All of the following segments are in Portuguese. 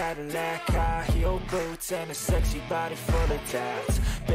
Cadillac High heel boots and a sexy body full of tats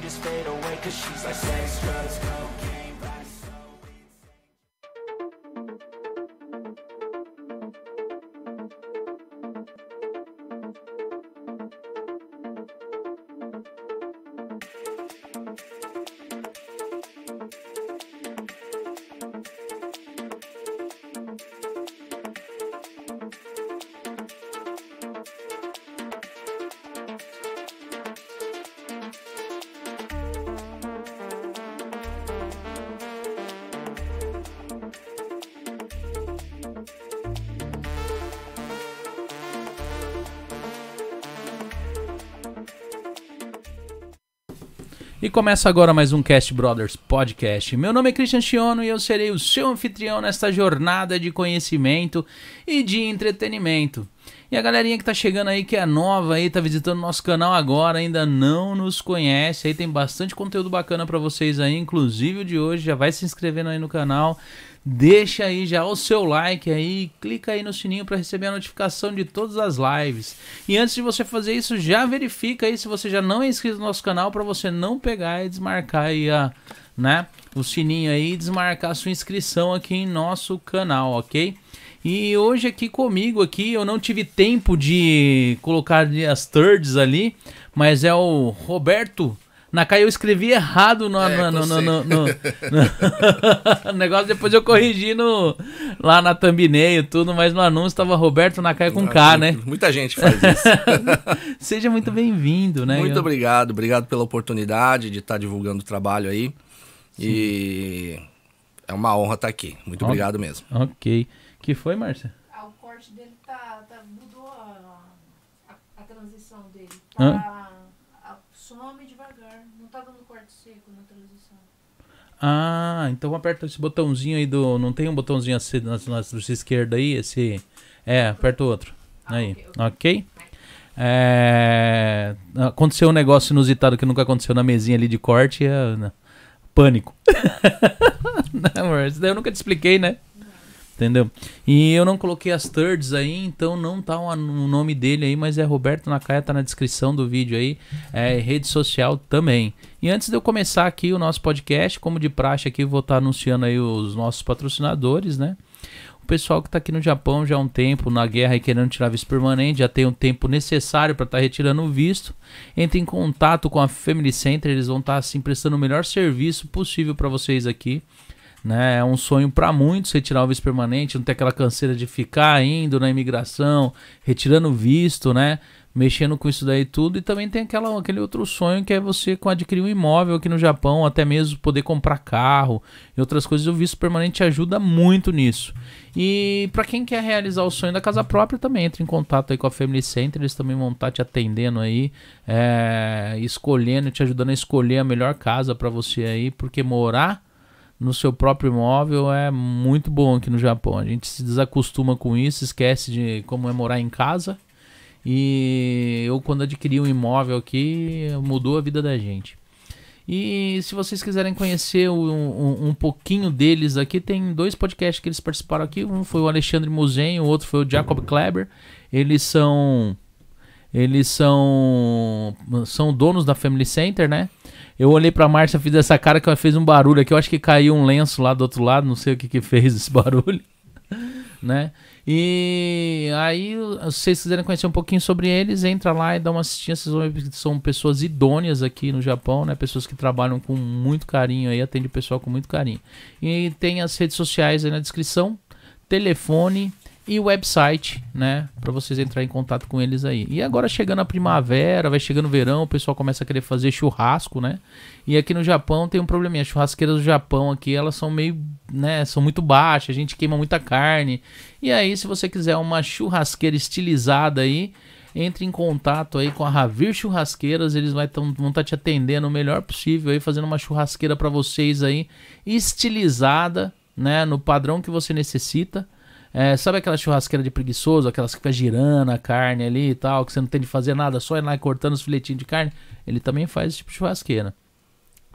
just fade away Cause she's like sex, drugs, cocaine começa agora mais um Cast Brothers Podcast. Meu nome é Christian Chiono e eu serei o seu anfitrião nesta jornada de conhecimento e de entretenimento. E a galerinha que tá chegando aí, que é nova aí, tá visitando nosso canal agora, ainda não nos conhece, aí tem bastante conteúdo bacana pra vocês aí, inclusive o de hoje, já vai se inscrevendo aí no canal. Deixa aí já o seu like aí, clica aí no sininho para receber a notificação de todas as lives. E antes de você fazer isso, já verifica aí se você já não é inscrito no nosso canal para você não pegar e desmarcar aí a, né, o sininho aí e desmarcar a sua inscrição aqui em nosso canal, ok? E hoje aqui comigo aqui, eu não tive tempo de colocar as thirds ali, mas é o Roberto Nakai, eu escrevi errado no, É, no, no, no- no- no negócio, depois eu corrigi no, lá na thumbnail e tudo, mas no anúncio tava Roberto Nakai com K, né? Muita gente faz isso. Seja muito bem-vindo, né? Muito Eu- obrigado, obrigado pela oportunidade de estar divulgando o trabalho aí. E é uma honra estar aqui. Muito Ó. obrigado mesmo. Ok. Que foi, Márcia? Ah, o corte dele tá, tá mudou a, a, a transição dele. Tá, a, some devagar. Não tá dando corte seco na transição. Ah, então aperta esse botãozinho aí do. Não tem um botãozinho assim na, na esquerda aí? Esse. É, aperta o outro. Ah, Aí, ok, ok? É, aconteceu um negócio inusitado que nunca aconteceu na mesinha ali de corte. É, né, pânico. não, amor, isso daí eu nunca te expliquei, né? Entendeu? E eu não coloquei as thirds aí, então não tá o nome dele aí, mas é Roberto Nakaya, tá na descrição do vídeo aí, é rede social também. E antes de eu começar aqui o nosso podcast, como de praxe aqui, vou estar anunciando aí os nossos patrocinadores, né? O pessoal que está aqui no Japão já há um tempo na guerra e querendo tirar visto permanente, já tem o tempo necessário para estar tá retirando o visto. Entre em contato com a Family Center, eles vão estar tá, assim prestando o melhor serviço possível para vocês aqui. Né? É um sonho para muitos retirar o visto permanente, não ter aquela canseira de ficar indo na imigração, retirando o visto, né? Mexendo com isso daí tudo. E também tem aquela, aquele outro sonho que é você adquirir um imóvel aqui no Japão, até mesmo poder comprar carro e outras coisas. O visto permanente ajuda muito nisso. E para quem quer realizar o sonho da casa própria, também entre em contato aí com a Family Center. Eles também vão estar tá te atendendo aí, é, escolhendo, te ajudando a escolher a melhor casa para você aí, porque morar no seu próprio imóvel é muito bom aqui no Japão. A gente se desacostuma com isso, esquece de como é morar em casa. E eu, quando adquiri um imóvel aqui, mudou a vida da gente. E se vocês quiserem conhecer um, um, um, pouquinho deles aqui, tem dois podcasts que eles participaram aqui. Um foi o Alexandre Muzen, o outro foi o Jacob Kleber. Eles são eles são são donos da Family Center, né? Eu olhei pra Márcia, fiz essa cara que ela fez um barulho aqui. Eu acho que caiu um lenço lá do outro lado, não sei o que que fez esse barulho, né? E aí, se vocês quiserem conhecer um pouquinho sobre eles, entra lá e dá uma assistida. Vocês vão ver que são pessoas idôneas aqui no Japão, né? Pessoas que trabalham com muito carinho aí, atende o pessoal com muito carinho. E tem as redes sociais aí na descrição, telefone e o website, né, para vocês entrar em contato com eles aí. E agora chegando a primavera, vai chegando o verão, o pessoal começa a querer fazer churrasco, né? E aqui no Japão tem um probleminha, as churrasqueiras do Japão aqui, elas são meio, né, são muito baixas, a gente queima muita carne. E aí, se você quiser uma churrasqueira estilizada aí, entre em contato aí com a Ravir Churrasqueiras, eles vai vão estar tá te atendendo o melhor possível aí, fazendo uma churrasqueira para vocês aí, estilizada, né, no padrão que você necessita. É, sabe aquela churrasqueira de preguiçoso, aquelas que fica girando a carne ali e tal, que você não tem de fazer nada, só ir lá cortando os filetinhos de carne? Ele também faz esse tipo de churrasqueira.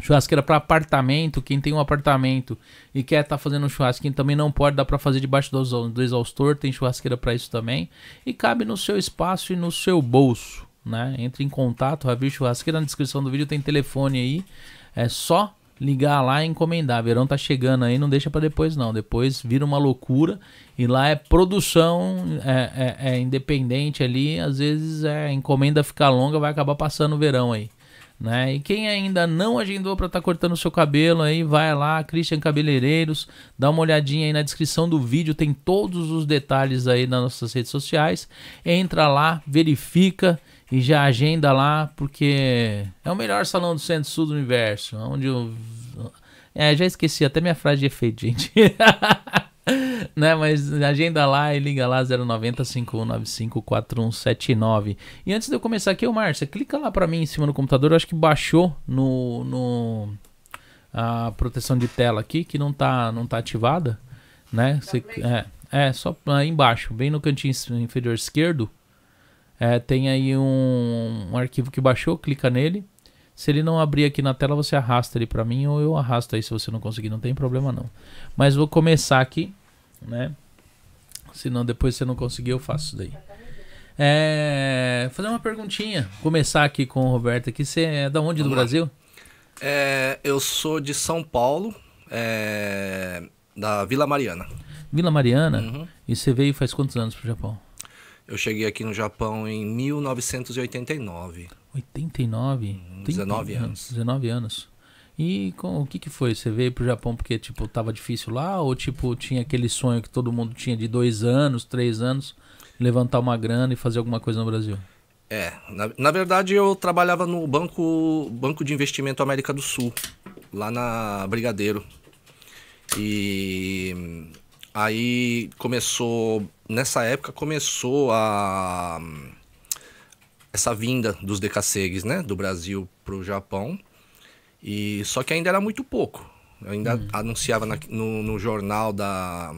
Churrasqueira para apartamento, quem tem um apartamento e quer estar tá fazendo um churrasquinho também não pode, dá para fazer debaixo do, do exaustor, tem churrasqueira para isso também. E cabe no seu espaço e no seu bolso, né? Entre em contato, Ravi Churrasqueira, na descrição do vídeo tem telefone aí. É só ligar lá e encomendar. Verão tá chegando aí, não deixa para depois não. Depois vira uma loucura e lá é produção, é, é, é, independente ali. Às vezes é, a encomenda fica longa, vai acabar passando o verão aí. Né? E quem ainda não agendou para estar tá cortando o seu cabelo aí, vai lá, Christian Cabeleireiros, dá uma olhadinha aí na descrição do vídeo, tem todos os detalhes aí nas nossas redes sociais. Entra lá, verifica e já agenda lá, porque é o melhor salão do centro-sul do universo. Onde eu. É, já esqueci até minha frase de efeito, gente. né, mas agenda lá e liga lá 090 5195 4179. E antes de eu começar aqui, ô Márcia, clica lá para mim em cima no computador. Eu acho que baixou no, no a proteção de tela aqui que não tá não tá ativada, né? Você, é, é só aí embaixo, bem no cantinho inferior esquerdo é, tem aí um, um, arquivo que baixou, clica nele. Se ele não abrir aqui na tela, você arrasta ele para mim ou eu arrasto aí se você não conseguir, não tem problema não. Mas vou começar aqui, né? Senão depois você não conseguir, eu faço isso daí. É, fazer uma perguntinha. Começar aqui com o Roberto aqui. Você é da onde Vamos do lá. Brasil? É, eu sou de São Paulo, é, da Vila Mariana. Vila Mariana? Uhum. E você veio faz quantos anos pro Japão? Eu cheguei aqui no Japão em 1989. 89? 19 anos. 19 anos. E com, o que que foi? Você veio pro Japão porque, tipo, tava difícil lá? Ou, tipo, tinha aquele sonho que todo mundo tinha de dois anos, três anos, levantar uma grana e fazer alguma coisa no Brasil? É, na, na verdade eu trabalhava no banco, banco de Investimento América do Sul, lá na Brigadeiro. E aí começou nessa época começou a essa vinda dos decassegues, né, do Brasil para o Japão. E só que ainda era muito pouco. Eu ainda hum. anunciava na, no, no, jornal da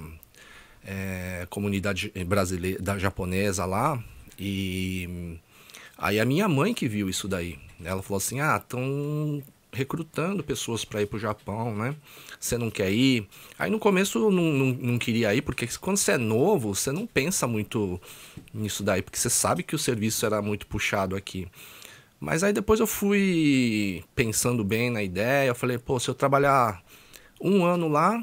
é, comunidade brasileira, da japonesa lá. E aí a minha mãe que viu isso daí. Ela falou assim: ah, estão recrutando pessoas para ir para o Japão, né? Você não quer ir? Aí no começo não, não, não, queria ir, porque quando você é novo, você não pensa muito nisso daí, porque você sabe que o serviço era muito puxado aqui. Mas aí depois eu fui pensando bem na ideia, eu falei, pô, se eu trabalhar um ano lá,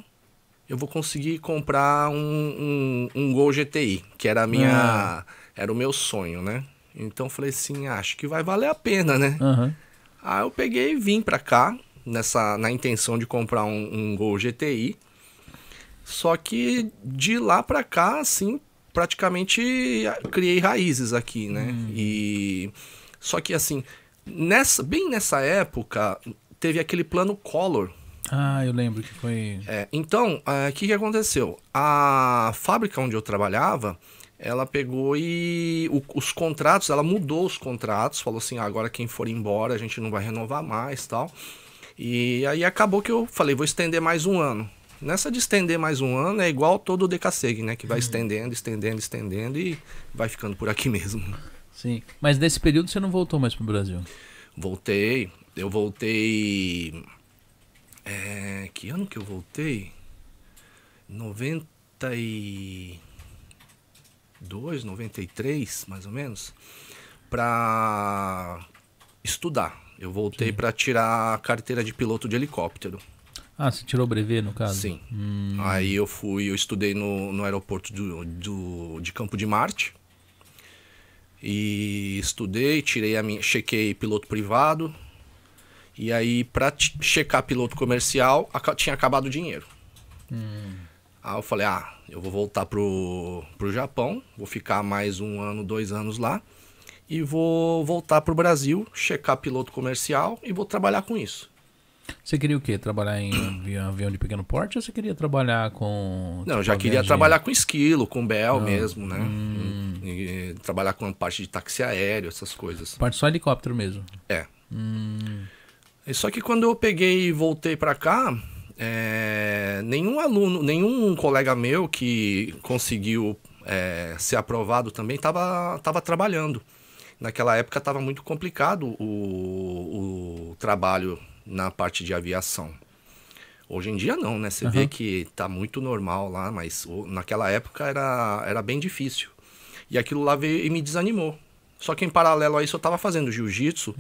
eu vou conseguir comprar um, um, um Gol GTI, que era a minha. Era o meu sonho, né? Então eu falei assim, acho que vai valer a pena, né? Aham. Aí eu peguei e vim pra cá, nessa, na intenção de comprar um, um Gol GTI. Só que de lá pra cá, assim, praticamente criei raízes aqui, né? E só que assim, nessa, bem nessa época, teve aquele plano Collor. Ah, eu lembro que foi. É, então, o que, que aconteceu? A fábrica onde eu trabalhava, ela pegou e o- os contratos, ela mudou os contratos, falou assim, ah, agora quem for embora a gente não vai renovar mais tal. E aí acabou que eu falei, vou estender mais um ano. Nessa de estender mais um ano é igual todo o DKSEG, né? Que vai estendendo, estendendo, estendendo e vai ficando por aqui mesmo. Sim. Mas nesse período você não voltou mais pro Brasil. Voltei, eu voltei. É, que ano que eu voltei? 92, 93, mais ou menos, pra estudar. Eu voltei pra tirar a carteira de piloto de helicóptero. Ah, você tirou o brevet, no caso? Sim. Hum, Aí eu fui, eu estudei no, no aeroporto do, do- de Campo de Marte. E estudei, tirei a minha, chequei piloto privado. E aí, pra t- checar piloto comercial, tinha acabado o dinheiro. Aí eu falei, ah, eu vou voltar pro, pro Japão, vou ficar mais um ano, dois anos lá. E vou voltar pro Brasil, checar piloto comercial e vou trabalhar com isso. Você queria o quê? Trabalhar em avião, avião de pequeno porte ou você queria trabalhar com. Não, eu tipo, já queria de- trabalhar com esquilo, com bel Ah, mesmo, né? hum. E, e trabalhar com a parte de táxi aéreo, essas coisas. Parte só helicóptero mesmo. É. Hum, Só que quando eu peguei e voltei pra cá, é, nenhum aluno, nenhum colega meu que conseguiu é, ser aprovado também estava tava trabalhando. Naquela época estava muito complicado o, o trabalho na parte de aviação. Hoje em dia não, né? Você vê Aham. que tá muito normal lá, mas naquela época era, era bem difícil. E aquilo lá veio e me desanimou. Só que em paralelo a isso eu tava fazendo jiu-jitsu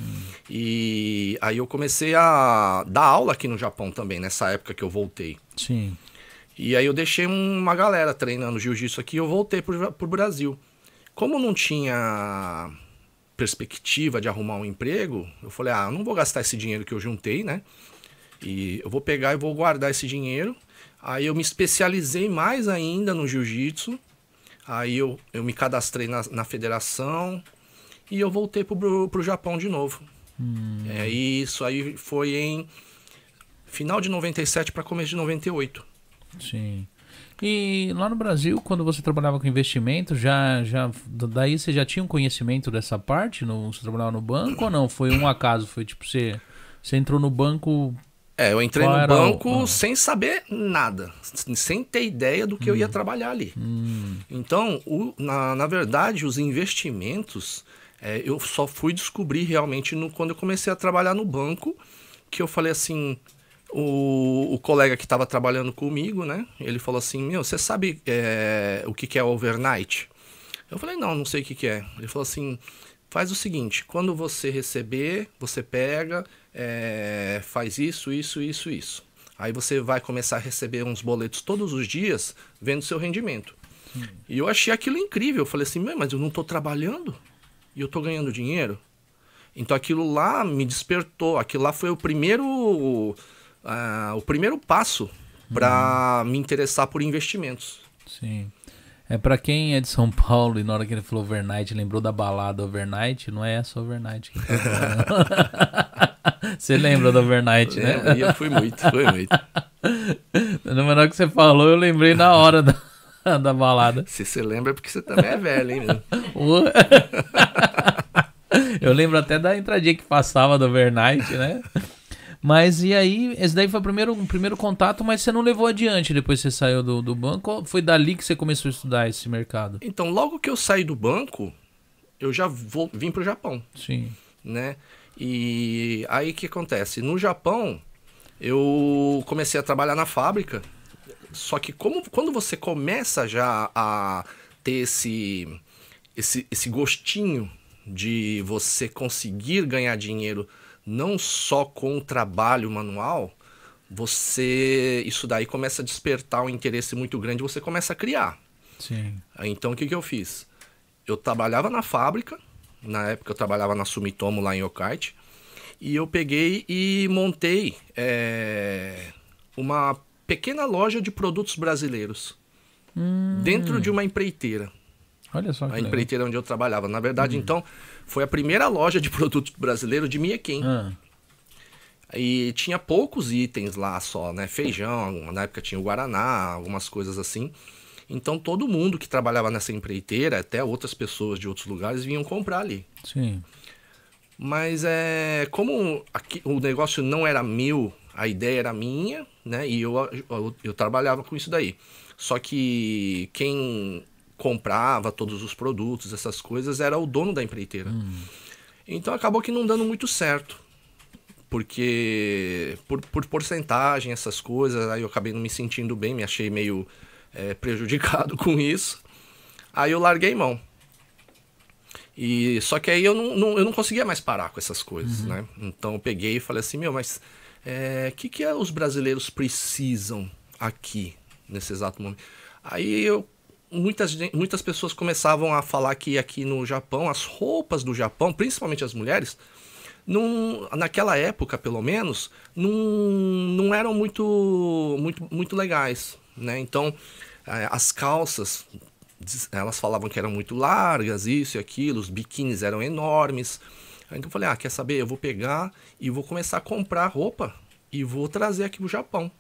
e aí eu comecei a dar aula aqui no Japão também, nessa época que eu voltei. sim. E aí eu deixei uma galera treinando jiu-jitsu aqui e eu voltei pro, pro Brasil. Como não tinha perspectiva de arrumar um emprego, eu falei, ah, eu não vou gastar esse dinheiro que eu juntei, né? E eu vou pegar e vou guardar esse dinheiro. Aí eu me especializei mais ainda no jiu-jitsu. Aí eu, eu me cadastrei na, na federação e eu voltei pro, pro Japão de novo. É, e isso aí foi em final de 97 para começo de 98. Sim. E lá no Brasil, quando você trabalhava com investimento, já, já daí você já tinha um conhecimento dessa parte? No, você trabalhava no banco ou não? Foi um acaso? Foi tipo você, você entrou no banco. É, eu entrei no era o- banco ah. sem saber nada, sem ter ideia do que eu ia trabalhar ali. Hum, Então, o- na, na verdade, os investimentos, é, eu só fui descobrir realmente no, quando eu comecei a trabalhar no banco, que eu falei assim, o, o colega que estava trabalhando comigo, né? Ele falou assim, meu, você sabe é, o que, que é overnight? Eu falei, não, não sei o que, que é. Ele falou assim, faz o seguinte, quando você receber, você pega, é, faz isso, isso, isso, isso. Aí você vai começar a receber uns boletos todos os dias, vendo seu rendimento. E eu achei aquilo incrível. Eu falei assim, "Meu, mas eu não estou trabalhando e eu estou ganhando dinheiro. Então aquilo lá me despertou. Aquilo lá foi o primeiro, ah, o primeiro passo para me interessar por investimentos. sim. É pra quem é de São Paulo e na hora que ele falou overnight, lembrou da balada overnight, não é essa overnight. que tá você lembra do overnight, né? É, e eu fui muito, fui muito. Na hora que você falou, eu lembrei na hora da, da balada. Se você lembra é porque você também é velho, hein? meu? Eu lembro até da entradinha que passava do overnight, né? Mas e aí, esse daí foi o primeiro, o primeiro contato, mas você não levou adiante depois que você saiu do, do banco? Foi dali que você começou a estudar esse mercado? Então, logo que eu saí do banco, eu já vou, vim para o Japão. Sim. né? E aí o que acontece? No Japão, eu comecei a trabalhar na fábrica. Só que como, quando você começa já a ter esse, esse, esse gostinho de você conseguir ganhar dinheiro não só com o trabalho manual, você. Isso daí começa a despertar um interesse muito grande, você começa a criar. Sim. Então o que, que eu fiz? Eu trabalhava na fábrica, na época eu trabalhava na Sumitomo lá em Okite, e eu peguei e montei é, uma pequena loja de produtos brasileiros dentro de uma empreiteira. Olha só que A empreiteira onde eu trabalhava. Na verdade, então, foi a primeira loja de produtos brasileiros de Miequém. Ah, E tinha poucos itens lá só, né? Feijão, na época tinha o Guaraná, algumas coisas assim. Então todo mundo que trabalhava nessa empreiteira, até outras pessoas de outros lugares, vinham comprar ali. sim. Mas é como aqui, o negócio não era meu, a ideia era minha, né? E eu, eu, eu trabalhava com isso daí. Só que quem comprava todos os produtos, essas coisas, era o dono da empreiteira. Então acabou que não dando muito certo. Porque por, por porcentagem, essas coisas, aí eu acabei não me sentindo bem, me achei meio é, prejudicado com isso. Aí eu larguei mão. E só que aí eu não, não- eu não conseguia mais parar com essas coisas, né? Então eu peguei e falei assim, meu, mas o que, que os brasileiros precisam aqui, nesse exato momento? Aí eu, muitas, muitas pessoas começavam a falar que aqui no Japão, as roupas do Japão, principalmente as mulheres, não, naquela época, pelo menos, não, não eram muito, muito, muito legais, né? Então, eh, as calças, elas falavam que eram muito largas, isso e aquilo, os biquínis eram enormes. Então eu falei, ah, quer saber? Eu vou pegar e vou começar a comprar roupa e vou trazer aqui pro Japão.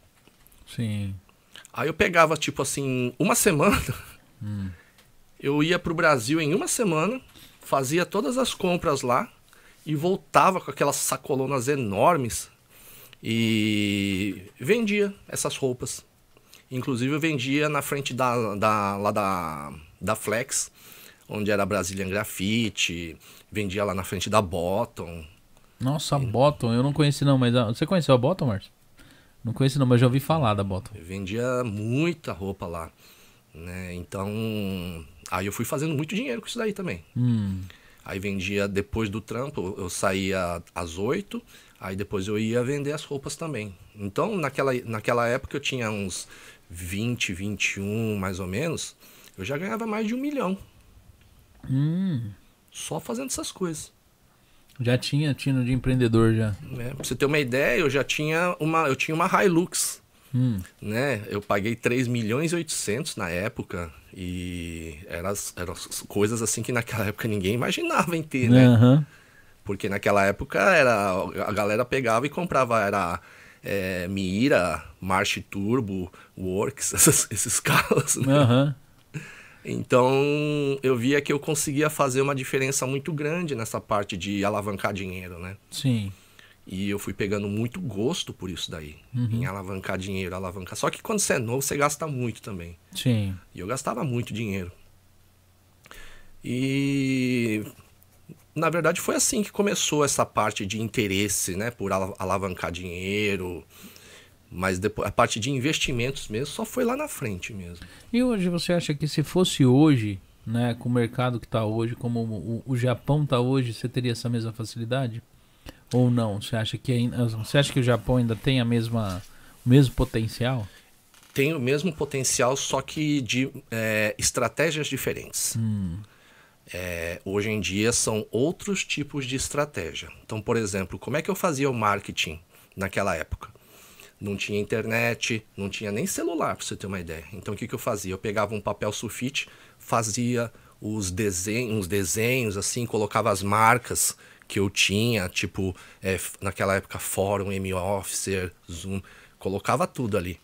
Sim. Aí eu pegava, tipo assim, uma semana. Eu ia pro Brasil em uma semana, fazia todas as compras lá e voltava com aquelas sacolonas enormes e vendia essas roupas. Inclusive eu vendia na frente da, da, lá da, da Flex, onde era Brazilian Graffiti, vendia lá na frente da Bottom. Nossa, a Bottom, eu não conheci não, mas a- você conheceu a Bottom, Márcio? Não conheci não, mas já ouvi falar da Bottom. Eu vendia muita roupa lá, né? Então, aí eu fui fazendo muito dinheiro com isso daí também. Hum, Aí vendia depois do trampo, eu saía às 8, aí depois eu ia vender as roupas também. Então, naquela, naquela época eu tinha uns 20, 21 mais ou menos, eu já ganhava mais de um milhão. hum. Só fazendo essas coisas. Já tinha tino de empreendedor já. Né? Pra você ter uma ideia, eu já tinha uma, eu tinha uma Hilux. Hum. né? Eu paguei 3 milhões e 800 na época e eram, eram as coisas assim que naquela época ninguém imaginava em ter, né? Aham. Porque naquela época era a galera pegava e comprava era é, Mira, March Turbo, Works, essas- esses carros. né? Aham. Então eu via que eu conseguia fazer uma diferença muito grande nessa parte de alavancar dinheiro, né? Sim. E eu fui pegando muito gosto por isso daí, em alavancar dinheiro, alavancar. Só que quando você é novo, você gasta muito também. Sim. E eu gastava muito dinheiro. E na verdade foi assim que começou essa parte de interesse, né, por ala- alavancar dinheiro. Mas depois a parte de investimentos mesmo só foi lá na frente mesmo. E hoje você acha que se fosse hoje, né, com o mercado que está hoje, como o, o Japão está hoje, você teria essa mesma facilidade? Ou não? Você acha que ainda, você acha que o Japão ainda tem a mesma o mesmo potencial? Tem o mesmo potencial, só que de é, estratégias diferentes. É, hoje em dia são outros tipos de estratégia. Então, por exemplo, como é que eu fazia o marketing naquela época? Não tinha internet, não tinha nem celular, para você ter uma ideia. Então, o que, que eu fazia? Eu pegava um papel sulfite, fazia os desenhos, uns desenhos assim, colocava as marcas que eu tinha, tipo, é, naquela época, Fórum, M-Officer, Zoom, colocava tudo ali.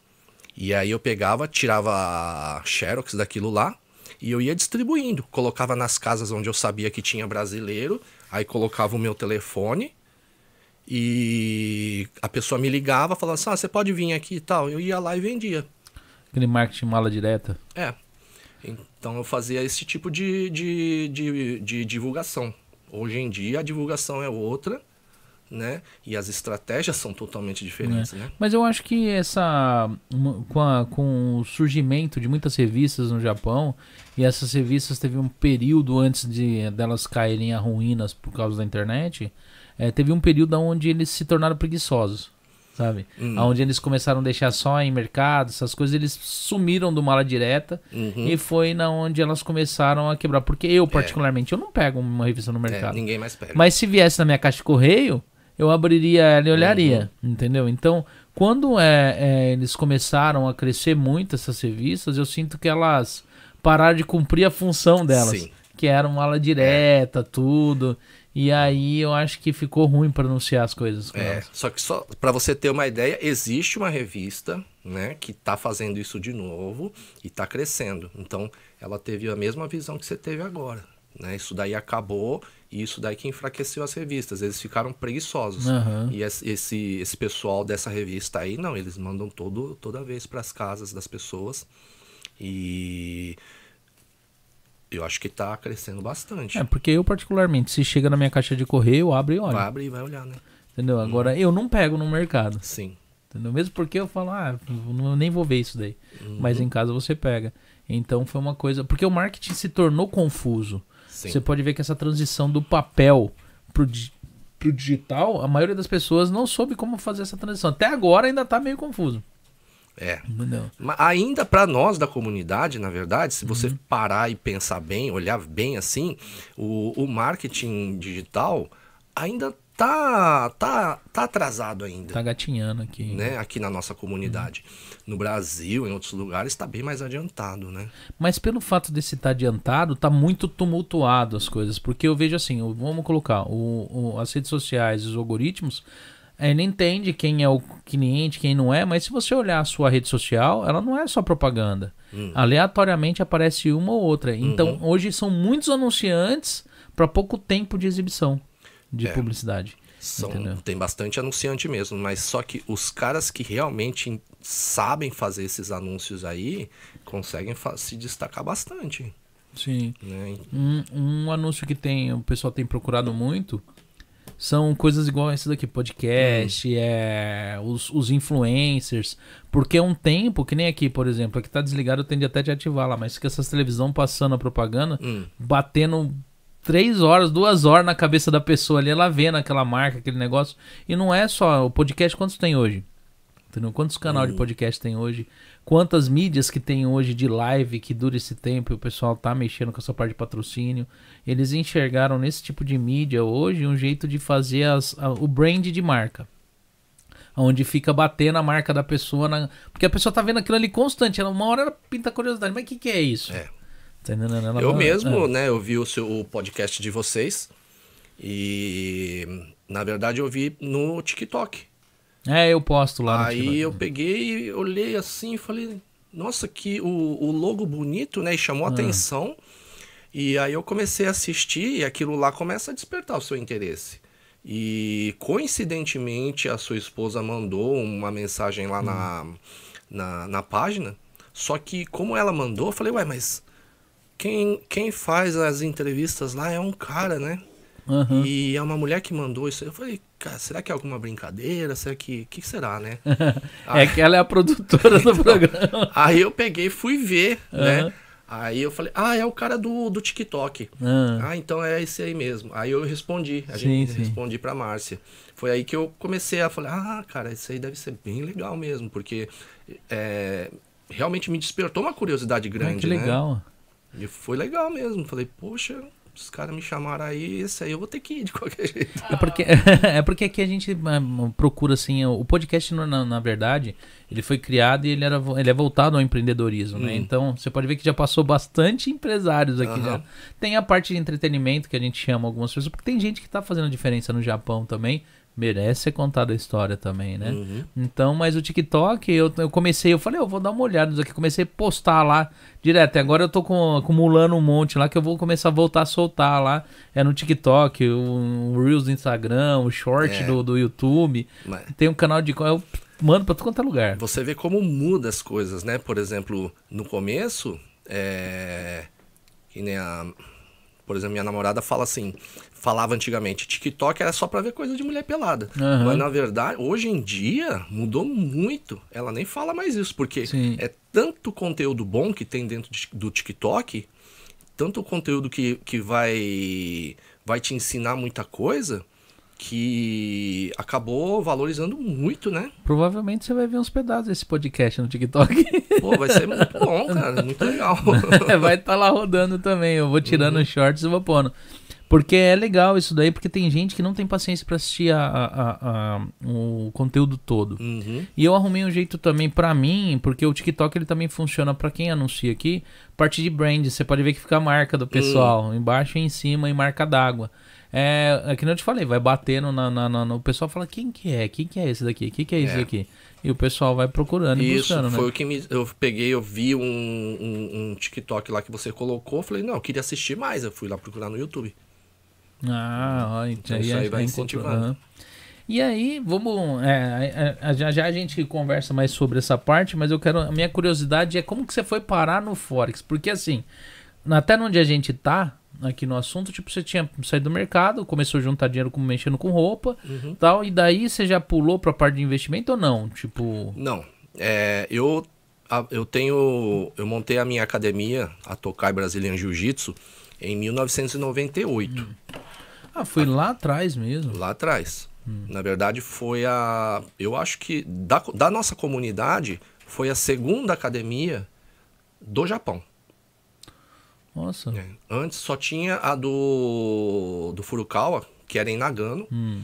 E aí eu pegava, tirava a xerox daquilo lá e eu ia distribuindo. Colocava nas casas onde eu sabia que tinha brasileiro, aí colocava o meu telefone e a pessoa me ligava, falava assim, ah, você pode vir aqui e tal. Eu ia lá e vendia. Aquele marketing mala direta? É. Então eu fazia esse tipo de, de, de, de divulgação. Hoje em dia a divulgação é outra, né? E as estratégias são totalmente diferentes, né? Mas eu acho que essa com, a- com o surgimento de muitas revistas no Japão e essas revistas teve um período antes de delas caírem a ruínas por causa da internet, eh, teve um período onde eles se tornaram preguiçosos. Sabe? Hum. Onde eles começaram a deixar só em mercado, essas coisas, eles sumiram do mala direta Uhum. e foi na onde elas começaram a quebrar. Porque eu, particularmente, eu não pego uma revista no É, mercado. ninguém mais pega. Mas se viesse na minha caixa de correio, eu abriria ela e olharia, entendeu? Então, quando é, é, eles começaram a crescer muito essas revistas, eu sinto que elas pararam de cumprir a função delas, Sim. que era uma aula direta, tudo. E aí eu acho que ficou ruim para anunciar as coisas com É, elas. só que só para você ter uma ideia, existe uma revista, né, que tá fazendo isso de novo e tá crescendo. Então, ela teve a mesma visão que você teve agora, né? Isso daí acabou e isso daí que enfraqueceu as revistas. Eles ficaram preguiçosos. Aham. E esse, esse esse pessoal dessa revista aí, não, eles mandam todo toda vez para as casas das pessoas. E eu acho que tá crescendo bastante. É, porque eu, particularmente, se chega na minha caixa de correio, eu abro e olho. Abrir e vai olhar, né? Entendeu? Agora, eu não pego no mercado. Sim. Entendeu? Mesmo porque eu falo, ah, eu nem vou ver isso daí. Uhum. Mas em casa você pega. Então foi uma coisa. Porque o marketing se tornou confuso. Sim. Você pode ver que essa transição do papel pro, di- pro digital, a maioria das pessoas não soube como fazer essa transição. Até agora ainda tá meio confuso. É. Mas ainda para nós da comunidade, na verdade, se você Uhum. parar e pensar bem, olhar bem assim, o, o marketing digital ainda tá, tá, tá atrasado ainda. Tá gatinhando aqui. Né, aqui na nossa comunidade. No Brasil, em outros lugares, está bem mais adiantado, né? Mas pelo fato desse estar adiantado, tá muito tumultuado as coisas. Porque eu vejo assim, vamos colocar, o, o- as redes sociais, os algoritmos, ele entende quem é o cliente, quem não é, mas se você olhar a sua rede social, ela não é só propaganda. Aleatoriamente aparece uma ou outra. Então hoje são muitos anunciantes para pouco tempo de exibição de É. publicidade. São, tem bastante anunciante mesmo, mas só que os caras que realmente sabem fazer esses anúncios aí conseguem se destacar bastante. Sim. Né? Um, um anúncio que tem, o pessoal tem procurado muito são coisas igual esse daqui, podcast, é, os, os influencers. Porque é um tempo, que nem aqui, por exemplo, aqui tá desligado, eu tende até de ativar lá, mas fica essas televisão passando a propaganda, Hum. batendo três horas, duas horas na cabeça da pessoa ali, ela vendo aquela marca, aquele negócio. E não é só o podcast, quantos tem hoje? Entendeu? Quantos canais de podcast tem hoje? Quantas mídias que tem hoje de live que dura esse tempo e o pessoal tá mexendo com essa parte de patrocínio? Eles enxergaram nesse tipo de mídia hoje um jeito de fazer as- a- o brand de marca. Onde fica batendo a marca da pessoa. na- porque a pessoa tá vendo aquilo ali constante. Ela, uma hora ela pinta curiosidade. Mas o que, que é isso? É. Ela Eu mesmo, é. né, eu vi o seu o podcast de vocês e na verdade eu vi no TikTok. É, eu posto lá Aí eu peguei, olhei assim e falei, nossa, que o, o logo bonito, né, e Ah. chamou atenção. E aí eu comecei a assistir e aquilo lá começa a despertar o seu interesse. E coincidentemente a sua esposa mandou uma mensagem lá na, na, na página. Só que como ela mandou, eu falei, ué, mas quem, quem faz as entrevistas lá é um cara, né? Aham. E é uma mulher que mandou isso. Eu falei, cara, será que é alguma brincadeira? Será que. O que será, né? É que ela é a produtora do programa. Aí eu peguei e fui ver, né? Aham. Aí eu falei, ah, é o cara do, do TikTok. Ah, Ah, então é esse aí mesmo. Aí eu respondi, a Sim, gente sim. respondi pra Márcia. Foi aí que eu comecei a falar, ah, cara, isso aí deve ser bem legal mesmo, porque é, realmente me despertou uma curiosidade ah, grande, que né? legal. E foi legal mesmo. Falei, poxa, os caras me chamaram aí, esse aí eu vou ter que ir de qualquer jeito. É porque, é porque aqui a gente ah, procura assim, o podcast na, na- verdade, ele foi criado e ele, era, ele é voltado ao empreendedorismo, né? Então, você pode ver que já passou bastante empresários aqui Aham. já. Tem a parte de entretenimento que a gente chama algumas pessoas, porque tem gente que tá fazendo diferença no Japão também, merece ser contada a história também, né? Uhum. Então, mas o TikTok, eu, eu comecei, eu falei, eu vou dar uma olhada nisso aqui, comecei a postar lá direto. Agora eu tô com, acumulando um monte lá que eu vou começar a voltar a soltar lá. É no TikTok, o, o Reels do Instagram, o Short É. do, do YouTube. Mas- Tem um canal de. Eu mando pra todo quanto é lugar. Você vê como muda as coisas, né? Por exemplo, no começo, é... que nem a... Por exemplo, minha namorada fala assim, falava antigamente, TikTok era só pra ver coisa de mulher pelada. Aham. Mas na verdade, hoje em dia, mudou muito. Ela nem fala mais isso, porque Sim. é tanto conteúdo bom que tem dentro de- do TikTok, tanto conteúdo que, que vai, vai te ensinar muita coisa, que acabou valorizando muito, né? Provavelmente você vai ver uns pedaços desse podcast no TikTok. Pô, vai ser muito bom, cara. Muito legal. vai estar lá rodando também. Eu vou tirando Uhum. os shorts e vou pondo. Porque é legal isso daí, porque tem gente que não tem paciência pra assistir a- a- a- o conteúdo todo. Uhum. E eu arrumei um jeito também pra mim, porque o TikTok ele também funciona pra quem anuncia aqui, parte de brand. Você pode ver que fica a marca do pessoal, embaixo e em cima e marca d'água. É, é que nem eu te falei, vai batendo na, na, na- no o pessoal fala quem que é, quem que é esse daqui, quem que é esse É. daqui. E o pessoal vai procurando e Isso, buscando, foi né? o que me, eu peguei, eu vi um, um, um TikTok lá que você colocou, falei, não, eu queria assistir mais, eu fui lá procurar no YouTube. Ah, ó, então isso aí vai incentivando. aham. E aí, vamos. é, já já a gente conversa mais sobre essa parte, mas eu quero. A minha curiosidade é como que você foi parar no Forex? Porque assim, até onde a gente tá, aqui no assunto, tipo, você tinha saído do mercado, começou a juntar dinheiro com, mexendo com roupa Uhum. tal, e daí você já pulou pra parte de investimento ou não? Tipo. Não, é, eu, a- eu tenho, eu montei a minha academia, a Tokai Brazilian Jiu-Jitsu, em 1998, Ah, foi lá atrás mesmo. lá atrás. Na verdade, foi a, eu acho que da, da nossa comunidade, foi a segunda academia do Japão. Nossa. É, Antes só tinha a do, do Furukawa, que era em Nagano, Hum.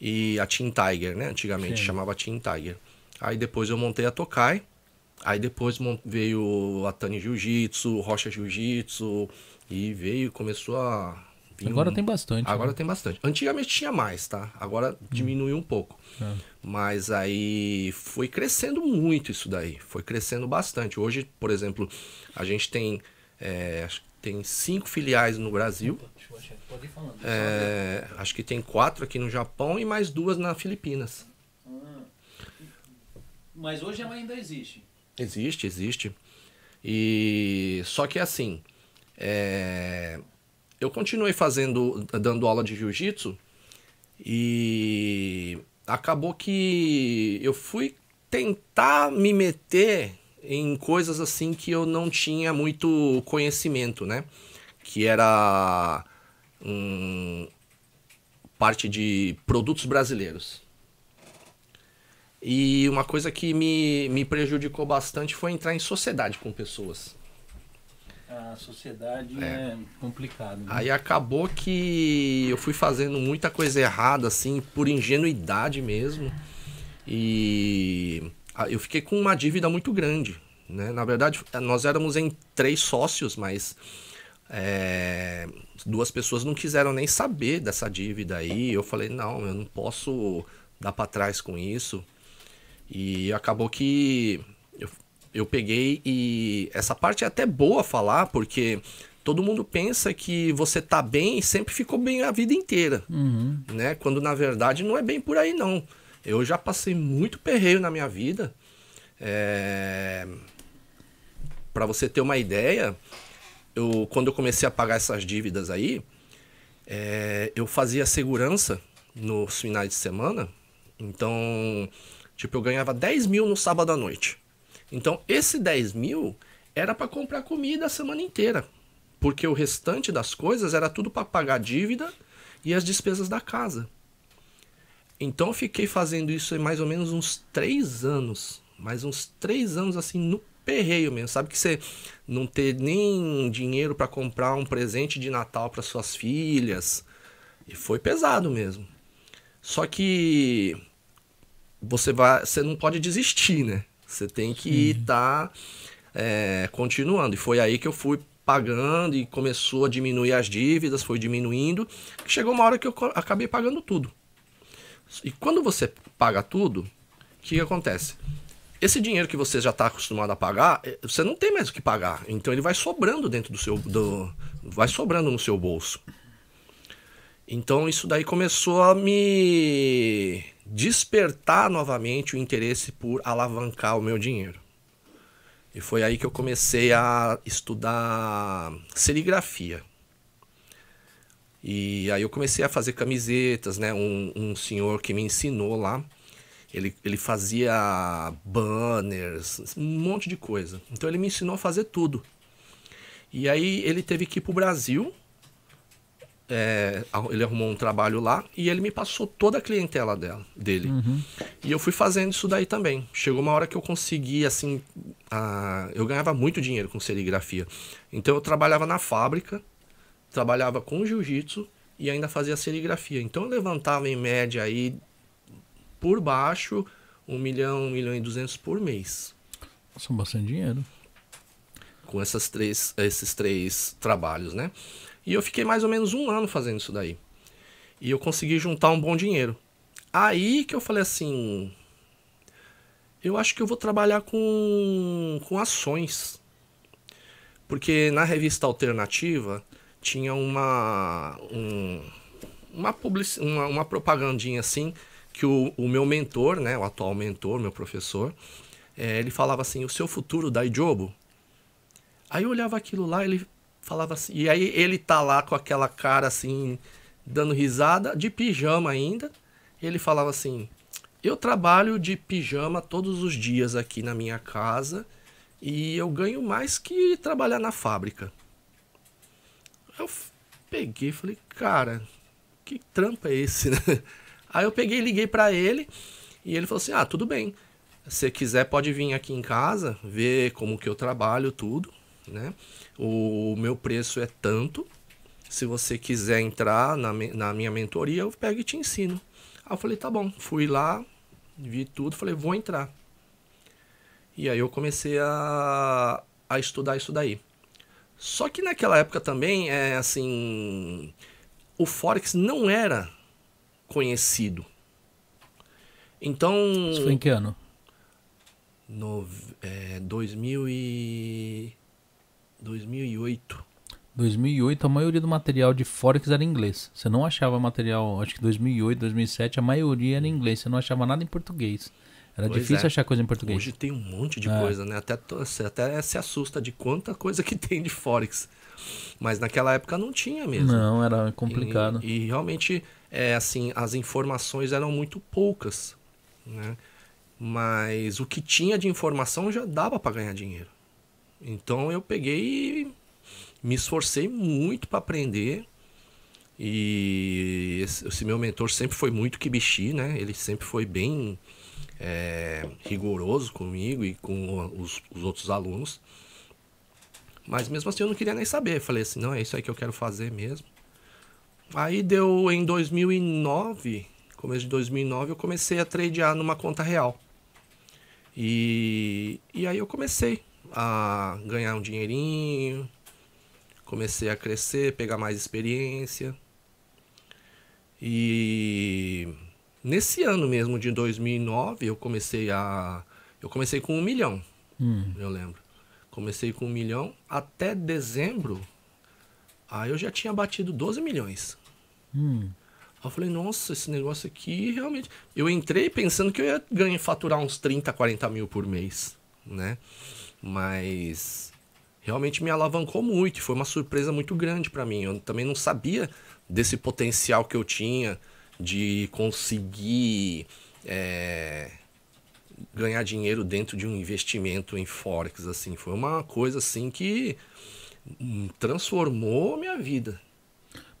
e a Team Tiger, né? Antigamente Sim. chamava Team Tiger. Aí depois eu montei a Tokai, aí depois veio a Tani Jiu-Jitsu, Rocha Jiu-Jitsu, e veio, começou a... Agora um- tem bastante. Agora né? tem bastante. Antigamente tinha mais, tá? Agora diminuiu um pouco. É. Mas aí foi crescendo muito isso daí. Foi crescendo bastante. Hoje, por exemplo, a gente tem, é, acho que tem cinco filiais no Brasil. É, acho que tem quatro aqui no Japão e mais duas na Filipinas. Mas hoje ainda existe. Existe, existe. E só que assim, é, eu continuei fazendo, dando aula de jiu-jitsu e acabou que eu fui tentar me meter em coisas assim que eu não tinha muito conhecimento, né? Que era hum, parte de produtos brasileiros. E uma coisa que me, me prejudicou bastante foi entrar em sociedade com pessoas. A sociedade é, complicado. né? Aí acabou que eu fui fazendo muita coisa errada, assim, por ingenuidade mesmo. E eu fiquei com uma dívida muito grande. Né? Na verdade, nós éramos em três sócios, mas é, duas pessoas não quiseram nem saber dessa dívida aí. Eu falei, não, eu não posso dar para trás com isso. E acabou que eu, eu peguei e essa parte é até boa falar, porque todo mundo pensa que você tá bem e sempre ficou bem a vida inteira, Uhum. né? Quando na verdade não é bem por aí não. Eu já passei muito perreio na minha vida. É... Para você ter uma ideia, eu quando eu comecei a pagar essas dívidas aí, é, eu fazia segurança nos finais de semana. Então, tipo, eu ganhava 10 mil no sábado à noite. Então, esse 10 mil era para comprar comida a semana inteira. Porque o restante das coisas era tudo para pagar dívida e as despesas da casa. Então, eu fiquei fazendo isso em mais ou menos uns 3 anos. Mais uns 3 anos assim no perreio mesmo. Sabe que você não ter nem dinheiro para comprar um presente de Natal para suas filhas. E foi pesado mesmo. Só que você vai, você não pode desistir, né? Você tem que estar continuando. E foi aí que eu fui pagando e começou a diminuir as dívidas, foi diminuindo. Chegou uma hora que eu acabei pagando tudo. E quando você paga tudo, o que, acontece? Esse dinheiro que você já está acostumado a pagar, eh, você não tem mais o que pagar. Então ele vai sobrando dentro do seu. Do, vai sobrando no seu bolso. Então isso daí começou a me despertar novamente o interesse por alavancar o meu dinheiro. E foi aí que eu comecei a estudar serigrafia. E aí eu comecei a fazer camisetas, né? Um, um senhor que me ensinou lá, ele, ele fazia banners, um monte de coisa. Então ele me ensinou a fazer tudo. E aí ele teve que ir pro Brasil é, ele arrumou um trabalho lá e ele me passou toda a clientela dela, dele. E eu fui fazendo isso daí também. Chegou uma hora que eu consegui, assim, a- eu ganhava muito dinheiro com serigrafia. Então eu trabalhava na fábrica, trabalhava com jiu-jitsu e ainda fazia serigrafia. Então eu levantava em média aí, por baixo, um milhão, um milhão e duzentos por mês. São bastante dinheiro. com essas três, esses três trabalhos, né? E eu fiquei mais ou menos um ano fazendo isso daí. E eu consegui juntar um bom dinheiro. Aí que eu falei assim, eu acho que eu vou trabalhar com, com ações. Porque na revista alternativa tinha uma um, uma, publici uma, uma propagandinha assim que o, o meu mentor, né, o atual mentor, meu professor, eh, ele falava assim, o seu futuro dá jobo. Aí eu olhava aquilo lá, ele falava assim, e aí ele tá lá com aquela cara assim, dando risada, de pijama ainda. Ele falava assim: Eu trabalho de pijama todos os dias aqui na minha casa e eu ganho mais que trabalhar na fábrica. Eu peguei e falei, cara, que trampo é esse, né? Aí eu peguei e liguei pra ele e ele falou assim: Ah, tudo bem. Se quiser, pode vir aqui em casa, ver como que eu trabalho, tudo, né? O meu preço é tanto. Se você quiser entrar na, na minha mentoria, eu pego e te ensino. Aí eu falei, tá bom. Fui lá, vi tudo, falei, vou entrar. E aí eu comecei a, a estudar isso daí. Só que naquela época também, é assim, o Forex não era conhecido. Então, Isso foi em que ano? no, é, 2000 e... 2008. 2008, a maioria do material de Forex era em inglês. Você não achava material, acho que 2008, 2007, a maioria era em inglês. Você não achava nada em português. Era Pois difícil é. achar coisa em português. Hoje tem um monte de É. coisa, né? Até, você até se assusta de quanta coisa que tem de Forex. Mas naquela época não tinha mesmo. Não, era complicado. E, e realmente, é assim, as informações eram muito poucas, né? Mas o que tinha de informação já dava para ganhar dinheiro. Então eu peguei e me esforcei muito para aprender. E esse, esse meu mentor sempre foi muito kibishi, né? Ele sempre foi bem é, rigoroso comigo e com os, os outros alunos. Mas mesmo assim eu não queria nem saber. Falei assim, não, é isso aí que eu quero fazer mesmo. Aí deu em 2009, começo de 2009, eu comecei a tradear numa conta real. E, e aí eu comecei a ganhar um dinheirinho, comecei a crescer, pegar mais experiência. E nesse ano mesmo de 2009 eu comecei a eu comecei com um milhão, Hum. eu lembro. Comecei com um milhão até dezembro. Aí eu já tinha batido 12 milhões. Hum. Eu falei, nossa, esse negócio aqui realmente. Eu entrei pensando que eu ia ganhar, faturar uns 30, 40 mil por mês, né? Mas realmente me alavancou muito. Foi uma surpresa muito grande para mim. Eu também não sabia desse potencial que eu tinha de conseguir é, ganhar dinheiro dentro de um investimento em Forex. Assim. Foi uma coisa assim que hum, transformou a minha vida.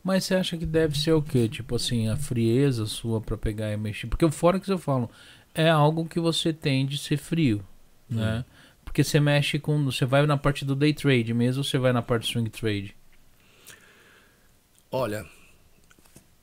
Mas você acha que deve ser o quê? Tipo assim, a frieza sua pra pegar e mexer? Porque o Forex, eu falo, é algo que você tem de ser frio, né? Porque você mexe com... Você vai na parte do day trade mesmo ou você vai na parte do swing trade? Olha,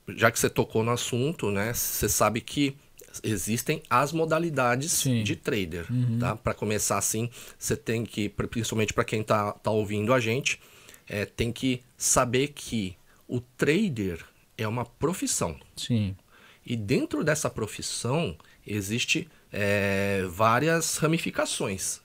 já que você tocou no assunto, né? Você sabe que existem as modalidades Sim. de trader, tá? Para começar assim, você tem que, principalmente para quem tá, tá ouvindo a gente, é, tem que saber que o trader é uma profissão. Sim. E dentro dessa profissão existe é, várias ramificações.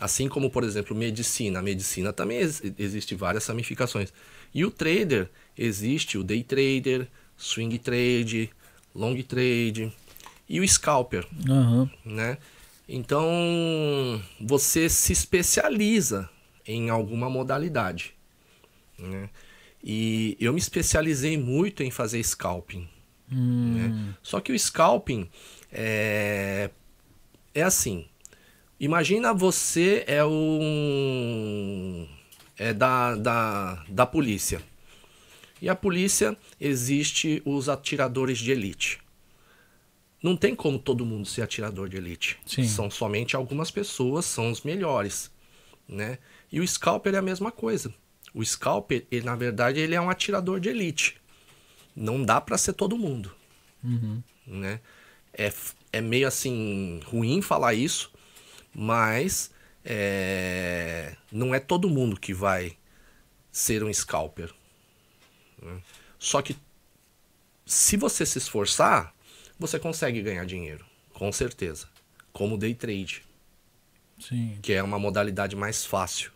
Assim como, por exemplo, medicina. A medicina também ex existe várias ramificações. E o trader, existe o day trader, swing trade, long trade e o scalper, Aham. né? Então, você se especializa em alguma modalidade, né? E eu me especializei muito em fazer scalping. Hum. né? Só que o scalping é, é assim. Imagina você é um é da, da, da polícia E a polícia existe os atiradores de elite. Não tem como todo mundo ser atirador de elite. Sim. São somente algumas pessoas, são os melhores, né? E o scalper é a mesma coisa. O scalper, ele, na verdade, ele é um atirador de elite. Não dá pra ser todo mundo, né? É, é meio assim ruim falar isso, mas é, não é todo mundo que vai ser um scalper. Só que se você se esforçar, você consegue ganhar dinheiro, com certeza. Como o day trade, Sim. que é uma modalidade mais fácil.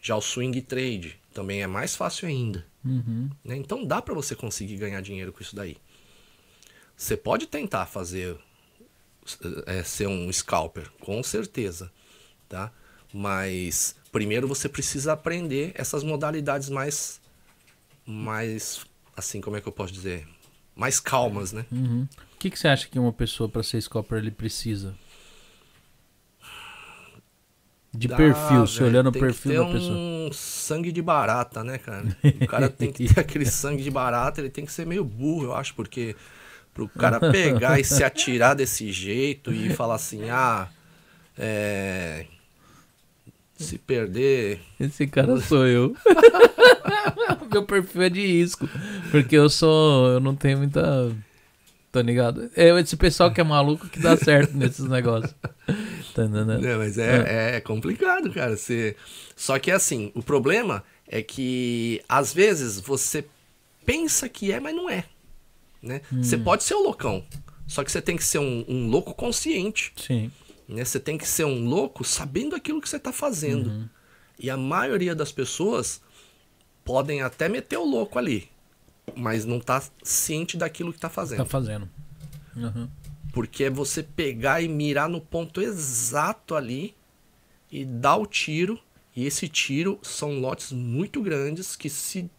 Já o swing trade também é mais fácil ainda. Uhum. né? Então dá para você conseguir ganhar dinheiro com isso daí. Você pode tentar fazer é, ser um scalper, com certeza, tá? Mas primeiro você precisa aprender essas modalidades mais, mais, assim como é que eu posso dizer, mais calmas, né? Uhum. O que, que você acha que uma pessoa para ser scalper ele precisa? De Dá, perfil, se olhando o perfil da pessoa. um sangue de barata, né, cara? O cara tem que ter aquele sangue de barata, ele tem que ser meio burro, eu acho, porque pro cara pegar e se atirar desse jeito e falar assim, ah, é. Se perder. Esse cara sou eu. Meu perfil é de risco. Porque eu sou. Eu não tenho muita. Tá ligado? É esse pessoal que é maluco que dá certo nesses negócios. Tá entendendo? Né, mas é, é complicado, cara. Você... Só que assim, o problema é que às vezes você pensa que é, mas não é. Né? Você pode ser o loucão. Só que você tem que ser um, um louco consciente. Sim. Né? Você tem que ser um louco sabendo aquilo que você está fazendo. E a maioria das pessoas podem até meter o louco ali, mas não tá ciente daquilo que tá fazendo. Tá fazendo. Uhum. Porque é você pegar e mirar no ponto exato ali e dar o tiro. E esse tiro são lotes muito grandes que se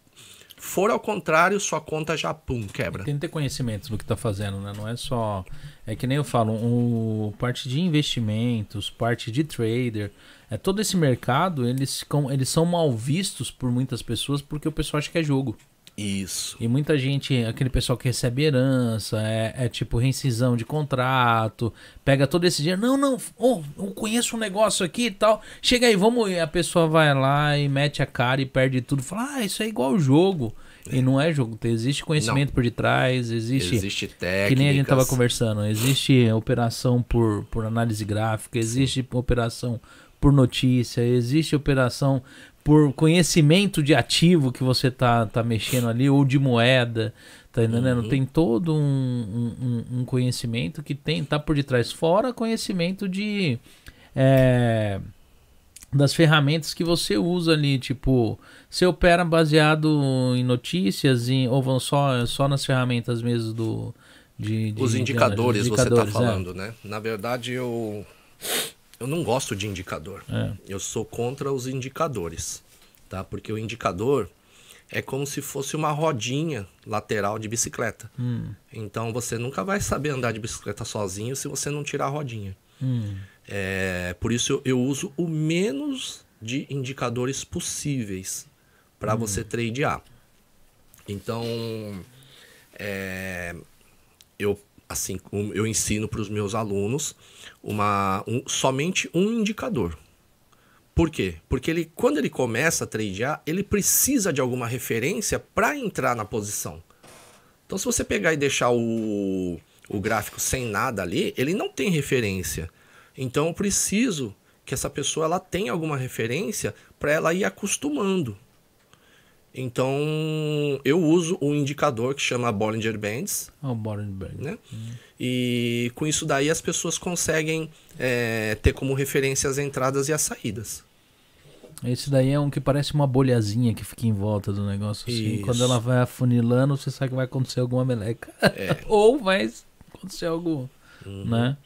for ao contrário, sua conta já pum, quebra. Tem que ter conhecimento do que tá fazendo, né? Não é só. É que nem eu falo, o parte de investimentos, parte de trader. É todo esse mercado, eles, eles são mal vistos por muitas pessoas porque o pessoal acha que é jogo. Isso. E muita gente, aquele pessoal que recebe herança, é, é tipo rescisão de contrato, pega todo esse dinheiro. Não, não, oh, eu conheço um negócio aqui e tal. Chega aí, vamos. E a pessoa vai lá e mete a cara e perde tudo. Fala, ah, isso é igual jogo. E não é jogo, existe conhecimento por detrás, existe. Existe técnica. Que nem a gente tava conversando, existe operação por, por análise gráfica, existe operação por notícia, existe operação por conhecimento de ativo que você tá, tá mexendo ali, ou de moeda, tá entendendo? Tem todo um, um, um- um conhecimento que tem, tá por detrás, fora conhecimento de. é, das ferramentas que você usa ali, tipo, você opera baseado em notícias em, ou vão só, só nas ferramentas mesmo do. De, de- Os de- indicadores, de você tá indicadores, é. falando, né? Na verdade, eu eu não gosto de indicador. É. Eu sou contra os indicadores, tá? Porque o indicador é como se fosse uma rodinha lateral de bicicleta. Hum, Então você nunca vai saber andar de bicicleta sozinho se você não tirar a rodinha. hum, É, por isso eu, eu uso o menos de indicadores possíveis para você tradear. Então, é, eu assim eu ensino para os meus alunos uma um- somente um indicador. Por quê? Porque ele, quando ele começa a tradear, ele precisa de alguma referência para entrar na posição. Então, se você pegar e deixar o, o gráfico sem nada ali, ele não tem referência. Então, eu preciso que essa pessoa ela tenha alguma referência para ela ir acostumando. Então, eu uso um indicador que chama Bollinger Bands, Ó, o Borenberg. né? E com isso daí as pessoas conseguem é, ter como referência as entradas e as saídas. Esse daí é um que parece uma bolhazinha que fica em volta do negócio. Assim. Isso. Quando ela vai afunilando, você sabe que vai acontecer alguma meleca. É. Ou vai acontecer algo, Uhum. né?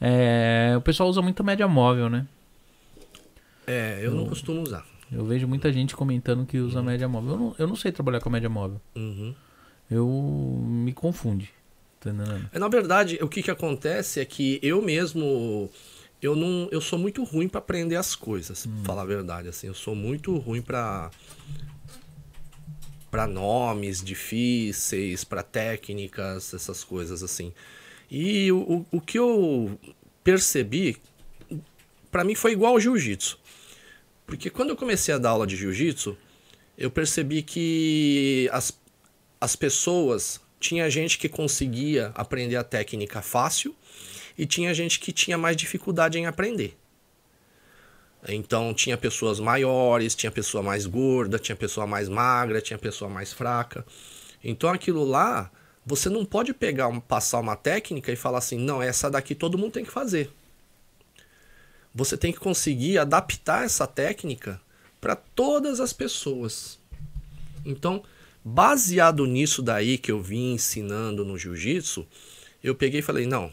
É, o pessoal usa muito média móvel, né? É, eu não costumo usar. Eu vejo muita gente comentando que usa média móvel. Eu não, eu não sei trabalhar com média móvel. Uhum. Eu me confunde. Tá entendendo? É, Na verdade, o que, que acontece é que eu mesmo eu não eu sou muito ruim para aprender as coisas, pra falar a verdade assim, eu sou muito ruim para para nomes difíceis, para técnicas, essas coisas assim. E o, o, o que eu percebi, para mim foi igual ao jiu-jitsu. Porque quando eu comecei a dar aula de jiu-jitsu, eu percebi que as, as pessoas tinha gente que conseguia aprender a técnica fácil e tinha gente que tinha mais dificuldade em aprender. Então tinha pessoas maiores, tinha pessoa mais gorda, tinha pessoa mais magra, tinha pessoa mais fraca. Então aquilo lá, você não pode pegar, passar uma técnica e falar assim, não, essa daqui todo mundo tem que fazer. Você tem que conseguir adaptar essa técnica para todas as pessoas. Então, baseado nisso daí que eu vim ensinando no jiu-jitsu, eu peguei e falei, não,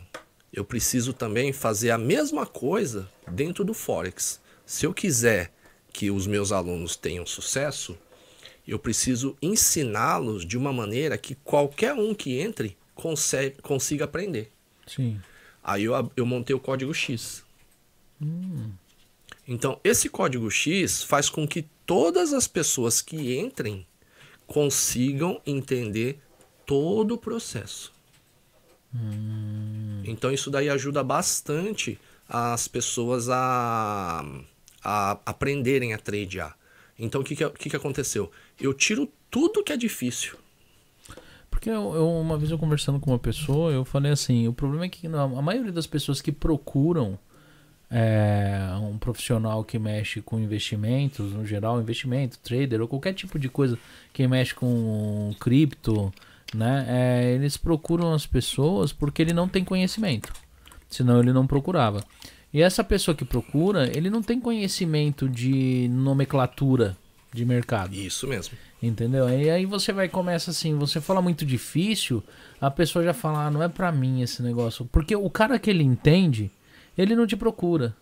eu preciso também fazer a mesma coisa dentro do Forex. Se eu quiser que os meus alunos tenham sucesso, eu preciso ensiná-los de uma maneira que qualquer um que entre consegue, consiga aprender. Sim. Aí eu, eu montei o código X. Então, esse código X faz com que todas as pessoas que entrem consigam entender todo o processo. Hum. Então, isso daí ajuda bastante as pessoas a a aprenderem a tradear. Então o que, que, que, que aconteceu? Eu tiro tudo que é difícil. Porque eu, eu, uma vez eu conversando com uma pessoa, eu falei assim, o problema é que a maioria das pessoas que procuram é, um profissional que mexe com investimentos, no geral, investimento, trader ou qualquer tipo de coisa que mexe com cripto, né? É, eles procuram as pessoas porque ele não tem conhecimento. Senão ele não procurava. E essa pessoa que procura, ele não tem conhecimento de nomenclatura de mercado. Isso mesmo. Entendeu? E aí você vai começa assim, você fala muito difícil, a pessoa já fala, ah, não é para mim esse negócio. Porque o cara que ele entende, ele não te procura.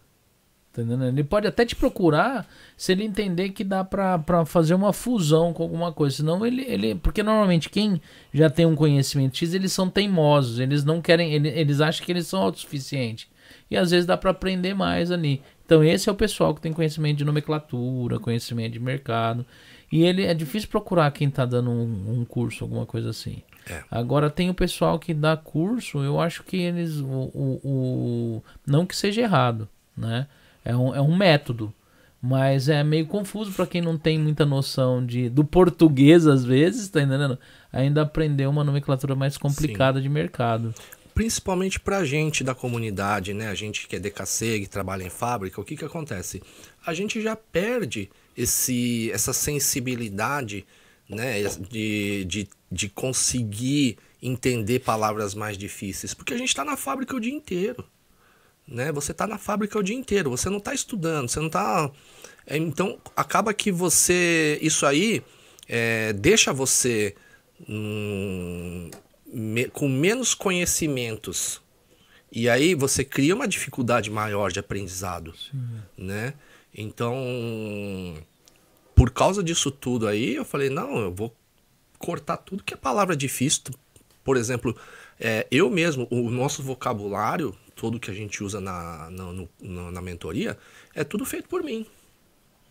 Entendeu? Ele pode até te procurar se ele entender que dá pra fazer uma fusão com alguma coisa. Senão ele, ele. Porque normalmente quem já tem um conhecimento X, eles são teimosos. Eles não querem. Eles, eles acham que eles são autossuficientes e às vezes dá para aprender mais ali. Então esse é o pessoal que tem conhecimento de nomenclatura, conhecimento de mercado. E ele é difícil procurar quem está dando um, um, curso, alguma coisa assim. É. Agora tem o pessoal que dá curso, eu acho que eles. O, o, o, não que seja errado, né? É um, é um método. Mas é meio confuso para quem não tem muita noção de, do português, às vezes, tá entendendo? Ainda aprender uma nomenclatura mais complicada Sim. de mercado principalmente para a gente da comunidade, né? A gente que é DKC, que trabalha em fábrica, o que, que acontece? A gente já perde esse, essa sensibilidade né? de, de, de conseguir entender palavras mais difíceis, porque a gente está na fábrica o dia inteiro. Né? Você está na fábrica o dia inteiro, você não está estudando, você não está. É, então acaba que você. Isso aí é, deixa você. Hum, me, com menos conhecimentos. E aí você cria uma dificuldade maior de aprendizado, Sim. né? Então, por causa disso tudo aí, eu falei, não, eu vou cortar tudo que é palavra difícil. Por exemplo, é, eu mesmo, o nosso vocabulário, todo que a gente usa na, na, no, na mentoria, é tudo feito por mim.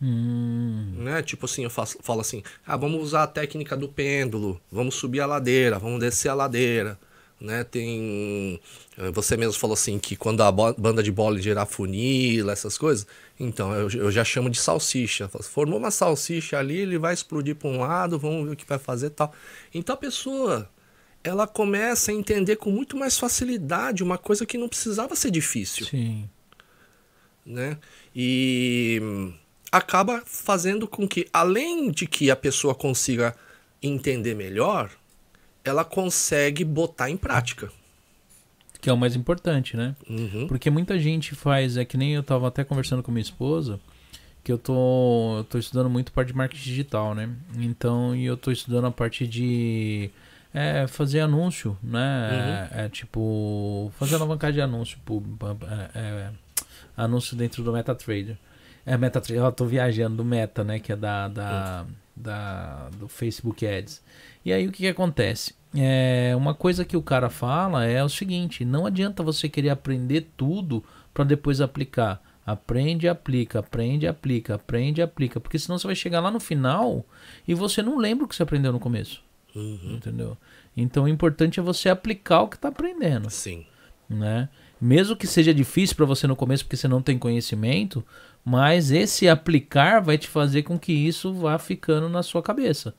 Hum. Né? Tipo assim, eu faço, falo assim: ah, vamos usar a técnica do pêndulo, vamos subir a ladeira, vamos descer a ladeira. Né? Tem. Você mesmo falou assim que quando a banda de bola gerar funila, essas coisas. Então, eu, eu já chamo de salsicha. Formou uma salsicha ali, ele vai explodir para um lado, vamos ver o que vai fazer tal. Então a pessoa ela começa a entender com muito mais facilidade uma coisa que não precisava ser difícil. Sim. Né? E acaba fazendo com que, além de que a pessoa consiga entender melhor, ela consegue botar em prática. Que é o mais importante, né? Uhum. Porque muita gente faz, é que nem eu estava até conversando com minha esposa, que eu tô, eu tô estudando muito parte de marketing digital, né? Então, e eu tô estudando a parte de é, fazer anúncio, né? Uhum. É, é, tipo, fazer alavancagem de anúncio, é, é, anúncio dentro do MetaTrader. É MetaTrader, eu tô viajando do Meta, né? Que é da, da, da do Facebook Ads. E aí o que, que acontece? É, uma coisa que o cara fala é o seguinte: não adianta você querer aprender tudo para depois aplicar. Aprende aplica, aprende aplica, aprende aplica. Porque senão você vai chegar lá no final e você não lembra o que você aprendeu no começo. Uhum. Entendeu? Então o importante é você aplicar o que está aprendendo, Sim. né? Mesmo que seja difícil para você no começo porque você não tem conhecimento, mas esse aplicar vai te fazer com que isso vá ficando na sua cabeça.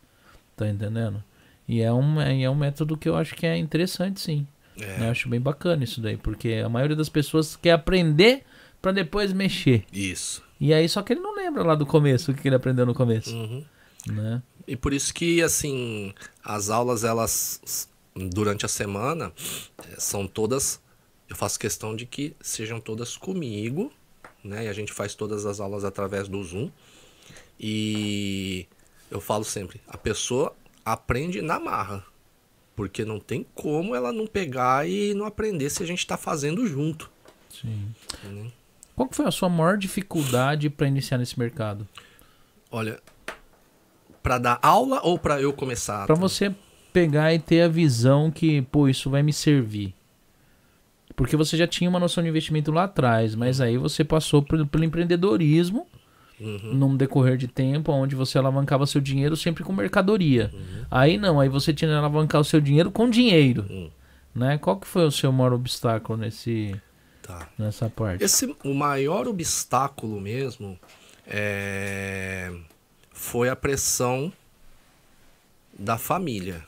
Tá entendendo? E é um, é um método que eu acho que é interessante, sim. É, Eu acho bem bacana isso daí, porque a maioria das pessoas quer aprender para depois mexer. isso. E aí só que ele não lembra lá do começo o que ele aprendeu no começo, Uhum. né? E por isso que, assim, as aulas, elas, durante a semana, eh, são todas. Eu faço questão de que sejam todas comigo, né? E a gente faz todas as aulas através do Zoom. E eu falo sempre: a pessoa aprende na marra. Porque não tem como ela não pegar e não aprender se a gente tá fazendo junto. Sim. Né? Qual que foi a sua maior dificuldade para iniciar nesse mercado? Olha, pra dar aula ou pra eu começar? a Pra tra- você pegar e ter a visão que, pô, isso vai me servir. Porque você já tinha uma noção de investimento lá atrás, mas aí você passou pelo, pelo empreendedorismo Uhum. num decorrer de tempo, onde você alavancava seu dinheiro sempre com mercadoria. Aí não, aí você tinha que alavancar o seu dinheiro com dinheiro. Hum. Né? Qual que foi o seu maior obstáculo nesse, Tá. nessa parte? Esse, o maior obstáculo mesmo é, foi a pressão da família.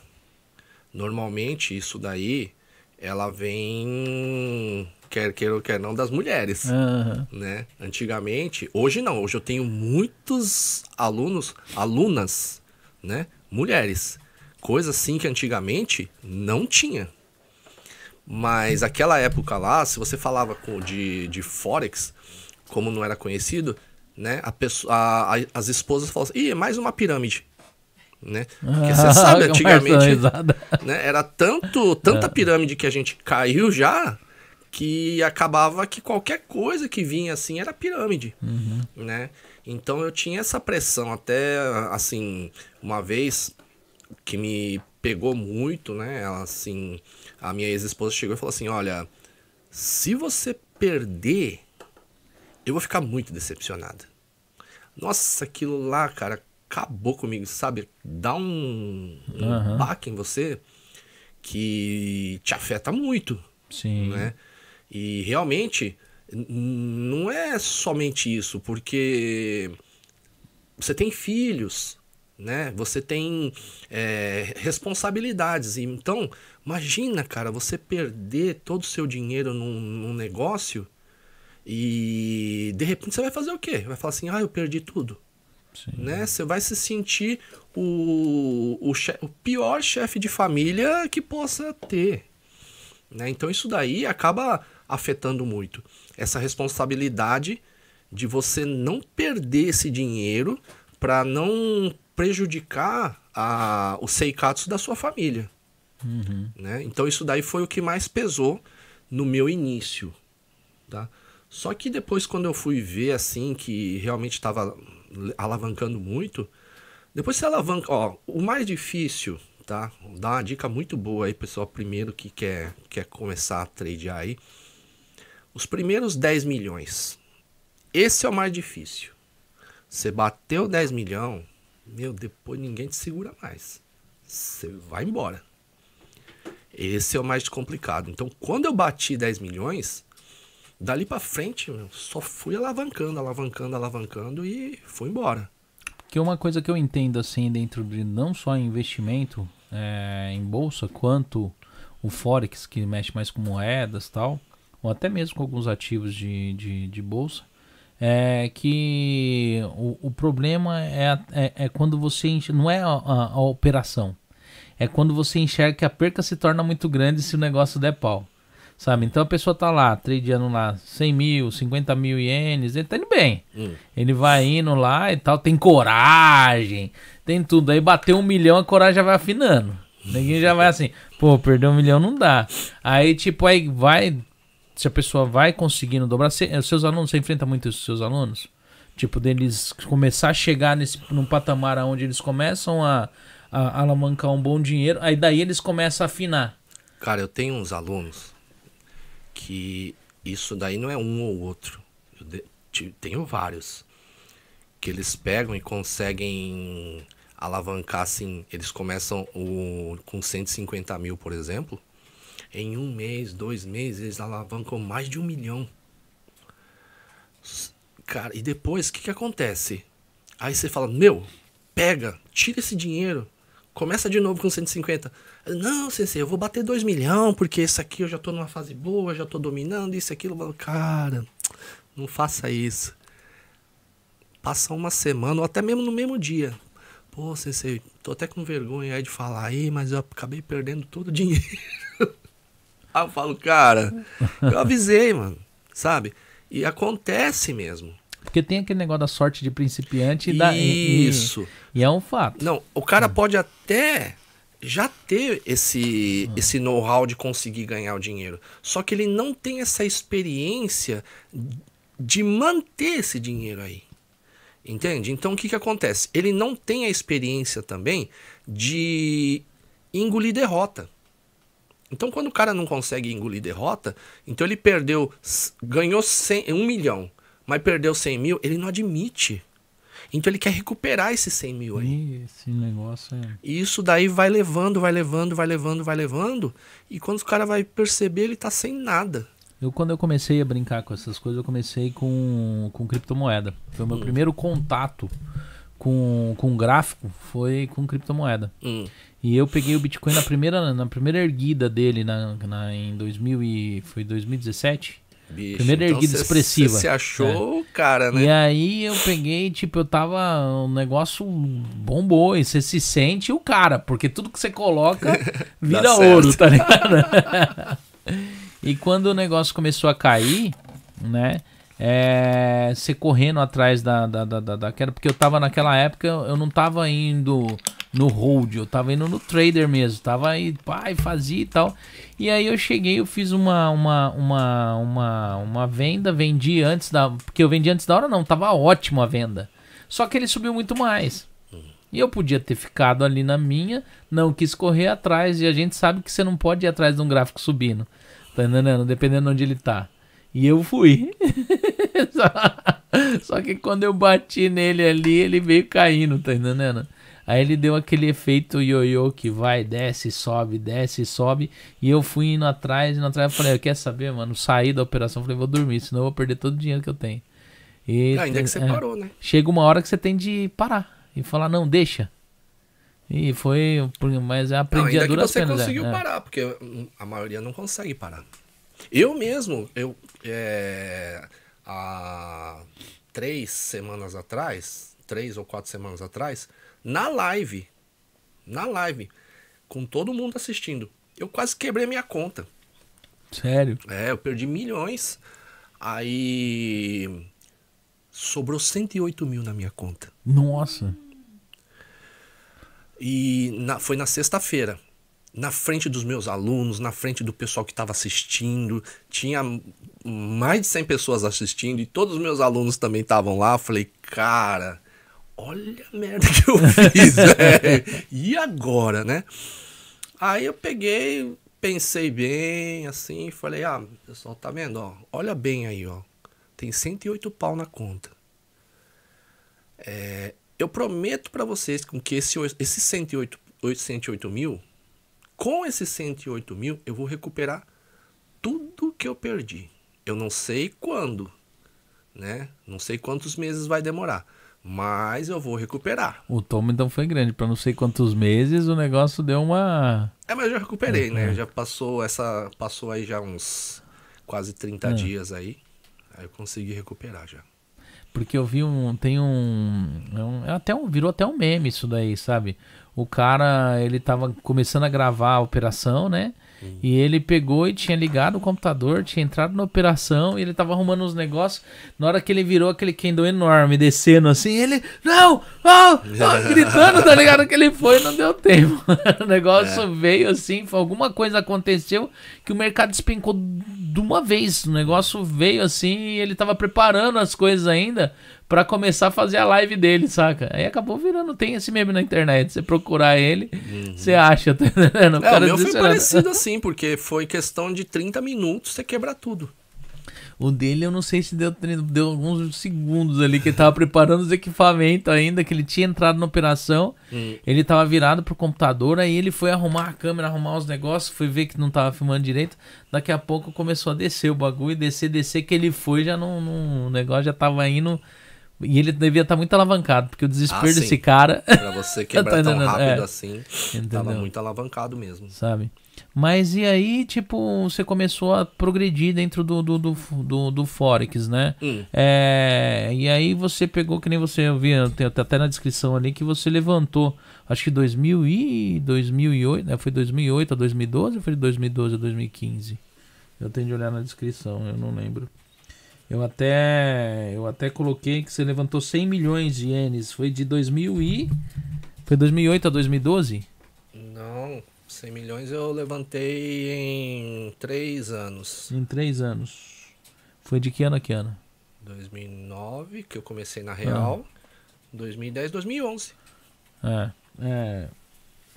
Normalmente isso daí ela vem quer queira ou quer não das mulheres, Aham. né? Antigamente, hoje não, hoje eu tenho muitos alunos, alunas, né? Mulheres. Coisa assim que antigamente não tinha. Mas aquela época lá, se você falava com, de, de Forex, como não era conhecido, né? A pessoa, a- a- as esposas falavam assim, Ih, é mais uma pirâmide. Né? Porque você sabe, antigamente né, era tanto, tanta pirâmide que a gente caiu já que acabava que qualquer coisa que vinha assim era pirâmide, né? Então eu tinha essa pressão até assim uma vez que me pegou muito, né? Ela assim, a minha ex-esposa chegou e falou assim: "Olha, se você perder, eu vou ficar muito decepcionada". Nossa, aquilo lá, cara, acabou comigo, sabe? Dá um, um em você que te afeta muito, Sim. né? E realmente não é somente isso, porque você tem filhos, né? Você tem é, responsabilidades. Então, imagina, cara, você perder todo o seu dinheiro num, num negócio e de repente você vai fazer o quê? Vai falar assim, ah, eu perdi tudo. Sim. Né? Você vai se sentir o, o, che- o pior chefe de família que possa ter. Né? Então isso daí acaba afetando muito. Essa responsabilidade de você não perder esse dinheiro para não prejudicar a, o seikatsu da sua família. Né? Então isso daí foi o que mais pesou no meu início. Tá? Só que depois quando eu fui ver assim que realmente estava alavancando muito, depois você alavanca, ó, o mais difícil, tá? Dar uma dica muito boa aí, pessoal, primeiro que quer, quer começar a tradear aí. Os primeiros 10 milhões. Esse é o mais difícil. Você bateu 10 milhões, meu, depois ninguém te segura mais. Você vai embora. Esse é o mais complicado. Então, quando eu bati 10 milhões, dali pra frente, meu, só fui alavancando, alavancando, alavancando e fui embora. Que uma coisa que eu entendo assim dentro de não só investimento é, em bolsa quanto o forex que mexe mais com moedas tal ou até mesmo com alguns ativos de, de, de bolsa é que o, o problema é, é, é quando você enx- não é a, a- a operação é quando você enxerga que a perca se torna muito grande se o negócio der pau sabe então a pessoa tá lá tradeando lá 100 mil 50 mil ienes ele tá indo bem Hum. ele vai indo lá e tal, tem coragem, tem tudo. Aí bateu um milhão, a coragem já vai afinando. Ninguém já vai assim, pô, perder um milhão não dá. Aí, tipo, aí vai. Se a pessoa vai conseguindo dobrar. Seus alunos, você enfrenta muito isso, seus alunos? Tipo, deles começar a chegar nesse, num patamar onde eles começam a, a alamancar um bom dinheiro, aí daí eles começam a afinar. Cara, eu tenho uns alunos que isso daí não é um ou outro. Eu de- tenho vários. Que eles pegam e conseguem alavancar assim. Eles começam o, com 150 mil, por exemplo. Em um mês, dois meses, eles alavancam mais de um milhão. Cara, e depois, o que, que acontece? Aí você fala, meu, pega, tira esse dinheiro, começa de novo com 150. Não, sensei, eu vou bater 2 milhões, porque esse aqui eu já tô numa fase boa, já tô dominando, isso, aquilo. Cara, não faça isso. Passa uma semana, ou até mesmo no mesmo dia. Pô, sensei, tô até com vergonha aí de falar aí, mas eu acabei perdendo todo o dinheiro. aí eu falo, cara, eu avisei, mano, sabe? E acontece mesmo. Porque tem aquele negócio da sorte de principiante e, da, e- e- Isso. e é um fato. Não, o cara pode até já ter esse, esse know-how de conseguir ganhar o dinheiro. Só que ele não tem essa experiência de manter esse dinheiro aí. Entende? Então o que, que acontece? Ele não tem a experiência também de engolir derrota. Então quando o cara não consegue engolir derrota, então ele perdeu, ganhou 100, 1 milhão, mas perdeu 100 mil, ele não admite. Então ele quer recuperar esses 100 mil aí. Esse negócio é. E isso daí vai levando, vai levando, vai levando, vai levando. E quando o cara vai perceber, ele tá sem nada. Eu, quando eu comecei a brincar com essas coisas, eu comecei com, com criptomoeda. Foi o meu primeiro contato com, com gráfico, foi com criptomoeda. Hum. E eu peguei o Bitcoin na primeira, na primeira erguida dele, na, na- em 2000 e, foi 2017. Bicho, Primeira erguida cê- expressiva. Você achou o cara, né? E aí eu peguei, tipo, eu tava. O negócio bombou. E você se sente o cara, porque tudo que você coloca vira ouro, tá ligado? e quando o negócio começou a cair, né? É, você correndo atrás da, da, da, da, da queda, porque eu tava naquela época, eu não tava indo no hold, eu tava indo no trader mesmo, tava aí, pai, fazia e tal. E aí eu cheguei, eu fiz uma, uma, uma, uma, uma venda, vendi antes da. Porque eu vendi antes da hora, não, tava ótimo a venda. Só que ele subiu muito mais. E eu podia ter ficado ali na minha, não quis correr atrás, e a gente sabe que você não pode ir atrás de um gráfico subindo. Tá entendendo? Dependendo de onde ele tá. E eu fui. só, só que quando eu bati nele ali, ele veio caindo, tá entendendo? Aí ele deu aquele efeito ioiô que vai, desce, sobe, desce, sobe. E eu fui indo atrás, indo atrás. Eu falei, quer saber, mano? Saí da operação, falei, vou dormir, senão eu vou perder todo o dinheiro que eu tenho. E, Ainda que você é, parou, né? Chega uma hora que você tem de parar e falar, não, deixa. E foi, mas Não, aprendi ainda a duras você penas. é, conseguiu é. parar, porque hum, a maioria não consegue parar. Eu mesmo, eu é, há três semanas atrás, três ou quatro semanas atrás, na live, na live, com todo mundo assistindo, eu quase quebrei minha conta. Sério? É, eu perdi milhões. Aí sobrou 108 mil na minha conta. Nossa. E na- foi na sexta-feira. Na frente dos meus alunos, na frente do pessoal que estava assistindo. Tinha mais de 100 pessoas assistindo e todos os meus alunos também estavam lá. Eu falei, cara, olha a merda que eu fiz, velho. E agora, né? Aí eu peguei, pensei bem, assim, falei, ah, pessoal, tá vendo, ó? Olha bem aí, ó. Tem 108 pau na conta. É, eu prometo pra vocês com que esse, oi- esse 108, oi- 108 mil, com esses 108 mil, eu vou recuperar tudo que eu perdi. Eu não sei quando, né? Não sei quantos meses vai demorar, mas eu vou recuperar. O tomo então foi grande. Pra não sei quantos meses o negócio deu uma. É, mas eu já recuperei, É, né? é. Já passou essa, passou aí já uns quase 30 É. dias aí. Aí eu consegui recuperar já. Porque eu vi um. Tem um. é um- é até um virou até um meme isso daí, sabe? O cara, ele tava começando a gravar a operação, né? E ele pegou e tinha ligado o computador, tinha entrado na operação e ele tava arrumando uns negócios. Na hora que ele virou aquele Kendo enorme descendo assim, ele. Não! Não! não", gritando, tá ligado? Que ele foi não deu tempo. o negócio veio assim, foi- alguma coisa aconteceu que o mercado despencou de uma vez. O negócio veio assim e ele tava preparando as coisas ainda pra começar a fazer a live dele, saca? Aí acabou virando, tem esse meme na internet. Você procurar ele, você acha, tá entendendo? É, o meu foi parecido assim, porque foi questão de 30 minutos você quebrar tudo. O dele eu não sei se deu, deu alguns segundos ali que ele tava preparando os equipamentos ainda, que ele tinha entrado na operação. Hum. Ele tava virado pro computador, aí ele foi arrumar a câmera, arrumar os negócios, foi ver que não tava filmando direito. Daqui a pouco começou a descer o bagulho, descer, descer, que ele foi, já não, não- o negócio já tava indo. E ele devia estar muito alavancado, porque o desespero Ah, desse cara, Pra você quebrar Tá tão entendendo? rápido É. assim, Entendeu? tava muito alavancado mesmo. sabe? Mas e aí, tipo, você começou a progredir dentro do, do, do, do, do Forex, né? Hum. É, e aí você pegou, que nem você, eu vi tem até na descrição ali, que você levantou, acho que 2000 e 2008, né? Foi 2008 a 2012 ou foi de 2012 a 2015? Eu tenho de olhar na descrição, eu não lembro. Eu até, eu até coloquei que você levantou 100 milhões de ienes, foi de 2000 e... Foi 2008 a 2012? Não, 100 milhões eu levantei em 3 anos. Em três anos. Foi de que ano a que ano? 2009, que eu comecei na Real. 2010, 2011. É, é.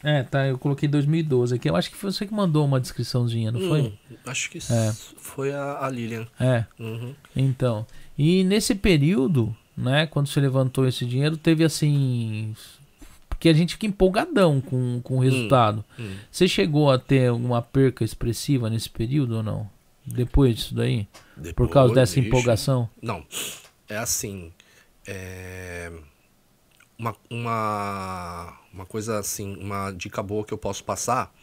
É, tá, eu coloquei 2012 aqui. Eu acho que foi você que mandou uma descriçãozinha, não foi? Hum, acho que É. foi a, a Lilian. É, Uhum. então. E nesse período, né, quando você levantou esse dinheiro, teve assim. Porque a gente fica empolgadão com, com o resultado. hum. Você chegou a ter alguma perca expressiva nesse período ou não? Depois disso daí? Por causa Depois, dessa ixi. empolgação? Não, é assim. é, Uma, uma, uma coisa assim, uma dica boa que eu posso passar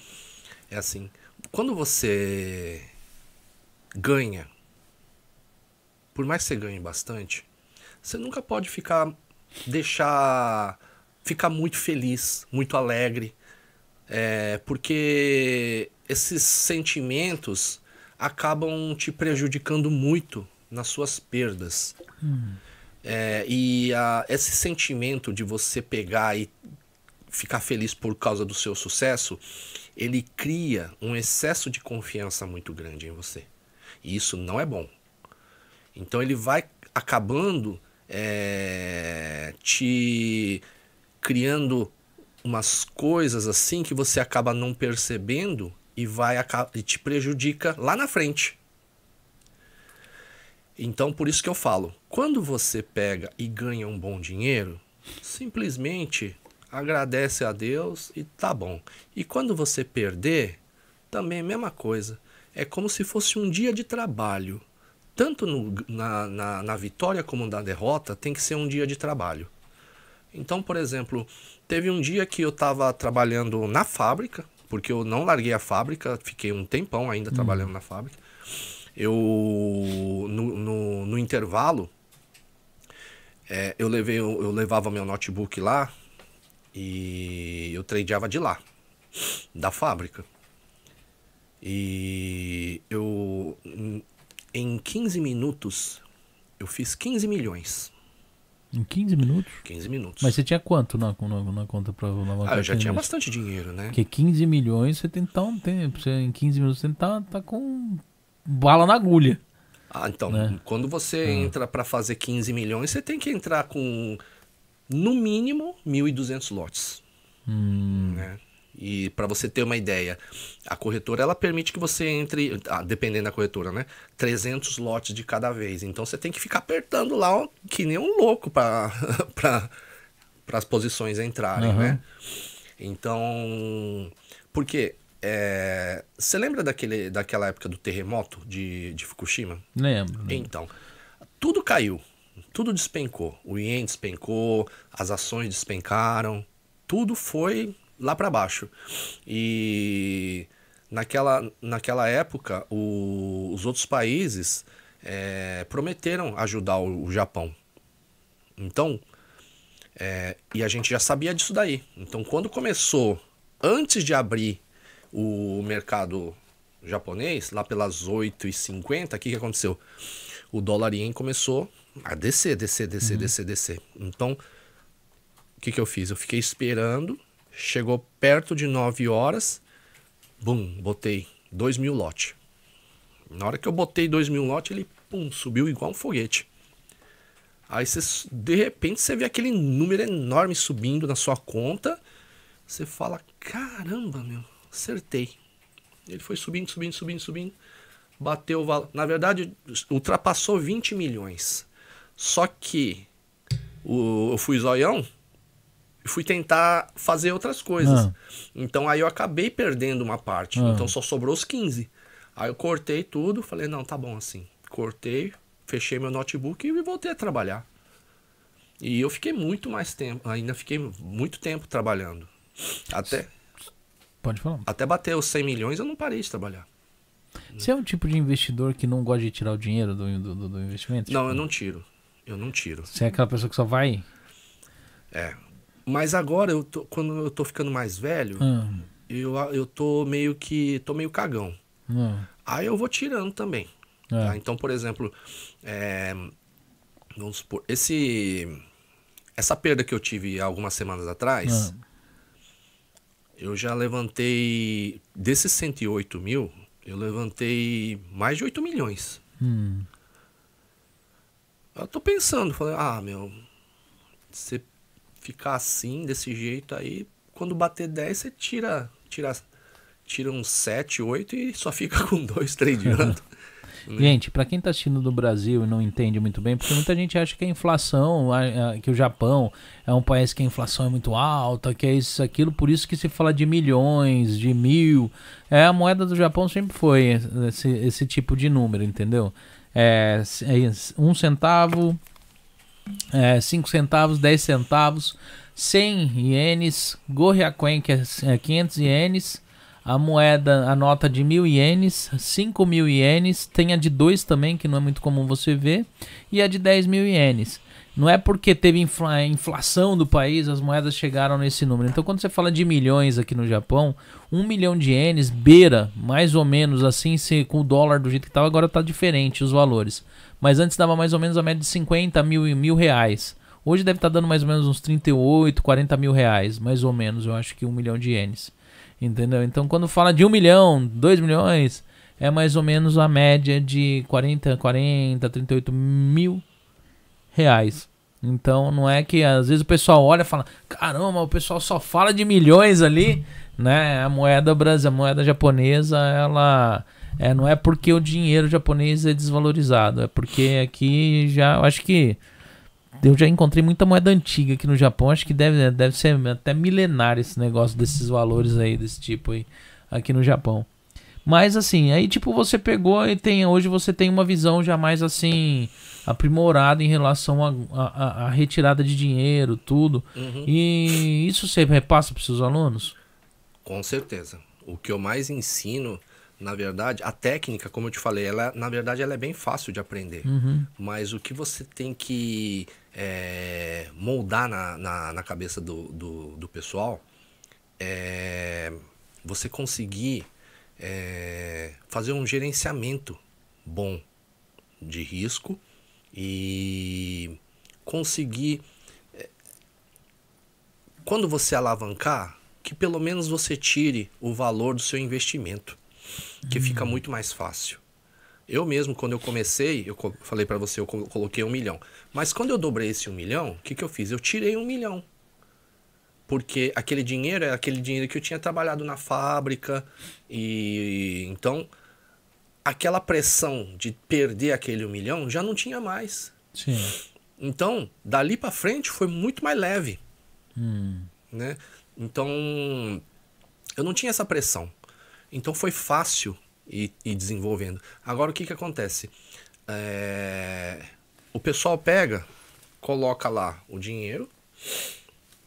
é assim: quando você ganha, por mais que você ganhe bastante, você nunca pode ficar, deixar, ficar muito feliz, muito alegre, é, porque esses sentimentos acabam te prejudicando muito nas suas perdas. É, e a- esse sentimento de você pegar e ficar feliz por causa do seu sucesso, ele cria um excesso de confiança muito grande em você. E isso não é bom. Então ele vai acabando é, te criando umas coisas assim que você acaba não percebendo e vai e te prejudica lá na frente. Então por isso que eu falo, quando você pega e ganha um bom dinheiro, simplesmente agradece a Deus e tá bom. E quando você perder, também é a mesma coisa. É como se fosse um dia de trabalho. Tanto no- na, na, na vitória como na derrota, tem que ser um dia de trabalho. Então, por exemplo, teve um dia que eu estava trabalhando na fábrica, porque eu não larguei a fábrica, fiquei um tempão ainda trabalhando na fábrica. Eu, no, no, no intervalo, é, eu, levei, eu, eu levava meu notebook lá e eu tradeava de lá, da fábrica. E eu, em- em 15 minutos, eu fiz 15 milhões. Em 15 minutos? 15 minutos. Mas você tinha quanto na, na, na conta pra alavancar? Ah, eu já 15 tinha minutos? bastante dinheiro, né? Porque 15 milhões você tem que tá, tem, você, em 15 minutos você tá, tá com bala na agulha. Ah, então, né? quando você entra para fazer 15 milhões, você tem que entrar com no mínimo 1.200 lotes, Hum, né? E para você ter uma ideia, a corretora ela permite que você entre, ah, dependendo da corretora, né, 300 lotes de cada vez. Então você tem que ficar apertando lá que nem um louco para para as posições entrarem, Aham. né? Então, porque é, você lembra daquele, daquela época do terremoto de, de Fukushima? lembro. Então, tudo caiu, tudo despencou. O ien despencou, as ações despencaram, tudo foi lá para baixo. E naquela, naquela época, o- os outros países eh, prometeram ajudar o, o Japão. Então, é, e a gente já sabia disso daí. Então, quando começou, antes de abrir o mercado japonês, lá pelas 8h50, o que, que aconteceu? O dólar ien começou a descer, descer, descer, descer, descer. Então, o que, que eu fiz? Eu fiquei esperando, chegou perto de 9 horas, bum, botei 2 mil lote. Na hora que eu botei 2 mil lote, ele pum, subiu igual um foguete. Aí você, de repente você vê aquele número enorme subindo na sua conta. Você fala, caramba, meu, acertei. Ele foi subindo, subindo, subindo, subindo. bateu o valor. Na verdade, ultrapassou 20 milhões. Só que o, eu fui zoião e fui tentar fazer outras coisas. Ah. Então aí eu acabei perdendo uma parte. Ah. Então só sobrou os 15. Aí eu cortei tudo, falei, não, tá bom assim. Cortei, fechei meu notebook e voltei a trabalhar. E eu fiquei muito mais tempo, ainda fiquei muito tempo trabalhando. Até, Pode falar. até bater os 100 milhões eu não parei de trabalhar. Você é um tipo de investidor que não gosta de tirar o dinheiro do, do, do- investimento? Não, Tipo, eu não tiro. Eu não tiro. Você é aquela pessoa que só vai. É. Mas agora, eu tô, quando eu tô ficando mais velho, Ah, eu, eu tô meio que. tô meio cagão. ah, Aí eu vou tirando também. ah. tá? Então, por exemplo, é, vamos supor, esse, essa perda que eu tive algumas semanas atrás, Ah. Eu já levantei, desses 108 mil, eu levantei mais de 8 milhões. Hum. Eu tô pensando, falei, ah, meu, você ficar assim, desse jeito aí, quando bater 10, você tira, tira, tira uns 7, 8 e só fica com 2, 3 de ano. Gente, pra quem tá assistindo do Brasil e não entende muito bem, porque muita gente acha que a inflação, a- a- que o Japão é um país que a inflação é muito alta, que é isso, aquilo, por isso que se fala de milhões, de mil. É, a moeda do Japão sempre foi esse, esse tipo de número, entendeu? É, é um centavo, é, cinco centavos, 10 centavos, 100 ienes, Goryakuen, que é é 500 ienes, a moeda, a nota de mil ienes, 5 mil ienes, tem a de 2 também, que não é muito comum você ver, e a de 10 mil ienes. Não é porque teve infla- inflação do país, as moedas chegaram nesse número. Então, quando você fala de milhões aqui no Japão, um milhão de ienes beira, mais ou menos assim, se, com o dólar do jeito que estava, agora está diferente os valores. Mas antes dava mais ou menos a média de 50 mil e mil reais. Hoje deve estar dando mais ou menos uns 38, 40 mil reais, mais ou menos, eu acho que um milhão de ienes. Entendeu? Então quando fala de um milhão, dois milhões, é mais ou menos a média de 40, 40, 38 mil reais. Então não é que às vezes o pessoal olha e fala, caramba, o pessoal só fala de milhões ali, né? A moeda brasileira, a moeda japonesa, ela é, não é porque o dinheiro japonês é desvalorizado, é porque aqui já, eu acho que eu já encontrei muita moeda antiga aqui no Japão, acho que deve, deve ser até milenário esse negócio desses valores aí, desse tipo aí, aqui no Japão. Mas assim, aí tipo você pegou e tem, hoje você tem uma visão já mais assim, aprimorada em relação à a, a, a retirada de dinheiro, tudo. Uhum. E isso você repassa para seus alunos? Com certeza. O que eu mais ensino, na verdade, a técnica, como eu te falei, ela, na verdade, ela é bem fácil de aprender. Uhum. Mas o que você tem que é, moldar na, na, na cabeça do, do, do pessoal é você conseguir é, fazer um gerenciamento bom de risco e conseguir é, quando você alavancar que pelo menos você tire o valor do seu investimento que fica muito mais fácil eu mesmo, quando eu comecei, eu co- falei pra você, eu co- coloquei um milhão. Mas quando eu dobrei esse um milhão, o que, que eu fiz? Eu tirei um milhão. Porque aquele dinheiro é aquele dinheiro que eu tinha trabalhado na fábrica. E então, aquela pressão de perder aquele um milhão já não tinha mais. Sim. Então, dali pra frente foi muito mais leve Hum. né? Então, eu não tinha essa pressão. Então foi fácil ir, ir desenvolvendo. Agora o que que acontece? É, O pessoal pega, coloca lá o dinheiro,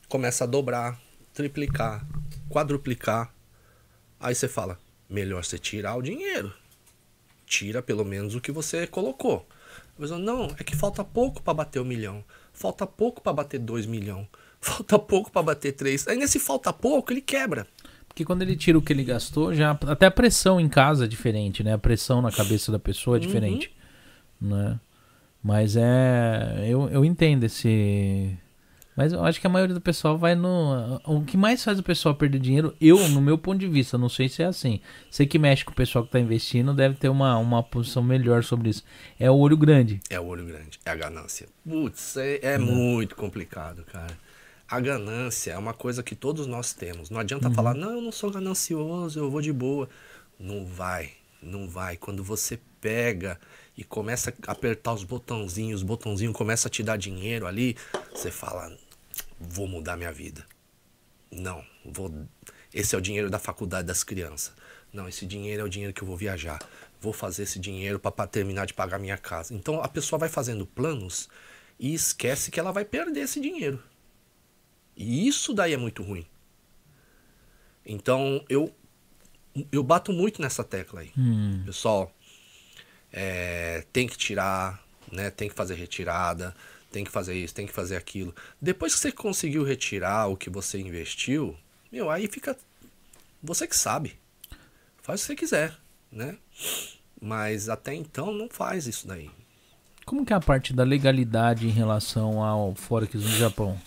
começa a dobrar, triplicar, quadruplicar. Aí você fala, melhor você tirar o dinheiro. Tira pelo menos o que você colocou. Mas não, é que falta pouco para bater um milhão. Falta pouco para bater dois milhões. Falta pouco para bater três. Aí nesse falta pouco, ele quebra. Porque quando ele tira o que ele gastou, já até a pressão em casa é diferente, né? A pressão na cabeça da pessoa é diferente, né? Mas é, eu, eu entendo esse, mas eu acho que a maioria do pessoal vai no, o que mais faz o pessoal perder dinheiro, eu no meu ponto de vista, não sei se é assim. Você que mexe com o pessoal que tá investindo deve ter uma, uma posição melhor sobre isso. É o olho grande. É o olho grande, é a ganância. Putz, é, é muito complicado, cara. A ganância é uma coisa que todos nós temos. Não adianta falar, não, eu não sou ganancioso, eu vou de boa. Não vai, Não vai. Quando você pega e começa a apertar os botãozinhos, os botãozinhos começa a te dar dinheiro ali, você fala, vou mudar minha vida. Não, vou. Esse é o dinheiro da faculdade das crianças. Não, esse dinheiro é o dinheiro que eu vou viajar. Vou fazer esse dinheiro para terminar de pagar minha casa. Então a pessoa vai fazendo planos e esquece que ela vai perder esse dinheiro. E isso daí é muito ruim. Então eu eu bato muito nessa tecla aí. Pessoal, é, tem que tirar, né? Tem que fazer retirada, tem que fazer isso, tem que fazer aquilo. Depois que você conseguiu retirar o que você investiu, meu, aí fica você que sabe. Faz o que você quiser, né? Mas até então não faz isso daí. Como que é a parte da legalidade em relação ao Forex no Japão?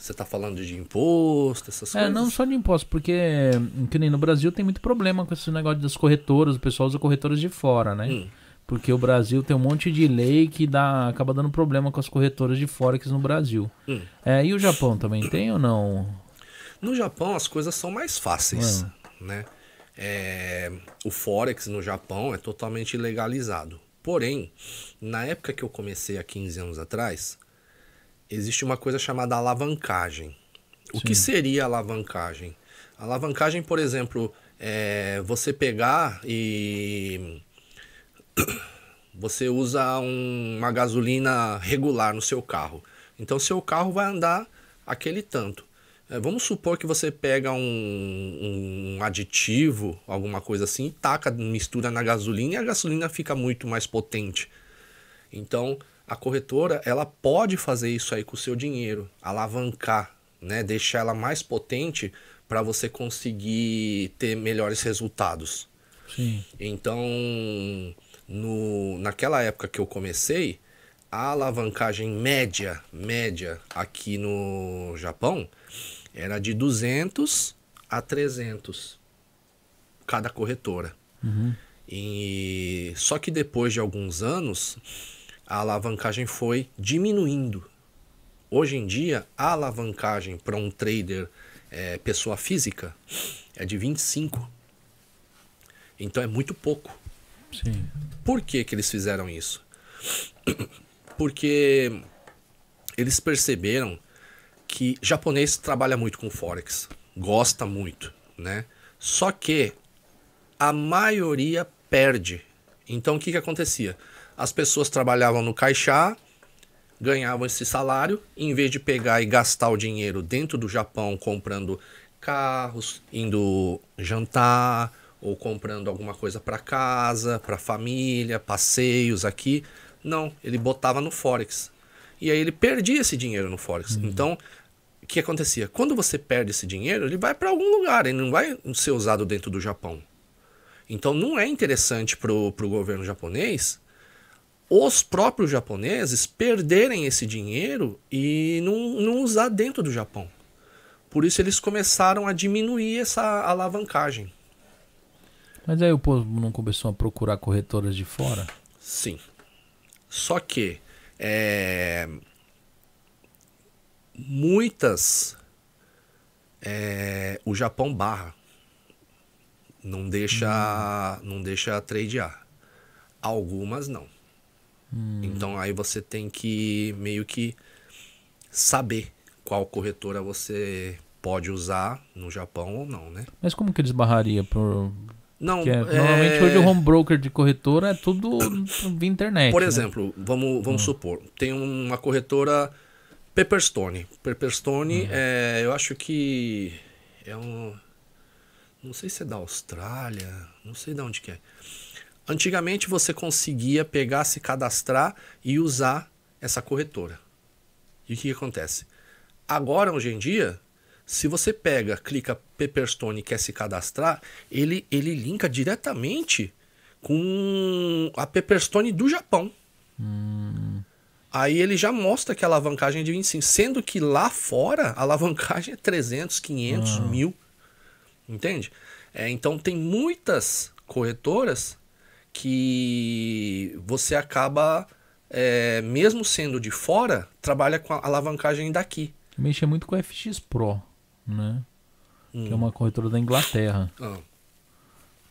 Você tá falando de imposto, essas É, coisas? não só de impostos, porque que nem no Brasil tem muito problema com esse negócio das corretoras, o pessoal usa corretoras de fora, né? Hum. Porque o Brasil tem um monte de lei que dá, acaba dando problema com as corretoras de Forex no Brasil. Hum. É, e o Japão também tem ou não? No Japão as coisas são mais fáceis, Ah. né? É, o Forex no Japão é totalmente legalizado. Porém, na época que eu comecei há 15 anos atrás, existe uma coisa chamada alavancagem. O que seria alavancagem? Alavancagem, por exemplo, é você pegar e você usa um- uma gasolina regular no seu carro. Então, seu carro vai andar aquele tanto. É, vamos supor que você pega um, um aditivo, alguma coisa assim, e taca, mistura na gasolina e a gasolina fica muito mais potente. Então, a corretora, ela pode fazer isso aí com o seu dinheiro, alavancar, né, deixar ela mais potente para você conseguir ter melhores resultados. Sim. Então, no, naquela época que eu comecei, a alavancagem média, média aqui no Japão era de 200 a 300 cada corretora. E só que depois de alguns anos, a alavancagem foi diminuindo. Hoje em dia, a alavancagem para um trader eh, pessoa física é de 25. Então é muito pouco. Sim. Por que, que eles fizeram isso? Porque eles perceberam que japonês trabalha muito com forex, gosta muito, né? Só que a maioria perde. Então o que que acontecia? As pessoas trabalhavam no caixa, ganhavam esse salário, em vez de pegar e gastar o dinheiro dentro do Japão comprando carros, indo jantar ou comprando alguma coisa para casa, para família, passeios aqui, não, ele botava no forex. E aí ele perdia esse dinheiro no forex. Então, o que acontecia? Quando você perde esse dinheiro, ele vai para algum lugar, ele não vai ser usado dentro do Japão. Então não é interessante para o governo japonês os próprios japoneses perderem esse dinheiro e não, não usar dentro do Japão. Por isso eles começaram a diminuir essa alavancagem. Mas aí o povo não começou a procurar corretoras de fora? Sim. Só que é, muitas é, o Japão barra. Não deixa, não deixa tradear. Algumas não. Então aí você tem que meio que saber qual corretora você pode usar no Japão ou não, né? Mas como que eles barrariam por. Não, é- é- Normalmente hoje o home broker de corretora é tudo via internet. Por né? exemplo, vamos, vamos supor, tem uma corretora Pepperstone. Pepperstone, é, eu acho que é um. Não sei se é da Austrália, não sei de onde que é. Antigamente você conseguia pegar, se cadastrar e usar essa corretora. E o que, que acontece? Agora, hoje em dia, se você pega, clica Pepperstone e quer se cadastrar, ele, ele linka diretamente com a Pepperstone do Japão. Aí ele já mostra que a alavancagem é de 25, sendo que lá fora a alavancagem é 300, 500, mil. Entende? É, então tem muitas corretoras que você acaba, é, mesmo sendo de fora, trabalha com a alavancagem daqui. Mexer muito com a FX Pro, né? Que é Hum. uma corretora da Inglaterra. Ah,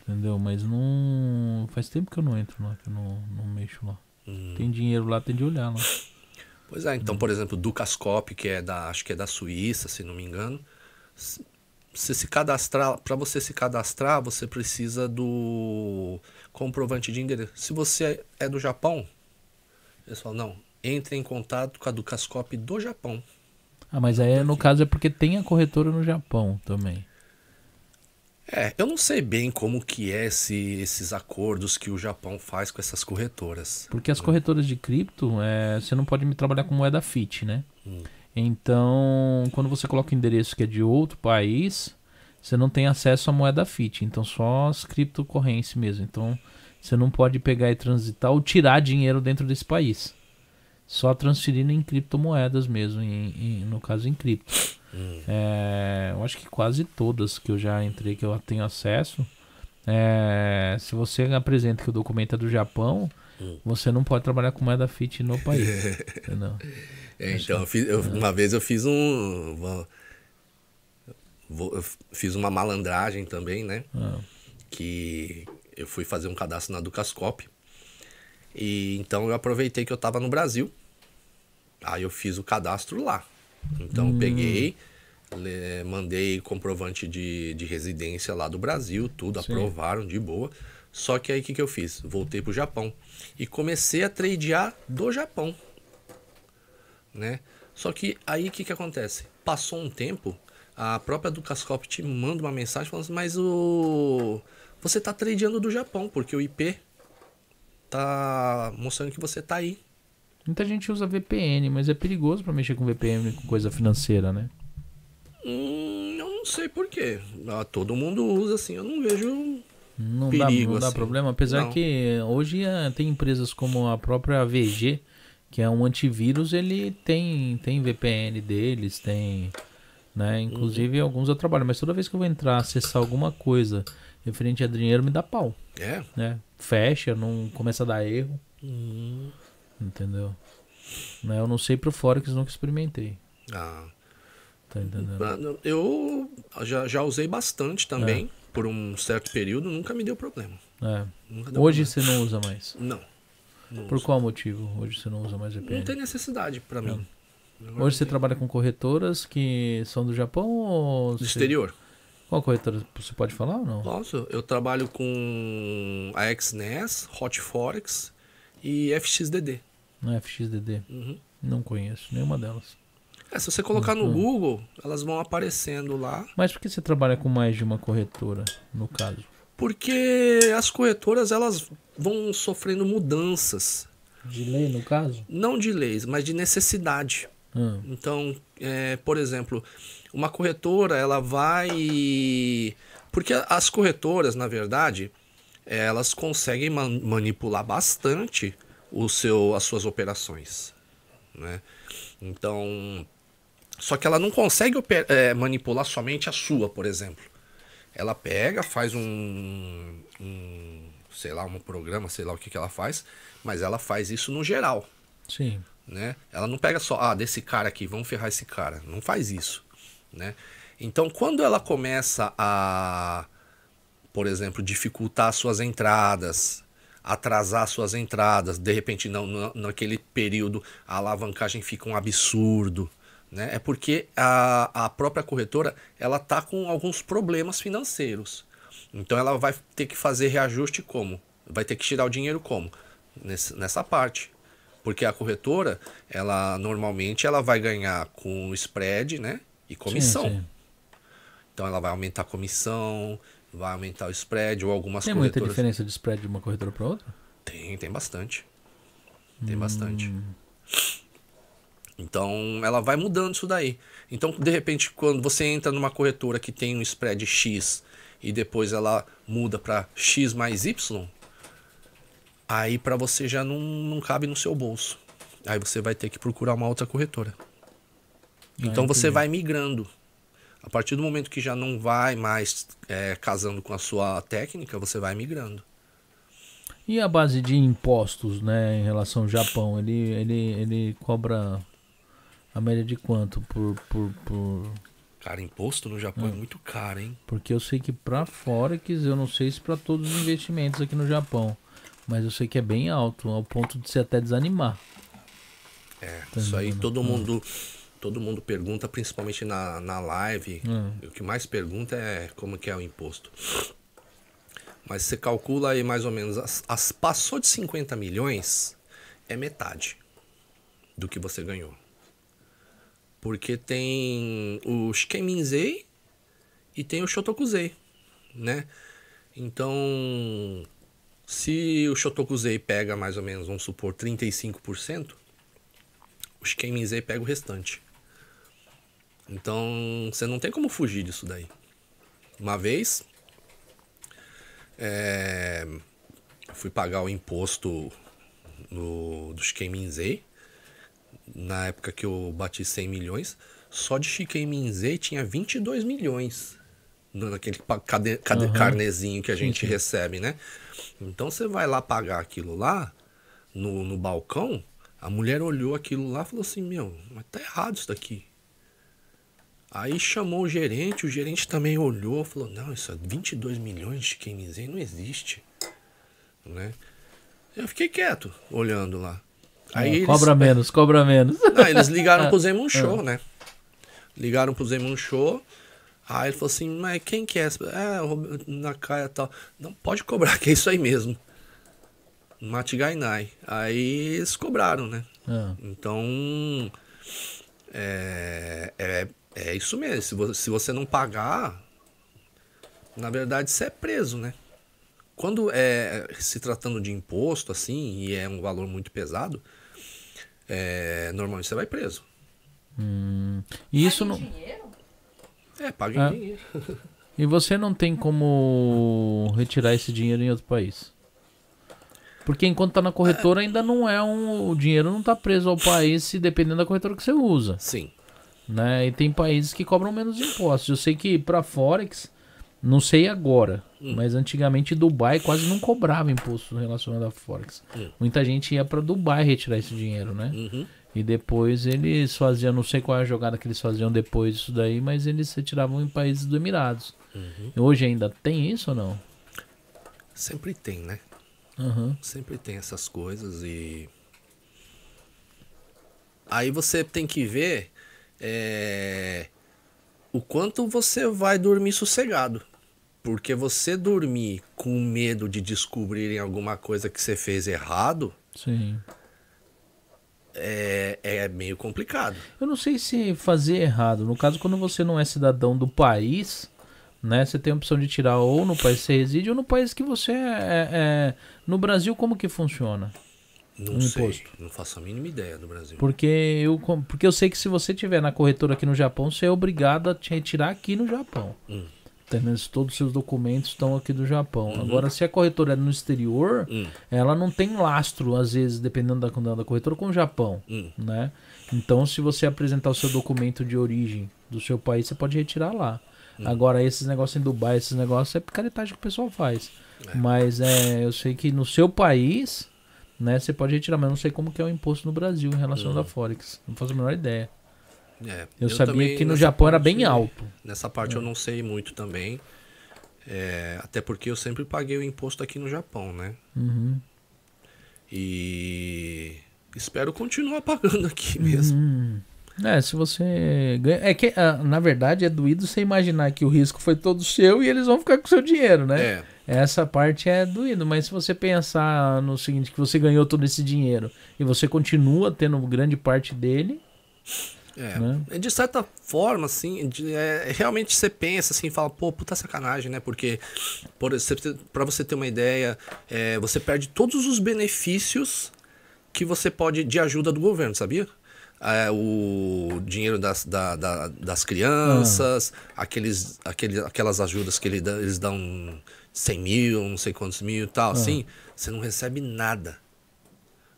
Entendeu? Mas não. Faz tempo que eu não entro lá, que eu não, não mexo lá. Hum. Tem dinheiro lá, tem de olhar lá. Pois é, então, por exemplo, do Cascop, que é da, acho que é da Suíça, se não me engano, você se cadastrar, para você se cadastrar, você precisa do comprovante de endereço. Se você é do Japão, eles falam, não, entre em contato com a do Cascop do Japão. Ah, mas aí no caso é porque tem a corretora no Japão também. É, eu não sei bem como que é esse, esses acordos que o Japão faz com essas corretoras. Porque as corretoras de cripto, é, você não pode me trabalhar com moeda FIT, né? Hum. Então, quando você coloca o endereço que é de outro país, você não tem acesso à moeda FIT. Então, só as criptocorrências mesmo. Então, você não pode pegar e transitar ou tirar dinheiro dentro desse país. Só transferindo em criptomoedas mesmo, em, em- no caso em cripto. Hum. É, eu acho que quase todas que eu já entrei, que eu tenho acesso, é, se você apresenta que o documento é do Japão, Hum. você não pode trabalhar com moeda FIT no país. entendeu? É, então, eu fiz- eu- uma vez eu fiz um. Uma, eu fiz uma malandragem também, né? Ah, que eu fui fazer um cadastro na Ducascop. E então eu aproveitei que eu tava no Brasil. Aí eu fiz o cadastro lá. Então eu peguei, mandei comprovante de, de residência lá do Brasil, tudo, Sim. aprovaram de boa. Só que aí o que, que eu fiz? Voltei pro Japão. E comecei a tradear do Japão. Né? Só que aí o que, que acontece? Passou um tempo, a própria Ducascop te manda uma mensagem falando assim, mas o. Você tá tradeando do Japão, porque o IP tá mostrando que você tá aí. Muita gente usa VPN, mas é perigoso pra mexer com VPN com coisa financeira, né? Hum, eu não sei porquê. Ah, todo mundo usa assim, eu não vejo. Não Perigo, dá, não dá assim. problema. Apesar Não. que hoje é, tem empresas como a própria VG, que é um antivírus, ele tem, tem VPN deles, tem. Né? Inclusive alguns eu trabalho, mas toda vez que eu vou entrar, acessar alguma coisa referente a dinheiro, me dá pau. É? Né? Fecha, não começa a dar erro. Hum, Entendeu? Né? Eu não sei pro Forex, nunca experimentei. ah, Tá entendendo? eu já, já usei bastante também, por um certo período, nunca me deu problema. É. Hoje problema. você não usa mais. Não. Não, Por uso. qual motivo hoje você não usa mais não VPN? tem necessidade pra mim. Hoje você não tem. trabalha com corretoras que são do Japão ou. Do exterior. Qual corretora? Você pode falar ou não? Nossa, eu trabalho com a XNES, Hot Forex e FXDD. Não é FXDD? Uhum. Não conheço nenhuma delas. É, se você colocar no. Google, elas vão aparecendo lá. Mas por que você trabalha com mais de uma corretora, no caso? Porque as corretoras elas vão sofrendo mudanças, De lei, no caso? não de leis, mas de necessidade. Ah, Então, é, por exemplo, uma corretora ela vai, porque as corretoras, na verdade, elas conseguem man- manipular bastante o seu, as suas operações, né? Então, só que ela não consegue é, manipular somente a sua, por exemplo. Ela pega, faz um, um, sei lá, um programa, sei lá o que, que ela faz, mas ela faz isso no geral, sim. né? Ela não pega só, ah, desse cara aqui, vamos ferrar esse cara. Não faz isso, né? Então, quando ela começa a, por exemplo, dificultar suas entradas, atrasar suas entradas, de repente não, na- naquele período a alavancagem fica um absurdo, né? É porque a, a própria corretora ela tá com alguns problemas financeiros. Então ela vai ter que fazer reajuste como? Vai ter que tirar o dinheiro como? Nesse- nessa parte. Porque a corretora, ela normalmente ela vai ganhar com spread, né? E comissão. Sim, sim. Então ela vai aumentar a comissão, vai aumentar o spread ou algumas Tem muita corretoras. diferença de spread de uma corretora para outra? Tem, tem bastante. Tem Hum. bastante. Então ela vai mudando isso daí. Então, de repente, quando você entra numa corretora que tem um spread X e depois ela muda para X mais Y, aí para você já não, não cabe no seu bolso. Aí você vai ter que procurar uma outra corretora. Então você entendi. vai migrando. A partir do momento que já não vai mais é, casando com a sua técnica, você vai migrando. E a base de impostos, né, em relação ao Japão, ele, ele, ele cobra a média de quanto por, por, por, Cara, imposto no Japão é muito caro, hein? Porque eu sei que pra Forex, eu não sei se pra todos os investimentos aqui no Japão. Mas eu sei que é bem alto, ao ponto de se até desanimar. É, Tá isso aí todo mundo, todo mundo pergunta, principalmente na, na live. Hum. O que mais pergunta é como que é o imposto. Mas você calcula aí mais ou menos, as, as- passou de 50 milhões, é metade do que você ganhou. Porque tem o Shikeminzei e tem o Shotokuzei, né? Então, se o Shotokuzei pega mais ou menos, vamos supor, 35%, o Shikeminzei pega o restante. Então, você não tem como fugir disso daí. Uma vez, é, fui pagar o imposto no, do Shikeminzei, na época que eu bati 100 milhões, só de Shikeminzei tinha 22 milhões naquele cade, cade- Aham. carnezinho que a gente recebe, né? Então você vai lá pagar aquilo lá, no, no balcão, a mulher olhou aquilo lá e falou assim, meu, mas tá errado isso daqui. Aí chamou o gerente, o gerente também olhou, falou, não, isso é 22 milhões de Shikeminzei não existe, né? Eu fiquei quieto, olhando lá. Aí É, eles- cobra menos, cobra menos. não, eles ligaram pro Zemun Show, né? Ligaram pro Zemun Show. Aí ele falou assim, mas quem que é? É, na caia e tal. Não, pode cobrar, que é isso aí mesmo. Matigainai. Aí eles cobraram, né? Ah, Então, é, é, é isso mesmo. Se você, se você não pagar, na verdade você é preso, né? Quando é se tratando de imposto, assim, e é um valor muito pesado, é, normalmente você vai preso. hum. E isso Paga em não. dinheiro? É, paga em É. dinheiro. E você não tem como retirar esse dinheiro em outro país. Porque enquanto tá na corretora ainda não é um. O dinheiro não tá preso ao país, se dependendo da corretora que você usa. Sim. Né? E tem países que cobram menos impostos. Eu sei que pra Forex, não sei agora, Hum. mas antigamente Dubai quase não cobrava imposto relacionado a Forex. Hum. Muita gente ia pra Dubai retirar esse dinheiro, né? Uhum. E depois eles faziam, não sei qual é a jogada que eles faziam depois disso daí, mas eles retiravam em países do Emirados. Uhum. Hoje ainda tem isso ou não? Sempre tem, né? Aham. Sempre tem essas coisas e. Aí você tem que ver é, o quanto você vai dormir sossegado. Porque você dormir com medo de descobrirem alguma coisa que você fez errado Sim. é, é meio complicado. Eu não sei se fazer errado. No caso, quando você não é cidadão do país, né? Você tem a opção de tirar ou no país que você reside ou no país que você é. é- é- No Brasil, como que funciona? Não Um sei. imposto. Não faço a mínima ideia do Brasil. Porque eu, porque eu sei que se você tiver na corretora aqui no Japão, você é obrigado a te retirar aqui no Japão. Hum. Se Todos os seus documentos estão aqui do Japão. Agora, se a corretora é no exterior, Hum. ela não tem lastro, às vezes, dependendo da, da corretora, com o Japão. Hum. Né? Então, se você apresentar o seu documento de origem do seu país, você pode retirar lá. Hum. Agora, esses negócios em Dubai, esses negócios é picaretagem que o pessoal faz. É. Mas é, eu sei que no seu país, né, você pode retirar, mas eu não sei como que é o imposto no Brasil em relação à Forex. Não faço a menor ideia. É, Eu, sabia também, que no Japão era parte- bem alto. Nessa parte eu não sei muito também. É, até porque eu sempre paguei o imposto aqui no Japão, né? Uhum. E espero continuar pagando aqui mesmo. Hum. É, se você ganha. É que, ah, na verdade, é doído você imaginar que o risco foi todo seu e eles vão ficar com o seu dinheiro, né? É, Essa parte é doído, mas se você pensar no seguinte, que você ganhou todo esse dinheiro e você continua tendo grande parte dele, é. Né? É, De certa forma, assim, de- é, realmente você pensa assim, fala, pô, puta sacanagem, né? Porque, por, pra você ter uma ideia, é, você perde todos os benefícios que você pode de ajuda do governo, sabia? É, o dinheiro das, da- da- das crianças, aqueles, aqueles, aquelas ajudas que ele eles dão 100 mil, não sei quantos mil e tal, assim, você não recebe nada.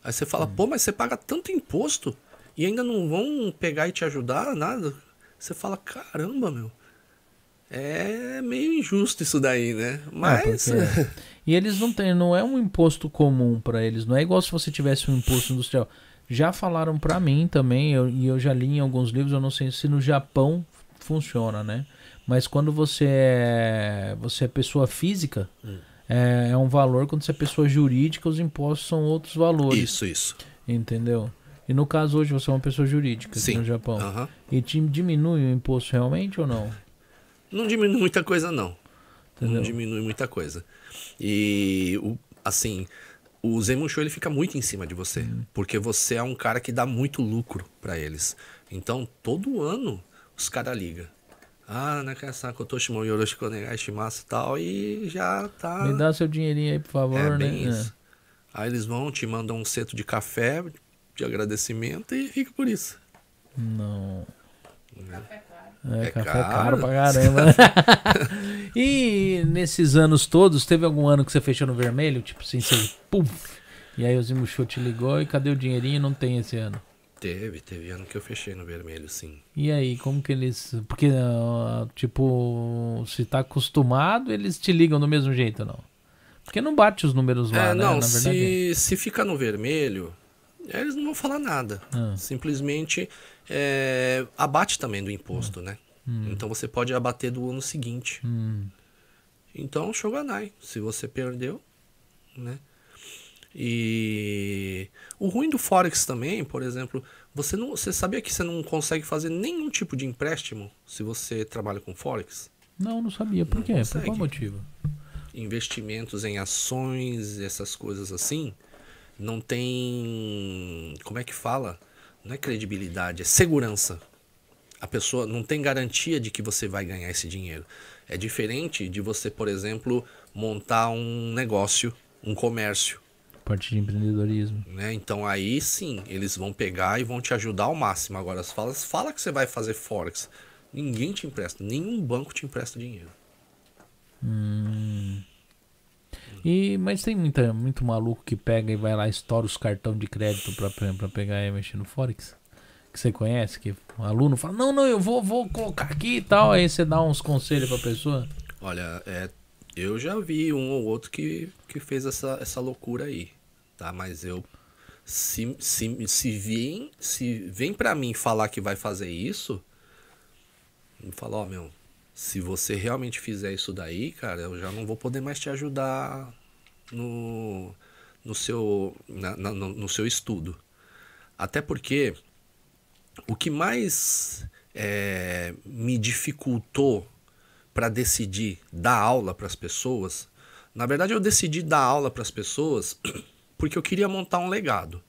Aí você fala, pô, mas você paga tanto imposto e ainda não vão pegar e te ajudar, nada. Você fala, caramba, meu. É meio injusto isso daí, né? Mas. É, porque- E eles não têm, não é um imposto comum pra eles, não é igual se você tivesse um imposto industrial. Já falaram pra mim também, eu- e eu já li em alguns livros, eu não sei se no Japão funciona, né? Mas quando você é, você é pessoa física, é, é um valor. Quando você é pessoa jurídica, os impostos são outros valores. Isso, isso. Entendeu? E no caso hoje você é uma pessoa jurídica Sim. no Japão. Aham. E te diminui o imposto realmente ou não? Não diminui muita coisa, não. Entendeu? Não diminui muita coisa. E, assim, o Zemusho ele fica muito em cima de você. Uhum. Porque você é um cara que dá muito lucro pra eles. Então, todo ano, os caras ligam. Ah, nakasa kotoshimo yoroshiku onegai shimasu e tal. E já tá... Me dá seu dinheirinho aí, por favor, é né? bem isso. Aí eles vão, te mandam um cesto de café de agradecimento e fica por isso. Não. Café caro. É, É café caro. caro pra caramba. e nesses anos todos, teve algum ano que você fechou no vermelho? Tipo assim, você. Pum! E aí o Zimuxô te ligou e cadê o dinheirinho? Não tem esse ano. Teve, teve ano que eu fechei no vermelho, sim. E aí, como que eles. Porque, tipo, se tá acostumado, eles te ligam do mesmo jeito não? Porque não bate os números lá, é, né? não, Na verdade. se, se fica no vermelho, eles não vão falar nada. Ah. Simplesmente é, abate também do imposto, Hum. né? Então você pode abater do ano seguinte. Hum, Então, Shogunai, se você perdeu, né? E o ruim do Forex também, por exemplo, você não, você sabia que você não consegue fazer nenhum tipo de empréstimo se você trabalha com Forex? não, não sabia. Por Não quê? Por consegue. qual motivo? investimentos em ações, essas coisas assim, não tem. Como é que fala? Não é credibilidade, é segurança. A pessoa não tem garantia de que você vai ganhar esse dinheiro. É diferente de você, por exemplo, montar um negócio, um comércio. Parte de empreendedorismo. Né? Então aí sim, eles vão pegar e vão te ajudar ao máximo. Agora, fala, fala que você vai fazer Forex. Ninguém te empresta, nenhum banco te empresta dinheiro. E, mas tem muita, muito maluco que pega e vai lá estoura os cartão de crédito pra pegar e mexer no Forex. Que você conhece, que o aluno fala, não, não, eu vou, vou colocar aqui e tal. Aí você dá uns conselhos pra pessoa. Olha, é, eu já vi um ou outro que, que fez essa, essa loucura aí, tá? Mas eu se, se, se vem se vem para mim falar que vai fazer isso, me fala, ó, meu, se você realmente fizer isso daí, cara, eu já não vou poder mais te ajudar no no seu na- na- no, no seu estudo. Até porque o que mais é, me dificultou para decidir dar aula para as pessoas, na verdade eu decidi dar aula para as pessoas porque eu queria montar um legado.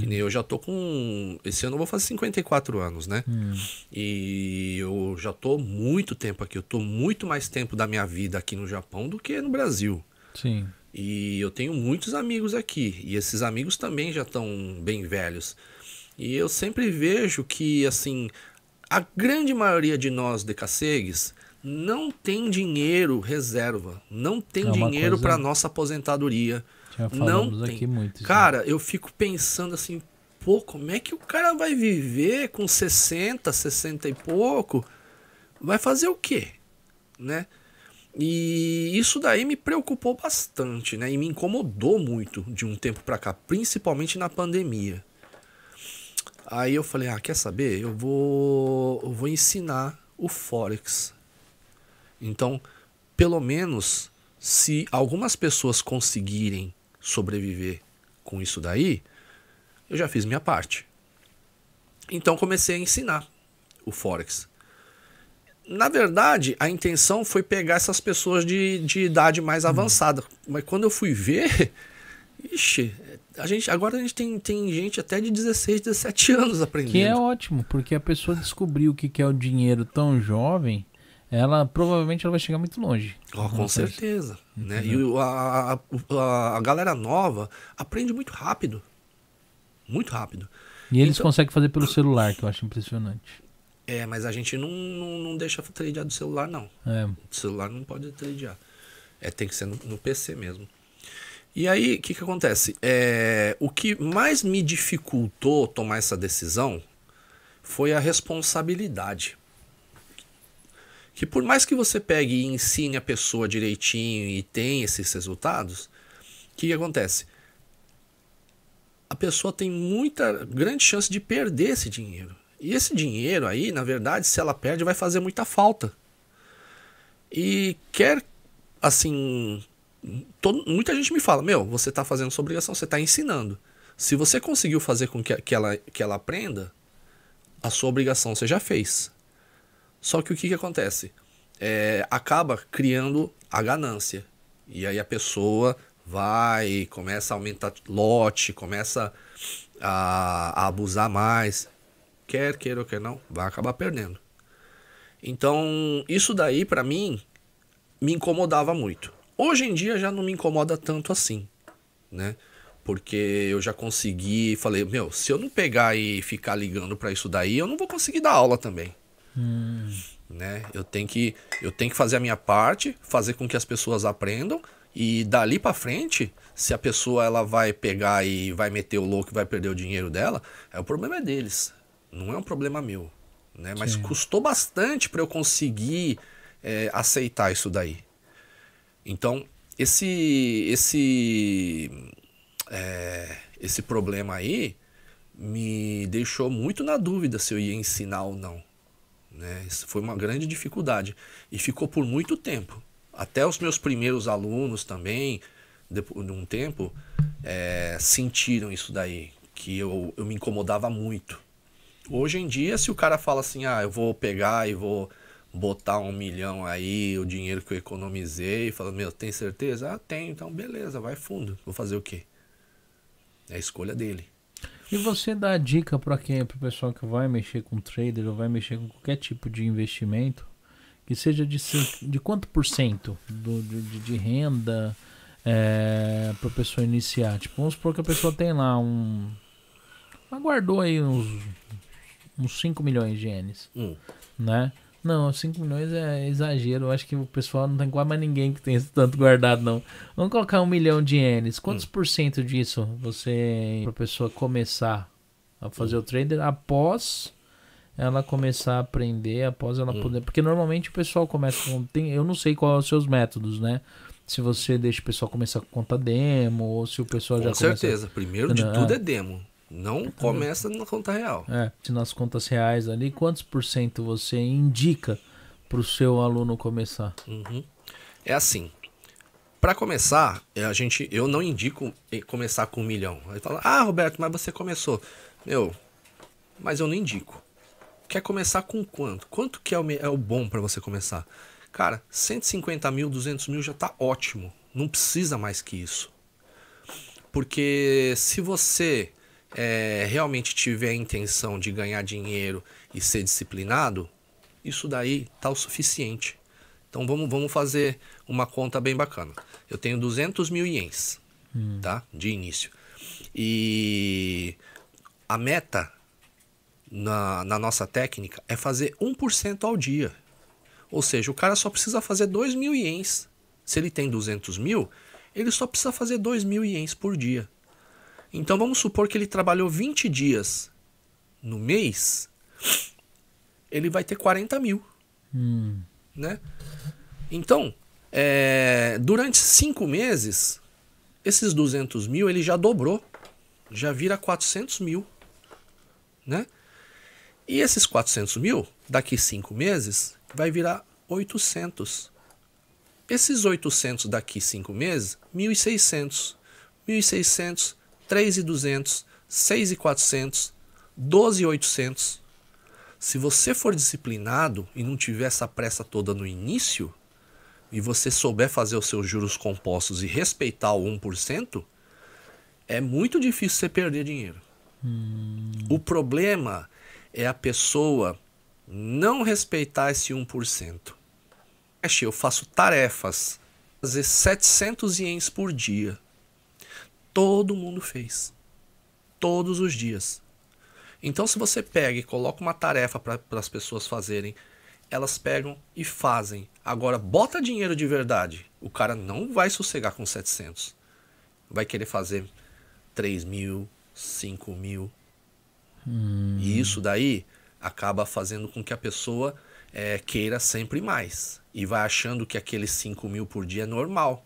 Que nem eu já tô com. Esse ano eu vou fazer 54 anos, né? E eu já tô muito tempo aqui. Eu tô muito mais tempo da minha vida aqui no Japão do que no Brasil. Sim. E eu tenho muitos amigos aqui. E esses amigos também já estão bem velhos. E eu sempre vejo que, assim, a grande maioria de nós decassegues não tem dinheiro reserva. Não tem É dinheiro coisa- para nossa aposentadoria. Já Não tem. aqui muito. isso. Cara, eu fico pensando assim, pô, como é que o cara vai viver com 60, 60 e pouco? Vai fazer o quê? Né? E isso daí me preocupou bastante, né? E me incomodou muito de um tempo pra cá, principalmente na pandemia. Aí eu falei, ah, quer saber? Eu vou, eu vou ensinar o Forex. Então, pelo menos, se algumas pessoas conseguirem sobreviver com isso daí, eu já fiz minha parte. Então comecei a ensinar o Forex. Na verdade, a intenção foi pegar essas pessoas de, de idade mais avançada. Mas quando eu fui ver, ixi, a gente, agora a gente tem, tem gente até de 16, 17 anos aprendendo. Que é ótimo, porque a pessoa descobriu o que é o dinheiro tão jovem, ela provavelmente ela vai chegar muito longe. Ó, com certeza. Né? E a, a, a galera nova aprende muito rápido. Muito rápido. E eles Então- conseguem fazer pelo celular, que eu acho impressionante. É, mas a gente não, não, não deixa tradear do celular, não. É, O celular não pode tradear. É, tem que ser no, no PC mesmo. E aí, o que, que acontece? É, o que mais me dificultou tomar essa decisão foi a responsabilidade. Que por mais que você pegue e ensine a pessoa direitinho e tenha esses resultados, o que, que acontece? A pessoa tem muita grande chance de perder esse dinheiro. E esse dinheiro aí, na verdade, se ela perde, vai fazer muita falta. E quer, assim. todo- muita gente me fala: Meu, você tá fazendo sua obrigação, você tá ensinando. Se você conseguiu fazer com que, que, ela, que ela aprenda, a sua obrigação você já fez. Só que o que, que acontece? É, acaba criando a ganância. E aí a pessoa vai, começa a aumentar lote, começa a, a abusar mais. Quer queira ou quer não, vai acabar perdendo. Então, isso daí pra mim me incomodava muito. Hoje em dia já não me incomoda tanto assim, né? Porque eu já consegui, falei, meu, se eu não pegar e ficar ligando pra isso daí, eu não vou conseguir dar aula também. Né? Eu tenho que eu tenho que fazer a minha parte, fazer com que as pessoas aprendam e dali pra frente, se a pessoa ela vai pegar e vai meter o louco e vai perder o dinheiro dela, é o problema é deles, não é um problema meu, né? Mas Sim. custou bastante para eu conseguir é, aceitar isso daí. Então esse esse é, esse problema aí me deixou muito na dúvida se eu ia ensinar ou não. Né? Isso foi uma grande dificuldade. E ficou por muito tempo. Até os meus primeiros alunos também, depois de um tempo, é, sentiram isso daí. Que eu, eu me incomodava muito. Hoje em dia, se o cara fala assim, ah, eu vou pegar e vou botar um milhão aí, o dinheiro que eu economizei, fala, meu, tem certeza? Ah, tenho, então beleza, vai fundo. Vou fazer o quê? É a escolha dele. E você dá a dica para quem, pro pessoal que vai mexer com trader ou vai mexer com qualquer tipo de investimento, que seja de, de quanto por cento do, de, de- renda é, para pessoa iniciar? Tipo, vamos supor que a pessoa tem lá um. Ela guardou aí uns, uns 5 milhões de ienes, Hum. né? Não, 5 milhões é exagero. Eu acho que o pessoal não tem quase mais ninguém que tem esse tanto guardado, não. Vamos colocar um milhão de ienes. Quantos por cento disso você, pra pessoa começar a fazer o trader após ela começar a aprender, após ela poder. Porque normalmente o pessoal começa com. Tem, eu não sei quais são os seus métodos, né? Se você deixa o pessoal começar com conta demo, ou se o pessoal já Com começa. certeza. Primeiro de tudo é. é demo. Não começa na conta real. É, se nas contas reais ali, quantos por cento você indica pro seu aluno começar? Uhum. É assim. Para começar, é, a gente, eu não indico eh, começar com um milhão. Aí fala, ah, Roberto, mas você começou. Meu, mas eu não indico. Quer começar com quanto? Quanto que é o, é o bom para você começar? Cara, 150 mil, 200 mil já tá ótimo. Não precisa mais que isso. Porque se você é, realmente tiver a intenção de ganhar dinheiro e ser disciplinado, isso daí tá o suficiente. Então vamos, vamos fazer uma conta bem bacana. Eu tenho 200 mil ienes, tá? De início. E a meta na, na nossa técnica é fazer 1% ao dia. Ou seja, o cara só precisa fazer 2 mil ienes. Se ele tem 200 mil, ele só precisa fazer 2 mil ienes por dia. Então vamos supor que ele trabalhou 20 dias no mês, ele vai ter 40 mil Hum, né? Então, é, durante cinco meses, esses 200 mil ele já dobrou, já vira 400 mil, né? E esses 400 mil, daqui cinco meses, vai virar 800. Esses 800 daqui cinco meses, 1.600. 1.600, 3.200, 6.400, 12.800. Se você for disciplinado e não tiver essa pressa toda no início, e você souber fazer os seus juros compostos e respeitar o 1%, é muito difícil você perder dinheiro. O problema é a pessoa não respeitar esse 1%. Oxe, Eu faço tarefas, fazer 700 ienes por dia. Todo mundo fez. Todos os dias. Então, se você pega e coloca uma tarefa para as pessoas fazerem, elas pegam e fazem. Agora, bota dinheiro de verdade. O cara não vai sossegar com 700. Vai querer fazer 3 mil, 5 mil. E isso daí acaba fazendo com que a pessoa eh, queira sempre mais. E vai achando que aqueles 5 mil por dia é normal.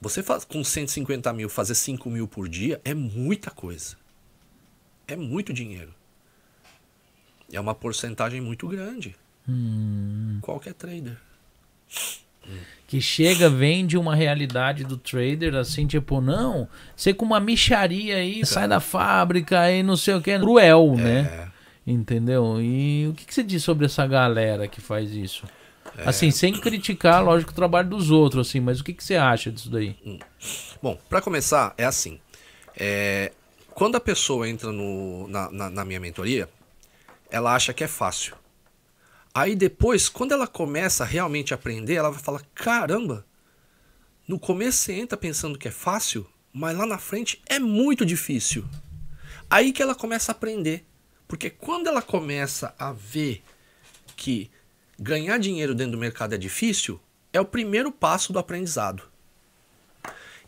Você faz, com 150 mil fazer 5 mil por dia é muita coisa. É muito dinheiro. É uma porcentagem muito grande. Hum. Qualquer trader. Que chega, vende uma realidade do trader, assim, tipo, não, você com uma micharia aí, sai da fábrica aí, não sei o que, cruel, né? É. Entendeu? E o que, que você diz sobre essa galera que faz isso? É. Assim, sem criticar, lógico, o trabalho dos outros, assim, mas o que, que você acha disso daí? Bom, para começar, é assim. É, quando a pessoa entra no, na, na, na minha mentoria, ela acha que é fácil. Aí depois, quando ela começa a realmente aprender, ela vai falar: caramba, no começo você entra pensando que é fácil, mas lá na frente é muito difícil. Aí que ela começa a aprender. Porque quando ela começa a ver que ganhar dinheiro dentro do mercado é difícil, é o primeiro passo do aprendizado.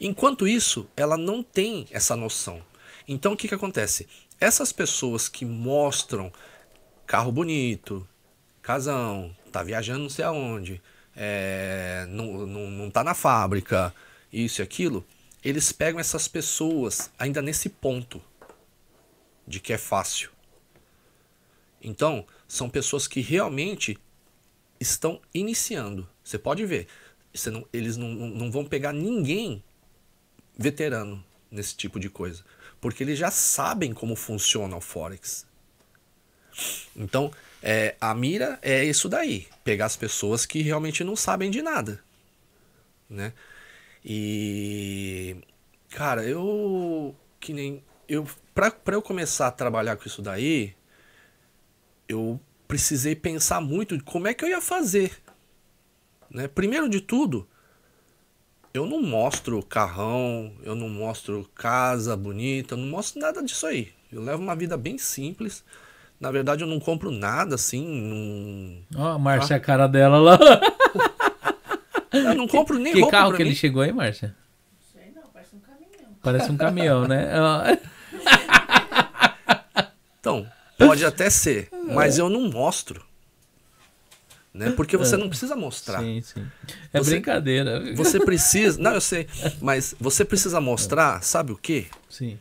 Enquanto isso, ela não tem essa noção. Então o que, que acontece? Essas pessoas que mostram carro bonito, casão, tá viajando não sei aonde, é, não, não, não tá na fábrica, isso e aquilo, eles pegam essas pessoas ainda nesse ponto de que é fácil. Então, são pessoas que realmente estão iniciando. Você pode ver, você não, eles não, não vão pegar ninguém veterano nesse tipo de coisa, porque eles já sabem como funciona o Forex. Então, é, a mira é isso daí, pegar as pessoas que realmente não sabem de nada, né? E cara, eu que nem eu para eu começar a trabalhar com isso daí, eu precisei pensar muito de como é que eu ia fazer, né? Primeiro de tudo, eu não mostro carrão, eu não mostro casa bonita, eu não mostro nada disso aí. Eu levo uma vida bem simples. Na verdade, eu não compro nada assim. Não... Ó, a Márcia, a cara dela lá. Eu não compro nem que roupa carro pra que mim. ele chegou aí, Márcia? Não sei não, parece um caminhão. Parece um caminhão, né? Então, pode até ser, mas eu não mostro. Né? Porque você não precisa mostrar. Sim, sim. É Você- brincadeira. Você precisa. Não, eu sei. Mas você precisa mostrar, sabe o quê? Sim.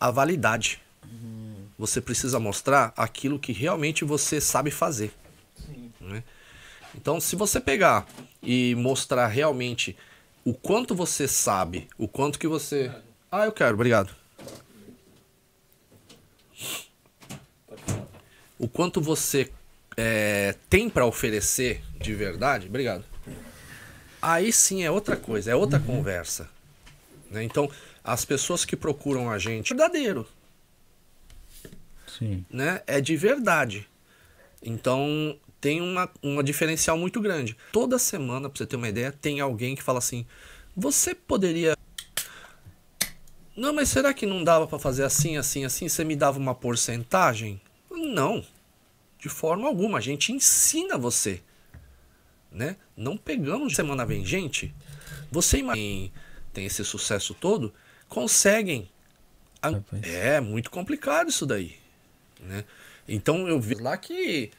A validade. Você precisa mostrar aquilo que realmente você sabe fazer. né? Então, se você pegar e mostrar realmente o quanto você sabe, o quanto que você. Ah, eu quero, obrigado. O quanto você é, tem para oferecer de verdade, obrigado. Aí sim é outra coisa, é outra conversa. né? Então, as pessoas que procuram a gente, verdadeiro, Sim. né? É de verdade. Então tem uma, uma diferencial muito grande. Toda semana, pra você ter uma ideia, tem alguém que fala assim: você poderia. Não, mas será que não dava pra fazer assim, assim, assim? Você me dava uma porcentagem? Não, de forma alguma. A gente ensina você, né? Não pegamos semana vem gente. Você imagina tem esse sucesso todo, conseguem. a-. É muito complicado isso daí, né? Então eu vi lá que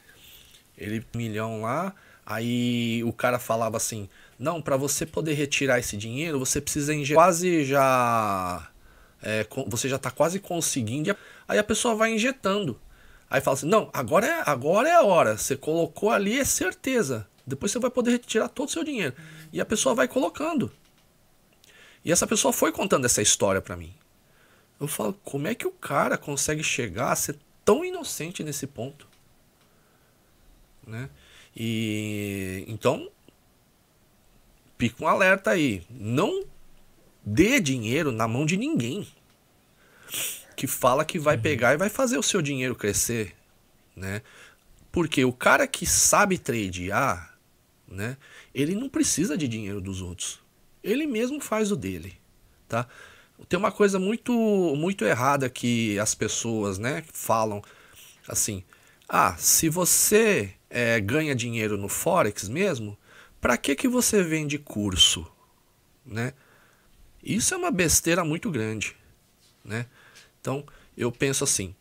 ele milhão lá, aí o cara falava assim: "Não, para você poder retirar esse dinheiro, você precisa injetar quase já é, você já tá quase conseguindo". Aí a pessoa vai injetando. Aí fala assim: "Não, agora é, agora é a hora. Você colocou ali é certeza. Depois você vai poder retirar todo o seu dinheiro". E a pessoa vai colocando. E essa pessoa foi contando essa história pra mim. Eu falo, como é que o cara consegue chegar a ser tão inocente nesse ponto? Né? E então fica um alerta aí, não dê dinheiro na mão de ninguém que fala que vai pegar e vai fazer o seu dinheiro crescer, né? Porque o cara que sabe tradear, né? Ele não precisa de dinheiro dos outros. Ele mesmo faz o dele, tá? Tem uma coisa muito muito errada que as pessoas, né, falam assim: "Ah, se você é, ganha dinheiro no forex mesmo, para que que você vende curso?", né? Isso é uma besteira muito grande, né? Então, eu penso assim,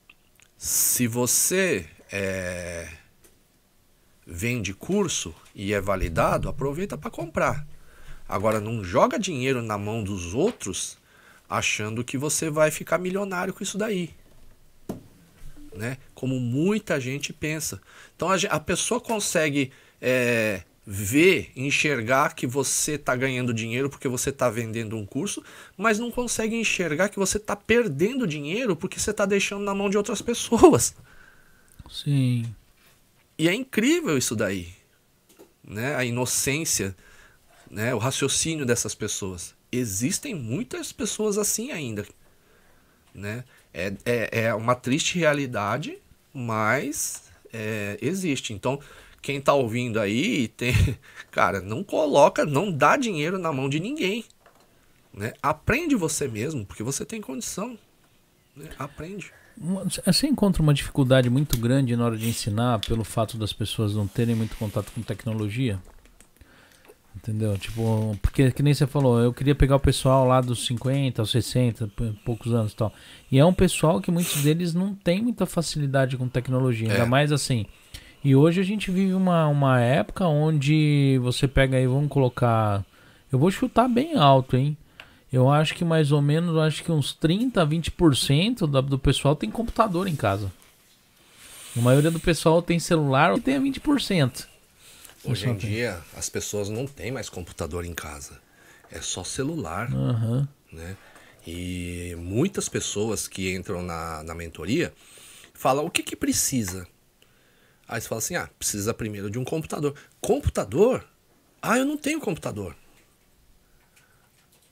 se você é, vende curso e é validado, aproveita para comprar. Agora, não joga dinheiro na mão dos outros achando que você vai ficar milionário com isso daí. né? Como muita gente pensa. Então a, a pessoa consegue é, ver, enxergar que você está ganhando dinheiro porque você está vendendo um curso, mas não consegue enxergar que você está perdendo dinheiro porque você está deixando na mão de outras pessoas. Sim. E é incrível isso daí, né? A inocência, né? O raciocínio dessas pessoas. Existem muitas pessoas assim ainda, né? É, é, é uma triste realidade, mas é, existe. Então, quem tá ouvindo aí, tem, cara, não coloca, não dá dinheiro na mão de ninguém, né? Aprende você mesmo, porque você tem condição, né? Aprende. Você encontra uma dificuldade muito grande na hora de ensinar pelo fato das pessoas não terem muito contato com tecnologia? Entendeu? Tipo, porque que nem você falou, eu queria pegar o pessoal lá dos 50 aos 60, p- poucos anos e tal. E é um pessoal que muitos deles não tem muita facilidade com tecnologia, ainda É. mais assim. E hoje a gente vive uma, uma época onde você pega aí, vamos colocar. Eu vou chutar bem alto, hein? Eu acho que mais ou menos, acho que uns 30, 20% da, do pessoal tem computador em casa. A maioria do pessoal tem celular ou tem 20%. Hoje em dia, as pessoas não têm mais computador em casa. É só celular, Aham. né? E muitas pessoas que entram na, na mentoria falam o que que precisa. Aí você fala assim, ah, precisa primeiro de um computador. Computador? Ah, eu não tenho computador.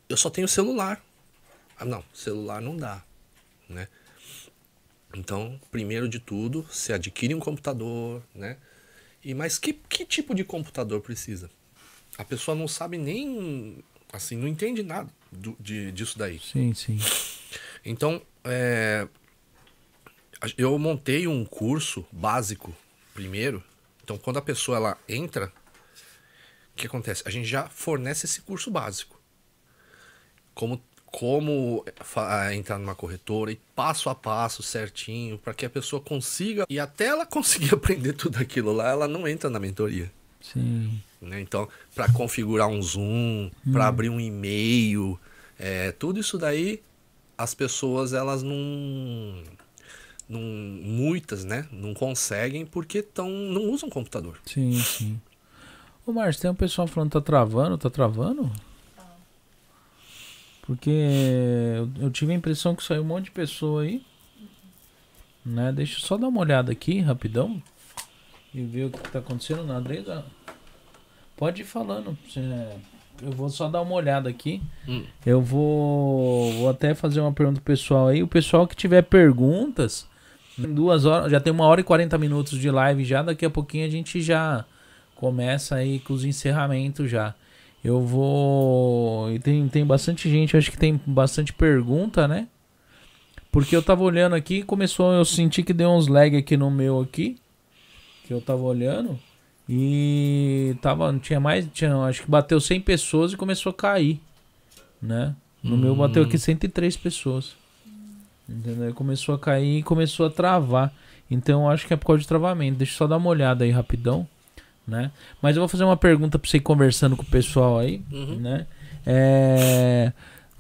Eu só tenho celular. Ah, não, celular não dá, né? Então, primeiro de tudo, você adquire um computador, né? E mas que, que tipo de computador precisa? A pessoa não sabe nem assim, não entende nada do- de, disso daí. Sim, sim. Então, é, eu montei um curso básico primeiro. Então, quando a pessoa ela entra, o que acontece? A gente já fornece esse curso básico. Como, como entrar numa corretora e passo a passo certinho para que a pessoa consiga e até ela conseguir aprender tudo aquilo lá, ela não entra na mentoria Sim. né? Então, para configurar um Zoom, para abrir um e-mail, é, tudo isso daí, as pessoas elas não, não muitas, né? Não conseguem porque tão, não usam computador. Sim, sim. Ô Márcio, tem um pessoal falando que tá travando, tá travando? Porque eu, eu tive a impressão que saiu um monte de pessoa aí. Né? Deixa eu só dar uma olhada aqui, rapidão. E ver o que tá acontecendo na Andresa. Pode ir falando. Eu vou só dar uma olhada aqui. Hum. Eu vou, vou até fazer uma pergunta pro pessoal aí. O pessoal que tiver perguntas, duas horas, já tem uma hora e 40 minutos de live já. Daqui a pouquinho a gente já começa aí com os encerramentos já. Eu vou. E tem, tem bastante gente, acho que tem bastante pergunta, né? Porque eu tava olhando aqui, começou, eu senti que deu uns lag aqui no meu aqui. Que eu tava olhando. E tava, tinha mais, tinha, acho que bateu 100 pessoas e começou a cair, né? No meu bateu aqui 103 pessoas. Entendeu? Começou a cair e começou a travar. Então eu acho que é por causa de travamento. Deixa eu só dar uma olhada aí rapidão, né? Mas eu vou fazer uma pergunta pra você ir conversando com o pessoal aí, Uhum. né? É...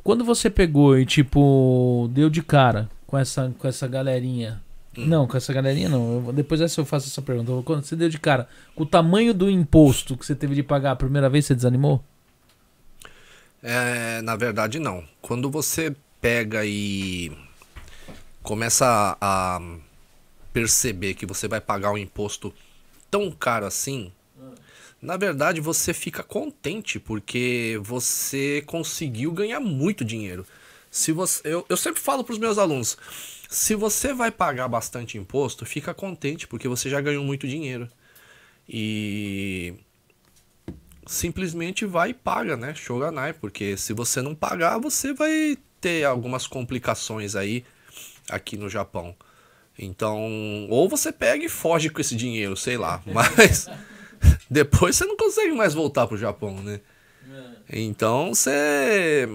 Quando você pegou e tipo deu de cara com essa com essa galerinha, não, com essa galerinha não. Eu depois dessa eu faço essa pergunta. Quando você deu de cara com o tamanho do imposto que você teve de pagar a primeira vez, você desanimou? É, na verdade, não. Quando você pega e começa a, a perceber que você vai pagar um imposto tão caro assim, na verdade você fica contente porque você conseguiu ganhar muito dinheiro. Se você, eu, eu sempre falo para os meus alunos, se você vai pagar bastante imposto, fica contente porque você já ganhou muito dinheiro. E simplesmente vai e paga, né? Shoganai, porque se você não pagar, você vai ter algumas complicações aí aqui no Japão. Então, ou você pega e foge com esse dinheiro, sei lá, mas depois você não consegue mais voltar pro Japão, né? Então, você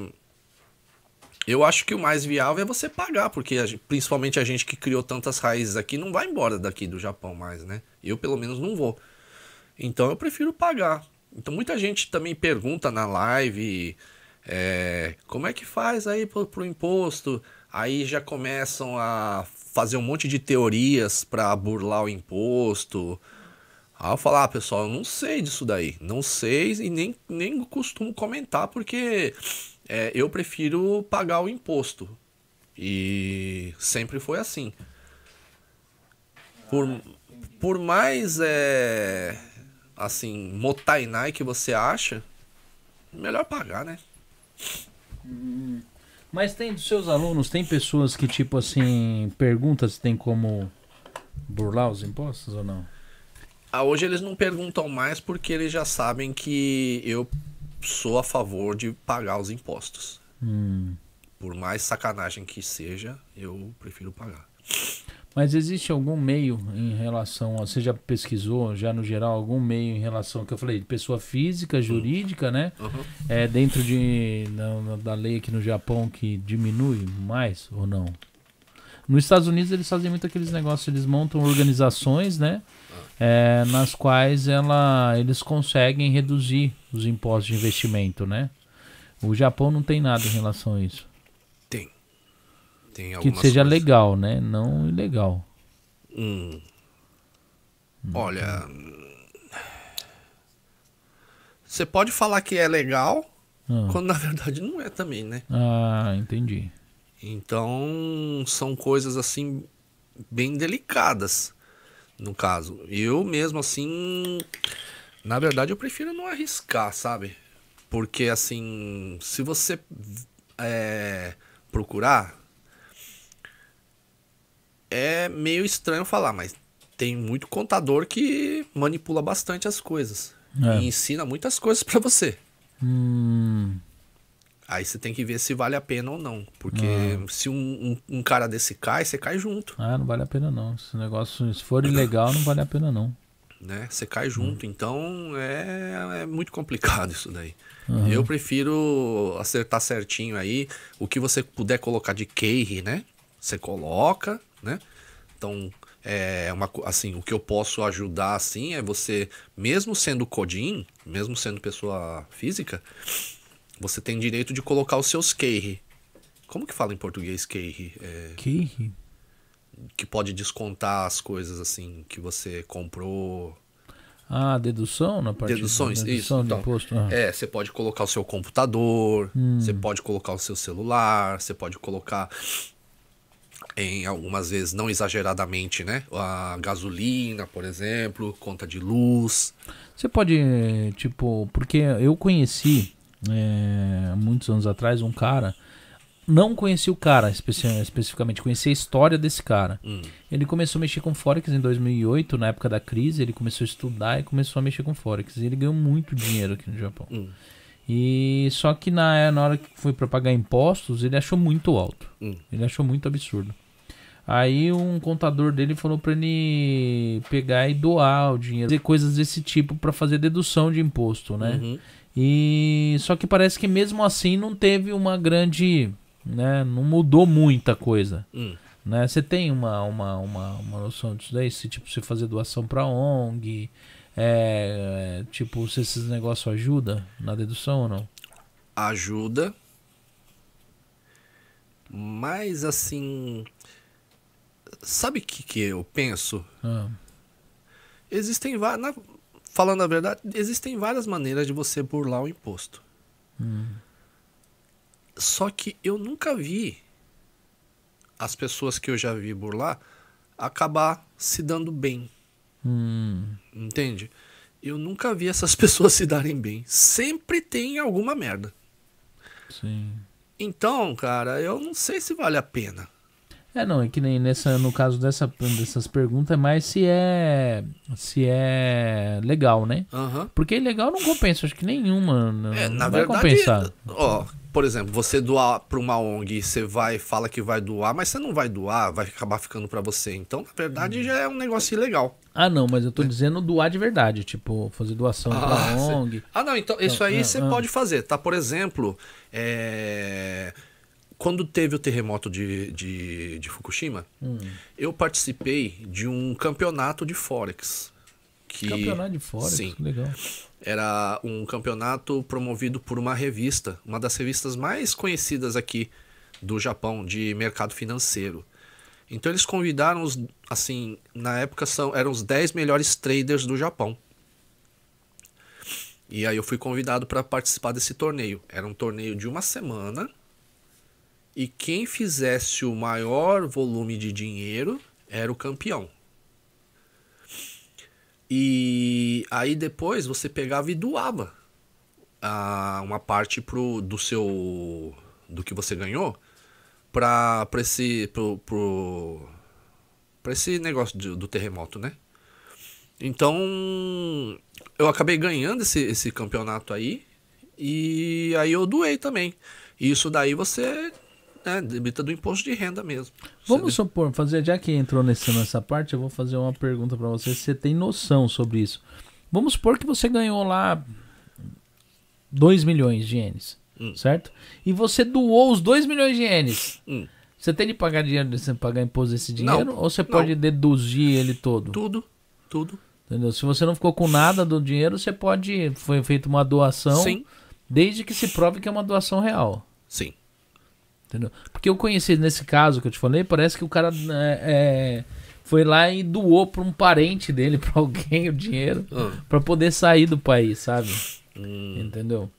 eu acho que o mais viável é você pagar, porque a gen- principalmente a gente que criou tantas raízes aqui não vai embora daqui do Japão mais, né? Eu pelo menos não vou. Então eu prefiro pagar. Então muita gente também pergunta na live É, como é que faz aí pro, pro imposto? Aí já começam a fazer um monte de teorias para burlar o imposto. Aí eu falo, ah, pessoal, eu não sei disso daí. Não sei e nem, nem costumo comentar, porque é, eu prefiro pagar o imposto. E sempre foi assim. Por, por mais é, assim, motainai que você acha, melhor pagar, né? Mas tem dos seus alunos, tem pessoas que, tipo assim, perguntam se tem como burlar os impostos ou não? Ah, hoje eles não perguntam mais porque eles já sabem que eu sou a favor de pagar os impostos. Hum. Por mais sacanagem que seja, eu prefiro pagar. Mas existe algum meio em relação a. Você já pesquisou, já no geral, algum meio em relação ao que eu falei, de pessoa física, jurídica, né? Uhum. É dentro de, da, da lei aqui no Japão que diminui mais ou não? Nos Estados Unidos eles fazem muito aqueles negócios, eles montam organizações, né? É, nas quais ela, eles conseguem reduzir os impostos de investimento, né? O Japão não tem nada em relação a isso. Tem. Que seja coisas. legal, né? Não ilegal. Hum. Olha. Você pode falar que é legal, Ah, quando na verdade não é também, né? ah, entendi. Então, são coisas assim bem delicadas no caso. Eu mesmo assim, na verdade eu prefiro não arriscar, sabe? Porque assim, se você é, procurar, é meio estranho falar, mas tem muito contador que manipula bastante as coisas É. e ensina muitas coisas pra você. Hum, Aí você tem que ver se vale a pena ou não. Porque Ah. se um, um, um cara desse cai, você cai junto, ah, não vale a pena não. Esse negócio, se for ilegal, não vale a pena não. né? Você cai junto. Então é, é muito complicado isso daí. Uhum. Eu prefiro acertar certinho aí. O que você puder colocar de key, né? Você coloca, né? Então, é uma, assim, o que eu posso ajudar assim é você, mesmo sendo Codin, mesmo sendo pessoa física, você tem direito de colocar os seus key. Como que fala em português key? É, Que? que pode descontar as coisas assim que você comprou. Ah, dedução na parte Deduções, dedução isso. de Então, imposto. Ah. É, você pode colocar o seu computador, Hum. você pode colocar o seu celular, você pode colocar em algumas vezes, não exageradamente, né? A gasolina, por exemplo, conta de luz. Você pode, tipo, porque eu conheci é, muitos anos atrás um cara, não conheci o cara especi- especificamente, conheci a história desse cara. Hum. Ele começou a mexer com Forex em 2008, na época da crise, ele começou a estudar e começou a mexer com Forex. E ele ganhou muito dinheiro aqui no Japão. Hum. E só que na, na hora que foi para pagar impostos, ele achou muito alto. Hum. Ele achou muito absurdo. Aí um contador dele falou pra ele pegar e doar o dinheiro, fazer coisas desse tipo pra fazer dedução de imposto, né? Uhum. E só que parece que mesmo assim não teve uma grande, né, não mudou muita coisa, Hum. né? Você tem uma, uma, uma, uma noção disso daí, se tipo você fazer doação pra ONG, é, tipo se esses negócios ajudam na dedução ou não? Ajuda. Mas assim. Sabe o que, que eu penso? Ah, Existem várias. Falando a verdade, existem várias maneiras de você burlar o imposto. hum, Só que eu nunca vi as pessoas que eu já vi burlar acabar se dando bem, hum, entende? Eu nunca vi essas pessoas se darem bem. Sempre tem alguma merda. sim. Então, cara, eu não sei se vale a pena. É, não, é que nem nessa, no caso dessa, dessas perguntas, é mais se é se é legal, né? Aham. Porque ilegal não compensa, acho que nenhuma. Não, É, não vai verdade, compensar. ó, por exemplo, você doar pra uma ONG, você vai fala que vai doar, mas você não vai doar, vai acabar ficando pra você. Então, na verdade, já é um negócio ilegal. Ah, não, mas eu tô dizendo doar de verdade, tipo, fazer doação pra Ah, cê- ONG. Ah, não, então isso aí ah, você ah. pode fazer, tá? Por exemplo, é, quando teve o terremoto de, de, de Fukushima, Hum. eu participei de um campeonato de Forex. Que Campeonato de fora, Sim. legal. era um campeonato promovido por uma revista, uma das revistas mais conhecidas aqui do Japão de mercado financeiro. Então eles convidaram os, assim, na época são, eram os 10 melhores traders do Japão. E aí eu fui convidado para participar desse torneio. Era um torneio de uma semana. E quem fizesse o maior volume de dinheiro era o campeão. E aí depois você pegava e doava ah, uma parte pro, do seu do que você ganhou para para esse pro, pro, pra esse negócio de- do terremoto, né? Então eu acabei ganhando esse, esse campeonato aí e aí eu doei também. Isso daí você né, debita do imposto de renda mesmo. Vamos supor, fazer, já que entrou nesse, nessa parte, eu vou fazer uma pergunta pra você se você tem noção sobre isso. Vamos supor que você ganhou lá 2 milhões de ienes, Hum. certo? E você doou os 2 milhões de ienes. Hum. Você tem de pagar dinheiro, você pagar imposto desse dinheiro? Não, ou você não. pode deduzir ele todo? Tudo, tudo. Entendeu? Se você não ficou com nada do dinheiro, você pode. Foi feita uma doação. Sim, Desde que se prove que é uma doação real. sim. Entendeu? Porque eu conheci nesse caso que eu te falei, parece que o cara é, é, foi lá e doou pra um parente dele, pra alguém, o dinheiro, Ah, pra poder sair do país, sabe? hum, Entendeu?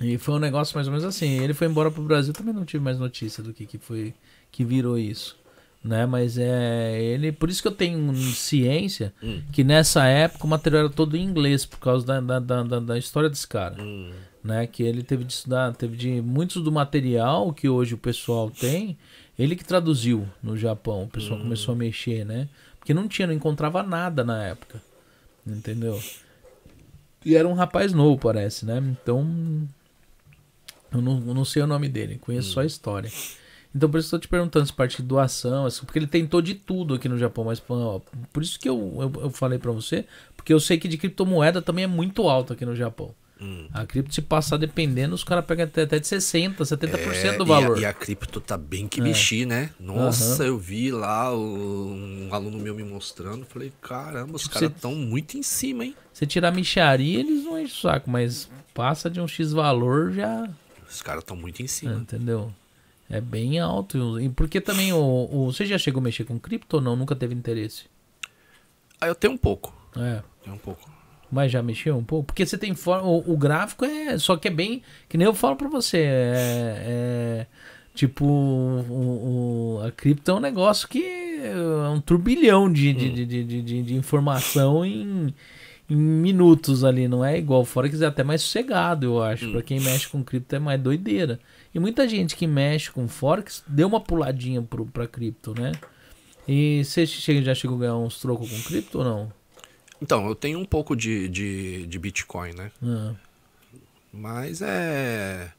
E foi um negócio mais ou menos assim. Ele foi embora pro Brasil, também não tive mais notícia do que, que foi que virou isso. Né? Mas é. Ele. Por isso que eu tenho ciência Hum. que nessa época o material era todo em inglês, por causa da, da, da, da- da história desse cara hum, né? Que ele teve de estudar, teve de muitos do material que hoje o pessoal tem, ele que traduziu no Japão. O pessoal começou a mexer, né? Porque não tinha, não encontrava nada na época, entendeu? E era um rapaz novo, parece, né? Então, eu não, eu não sei o nome dele, conheço só a história. Então por isso que eu tô te perguntando se parte de doação, assim, porque ele tentou de tudo aqui no Japão, mas ó, por isso que eu, eu, eu falei pra você, porque eu sei que de criptomoeda também é muito alto aqui no Japão. Hum. A cripto, se passar dependendo, os caras pegam até, até de 60%, 70% É, do e a- valor. E a, cripto tá bem que É. mexi, né? Nossa, Aham. eu vi lá um aluno meu me mostrando. Falei, caramba, os Tipo, caras você- estão muito em cima, hein? Se tirar micharia, eles não enchem o saco, mas passa de um X valor já. Os caras estão muito em é, cima. entendeu? É bem alto. E porque também o, o- Você já chegou a mexer com cripto ou não? Nunca teve interesse? Aí eu tenho um pouco. É. Tenho um pouco. Mas já mexeu um pouco? Porque você tem forma. O, o gráfico é. Só que é bem. Que nem eu falo pra você. É. é, tipo. O, o- a cripto é um negócio que. É um turbilhão de, de, de, de, de- de- de informação em, em minutos ali. Não é igual. Fora que é até mais sossegado, eu acho. Pra quem mexe com cripto é mais doideira. E muita gente que mexe com Forex deu uma puladinha pro, pra cripto, né? E você chega, já chegou a ganhar uns trocos com cripto ou não? Então, eu tenho um pouco de, de, de Bitcoin, né? Ah. Mas é.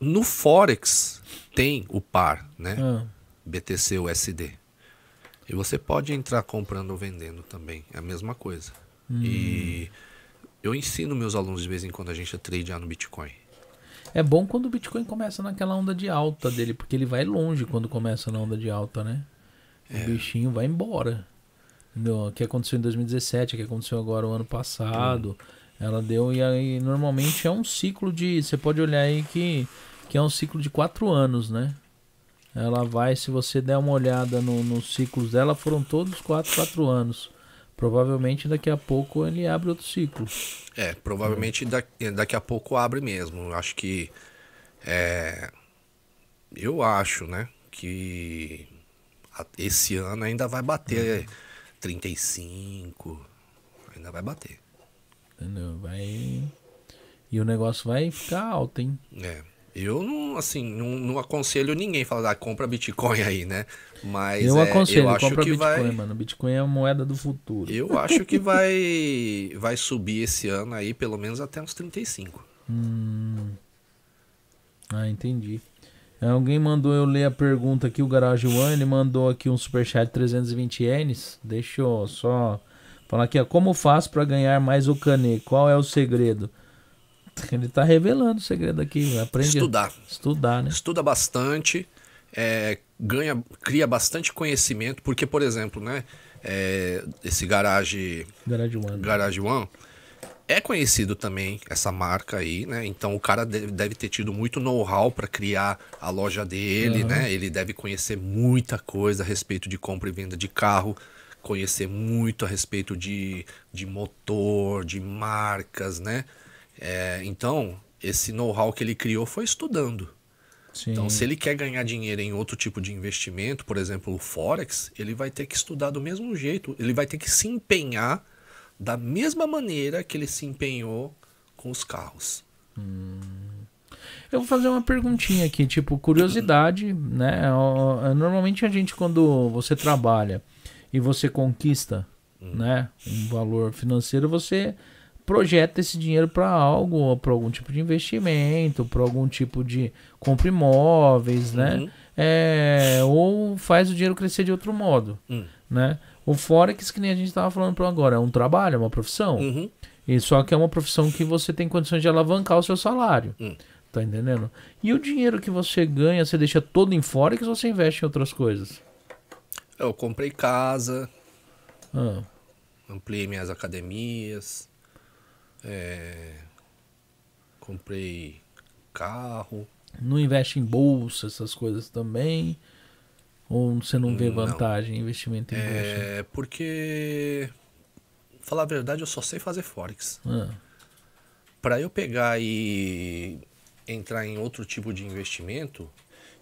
No Forex tem o par, né? Ah. BTC USD. E você pode entrar comprando ou vendendo também. É a mesma coisa. E eu ensino meus alunos de vez em quando a gente a tradear no Bitcoin. É bom quando o Bitcoin começa naquela onda de alta dele, porque ele vai longe quando começa na onda de alta, né? O bichinho vai embora. O que aconteceu em 2017, o que aconteceu agora o ano passado. Ela deu, e aí normalmente é um ciclo de. Você pode olhar aí que, que é um ciclo de quatro anos, né? Ela vai, se você der uma olhada no- nos ciclos dela, foram todos quatro, quatro anos. Provavelmente daqui a pouco ele abre outro ciclo. É, provavelmente da- daqui a pouco abre mesmo. Eu acho que. É, eu acho, né? Que esse ano ainda vai bater 35. Ainda vai bater. Entendeu? Vai. E o negócio vai ficar alto, hein? É. Eu não, assim, não, não aconselho ninguém a falar, ah, compra Bitcoin aí, né? Mas eu é, aconselho, eu acho compra que Bitcoin, vai. mano. Bitcoin é a moeda do futuro. Eu acho que vai, vai subir esse ano aí, pelo menos até uns 35. Hum. Ah, entendi. Alguém mandou eu ler a pergunta aqui, o Garage One, ele mandou aqui um superchat de 320 ienes. Deixa eu só falar aqui, ó. Como faço pra ganhar mais o Kanê? Qual é o segredo? Ele tá revelando o segredo aqui, aprende Estudar. a estudar, né? estuda bastante, é, ganha, cria bastante conhecimento, porque, por exemplo, né, é, esse garage Garage One. Garage One é conhecido também essa marca aí, né? Então o cara deve, ter tido muito know-how para criar a loja dele, né? Ele deve conhecer muita coisa a respeito de compra e venda de carro, conhecer muito a respeito de, de motor, de marcas, né? É, então esse know-how que ele criou foi estudando. Sim. Então, se ele quer ganhar dinheiro em outro tipo de investimento, por exemplo, o Forex, ele vai ter que estudar do mesmo jeito, ele vai ter que se empenhar da mesma maneira que ele se empenhou com os carros. Eu vou fazer uma perguntinha aqui, tipo, curiosidade, né? Ó, Normalmente a gente, quando você trabalha e você conquista, né, um valor financeiro, você projeta esse dinheiro para algo, para algum tipo de investimento, para algum tipo de compra imóveis, né? Uhum. É, ou faz o dinheiro crescer de outro modo, Hum. né? O Forex, que nem a gente estava falando por agora, é um trabalho, é uma profissão. Uhum. E só que é uma profissão que você tem condições de alavancar o seu salário. Hum. Tá entendendo? E o dinheiro que você ganha, você deixa todo em Forex ou você investe em outras coisas? Eu comprei casa, Ah, ampliei minhas academias, é, comprei carro. não investe em bolsa, essas coisas também? Ou você não vê vantagem em investimento em bolsa? É, porque, falar a verdade, eu só sei fazer Forex. Ah, Para eu pegar e entrar em outro tipo de investimento,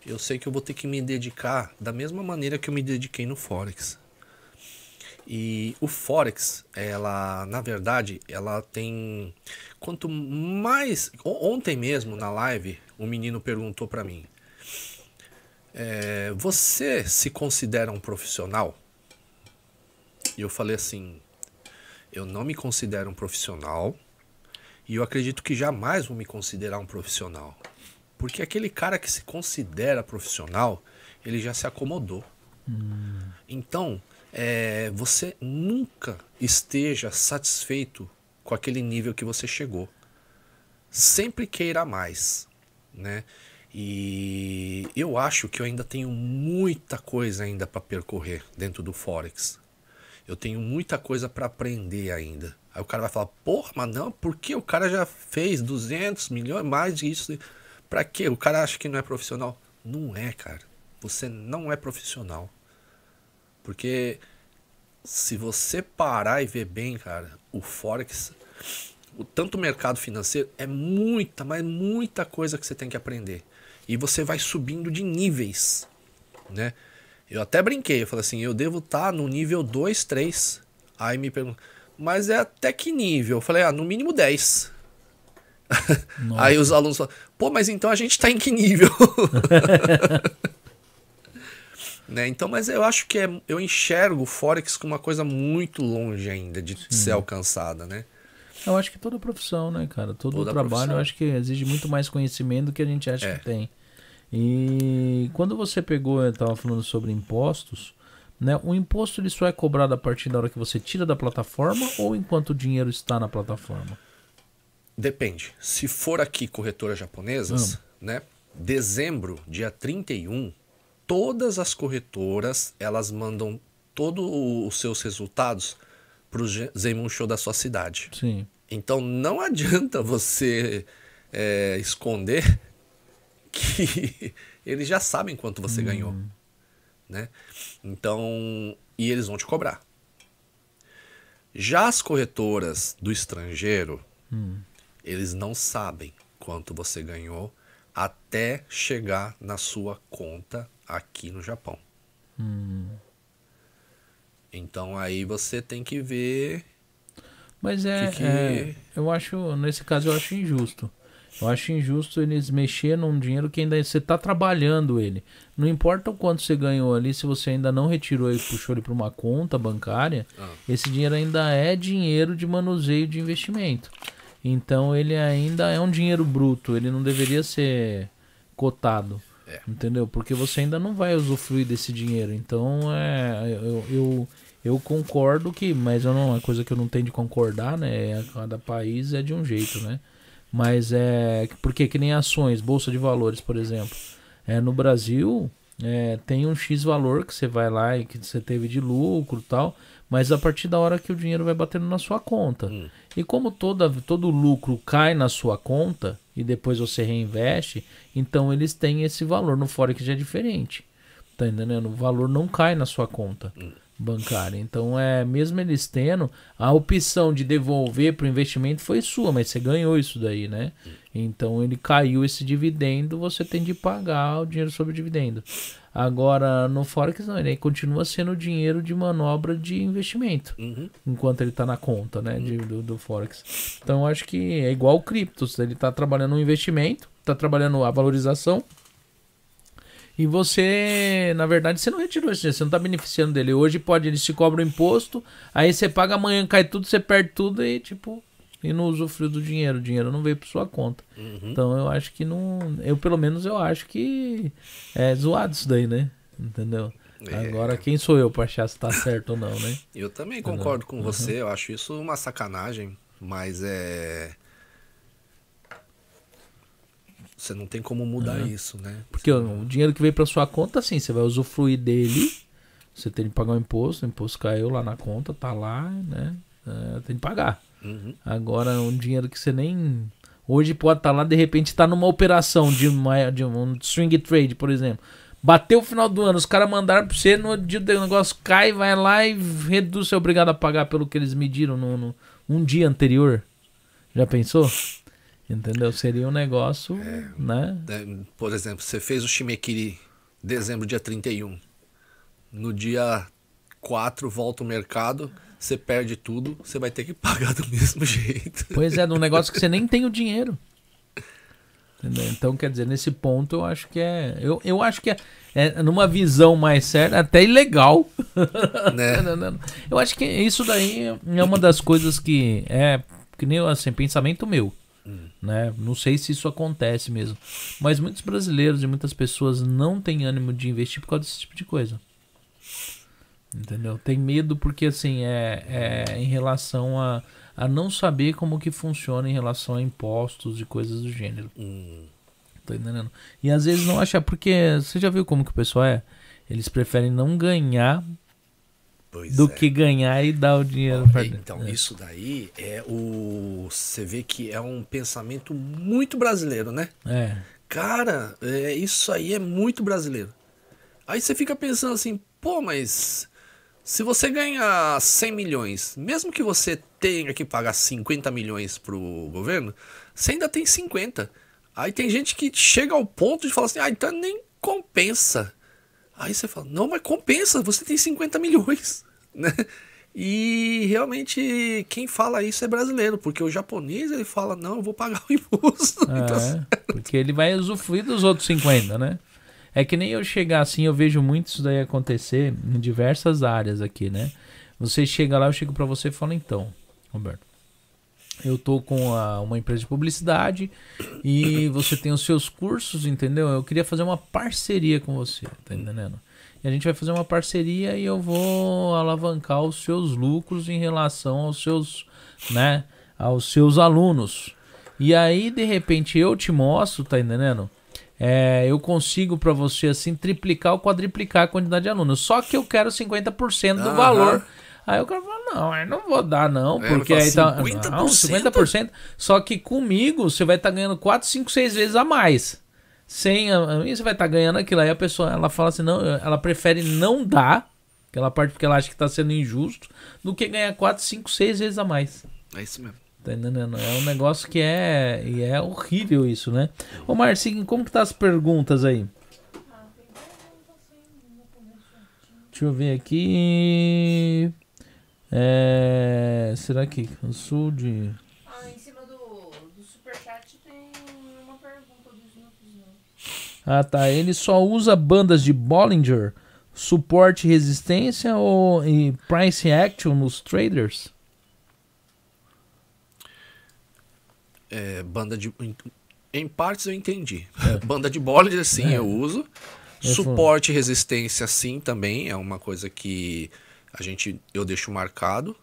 eu sei que eu vou ter que me dedicar da mesma maneira que eu me dediquei no Forex. E o Forex, ela, na verdade, ela tem quanto mais ontem mesmo na live, um menino perguntou para mim: é, "Você se considera um profissional?" E eu falei assim: "Eu não me considero um profissional." E eu acredito que jamais vou me considerar um profissional. Porque aquele cara que se considera profissional, ele já se acomodou. Então, é, você nunca esteja satisfeito com aquele nível que você chegou. Sempre queira mais, né? E eu acho que eu ainda tenho muita coisa ainda para percorrer dentro do Forex. Eu tenho muita coisa para aprender ainda. Aí o cara vai falar, porra, mas não, porque o cara já fez 200 milhões, mais disso. Pra quê? O cara acha que não é profissional. Não é, cara. Você não é profissional. Porque se você parar e ver bem, cara, o Forex, o tanto mercado financeiro, é muita, mas muita coisa que você tem que aprender. E você vai subindo de níveis, né? Eu até brinquei, eu falei assim, eu devo estar no nível 2, 3. Aí me perguntam, mas é até que nível? Eu falei, ah, no mínimo 10. Aí os alunos falam, pô, mas então a gente tá em que nível? né? Então, mas eu acho que é, eu enxergo o Forex como uma coisa muito longe ainda de ser alcançada, né? Eu acho que toda profissão, né, cara? Todo Toda trabalho eu acho que exige muito mais conhecimento do que a gente acha É. que tem. E quando você pegou, eu tava falando sobre impostos, né? O imposto ele só é cobrado a partir da hora que você tira da plataforma ou enquanto o dinheiro está na plataforma? Depende. Se for aqui corretoras japonesas, né? Dezembro, dia 31, todas as corretoras, elas mandam todos os seus resultados pro Ge- Zenmun Show da sua cidade. Sim. Então não adianta você é, esconder que eles já sabem quanto você ganhou, né? Então e eles vão te cobrar. Já as corretoras do estrangeiro, eles não sabem quanto você ganhou até chegar na sua conta aqui no Japão. Então aí você tem que ver Mas é, Que que- é, eu acho, nesse caso eu acho injusto. Eu acho injusto eles mexer num dinheiro que ainda você está trabalhando ele. Não importa o quanto você ganhou ali, se você ainda não retirou e puxou ele para uma conta bancária, Ah. esse dinheiro ainda é dinheiro de manuseio de investimento. Então ele ainda é um dinheiro bruto, ele não deveria ser cotado. É. Entendeu? Porque você ainda não vai usufruir desse dinheiro. Então é. Eu, eu, eu concordo que. Mas é coisa que eu não tenho de concordar, né? Cada país é de um jeito, né? Mas é. Porque que nem ações, Bolsa de Valores, por exemplo. É, no Brasil, é, tem um X valor que você vai lá e que você teve de lucro tal, mas a partir da hora que o dinheiro vai batendo na sua conta. Hum. E como toda, todo lucro cai na sua conta e depois você reinveste, então eles têm esse valor. No Forex já é diferente. Tá entendendo? O valor não cai na sua conta bancária. Então é mesmo eles tendo, a opção de devolver para o investimento foi sua, mas você ganhou isso daí, né? Então ele caiu esse dividendo, você tem de pagar o dinheiro sobre o dividendo. Agora no Forex não, ele continua sendo dinheiro de manobra de investimento Uhum. enquanto ele está na conta, né, de- do, do Forex. Então eu acho que é igual o cripto, ele está trabalhando um investimento, está trabalhando a valorização. E você, na verdade, você não retirou esse dinheiro, você não está beneficiando dele. Hoje pode, eles te cobram imposto, aí você paga amanhã, cai tudo, você perde tudo e tipo, e não usufruiu do dinheiro, o dinheiro não veio para sua conta. Uhum. Então eu acho que não, eu pelo menos eu acho que é zoado isso daí, né? Entendeu? É. Agora quem sou eu para achar se tá certo ou não, né? Eu também concordo com você, eu acho isso uma sacanagem, mas é. Você não tem como mudar isso, né? Porque o dinheiro que veio pra sua conta, assim, você vai usufruir dele. Você tem que pagar o imposto, o imposto caiu lá na conta, tá lá, né? É, tem que pagar. Uhum. Agora, um dinheiro que você nem. Hoje pode estar lá, de repente tá numa operação de, uma, de um swing trade, por exemplo. Bateu o final do ano, os caras mandaram pra você, no dia do negócio cai, vai lá e reduz, você é obrigado a pagar pelo que eles mediram no, no- um dia anterior. Já pensou? Entendeu? Seria um negócio, né? É, Por exemplo, você fez o Shimekiri dezembro, dia 31. No dia 4, volta o mercado, você perde tudo, você vai ter que pagar do mesmo jeito. Pois é, num negócio que você nem tem o dinheiro. Entendeu? Então, quer dizer, nesse ponto eu acho que é. Eu, eu acho que é, é numa visão mais séria, até ilegal. né? Não, não, não. Eu acho que isso daí é uma das coisas que é. Que nem assim, pensamento meu. Né? Não sei se isso acontece mesmo. Mas muitos brasileiros e muitas pessoas não têm ânimo de investir por causa desse tipo de coisa. Entendeu? Tem medo porque assim é, é em relação a, a não saber como que funciona em relação a impostos e coisas do gênero. Hum, Tá entendendo? E às vezes não achar, porque você já viu como que o pessoal é? Eles preferem não ganhar pois do é. que ganhar e dar o dinheiro pra Então, É. isso daí é o. Você vê que é um pensamento muito brasileiro, né? É. Cara, é, isso aí é muito brasileiro. Aí você fica pensando assim, pô, mas se você ganhar 100 milhões, mesmo que você tenha que pagar 50 milhões pro governo, você ainda tem 50. Aí tem gente que chega ao ponto de falar assim, ah, então nem compensa. Aí você fala, não, mas compensa, você tem 50 milhões, né? E realmente quem fala isso é brasileiro, porque o japonês ele fala, não, eu vou pagar o imposto. Então, É, porque ele vai usufruir dos outros 50, né? É que nem eu chegar assim, eu vejo muito isso daí acontecer em diversas áreas aqui, né? Você chega lá, eu chego pra você e falo, então, Roberto, eu tô com a- uma empresa de publicidade e você tem os seus cursos, entendeu? Eu queria fazer uma parceria com você, tá entendendo? E a gente vai fazer uma parceria e eu vou alavancar os seus lucros em relação aos seus, né, aos seus alunos. E aí, de repente, eu te mostro, tá entendendo? É, eu consigo pra você, assim, triplicar ou quadriplicar a quantidade de alunos. Só que eu quero 50% do Aham. valor. Aí o cara fala, não, eu não vou dar não, É, porque aí tá... 50%? Não, 50%. Só que comigo você vai estar ganhando 4, 5, 6 vezes a mais. Sem a, a mim você vai estar ganhando aquilo. Aí a pessoa, ela fala assim, não, ela prefere não dar, aquela parte porque ela acha que tá sendo injusto, do que ganhar 4, 5, 6 vezes a mais. é isso mesmo. Tá entendendo? É um negócio que é. E é horrível isso, né? Ô Marcinho, como que tá as perguntas aí? Deixa eu ver aqui. É. Será que eu sou de. Ah, em cima do, do superchat tem uma pergunta dos nossos não. Ah tá. Ele só usa bandas de Bollinger, suporte e resistência ou e price action nos traders? É, banda de. em- Em partes eu entendi. Banda de Bollinger, sim, eu uso. É, Suporte e resistência, sim, também. É uma coisa que a gente eu deixo marcado.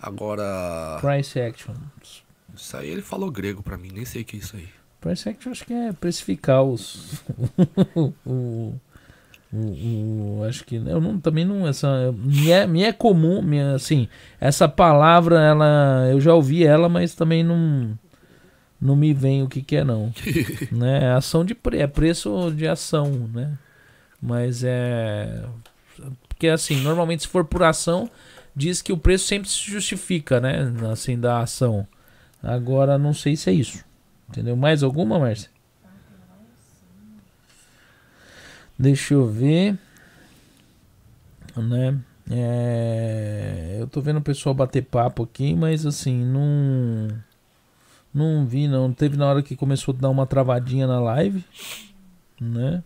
Agora. Price action. Isso aí ele falou grego pra mim, nem sei o que é isso aí. Price action acho que é precificar os. o, O, o- acho que eu não, também não essa me é, me é comum, me é, assim, essa palavra ela eu já ouvi ela, mas também não não me vem o que que é não, né? É ação de pre, é preço de ação, né? Mas é porque assim, normalmente se for por ação, diz que o preço sempre se justifica, né? Assim da ação. Agora não sei se é isso. Entendeu? Mais alguma, Márcia? Deixa eu ver. Né? É, eu tô vendo o pessoal bater papo aqui, mas assim, não. Não vi, não. Teve na hora que começou a dar uma travadinha na live. Né?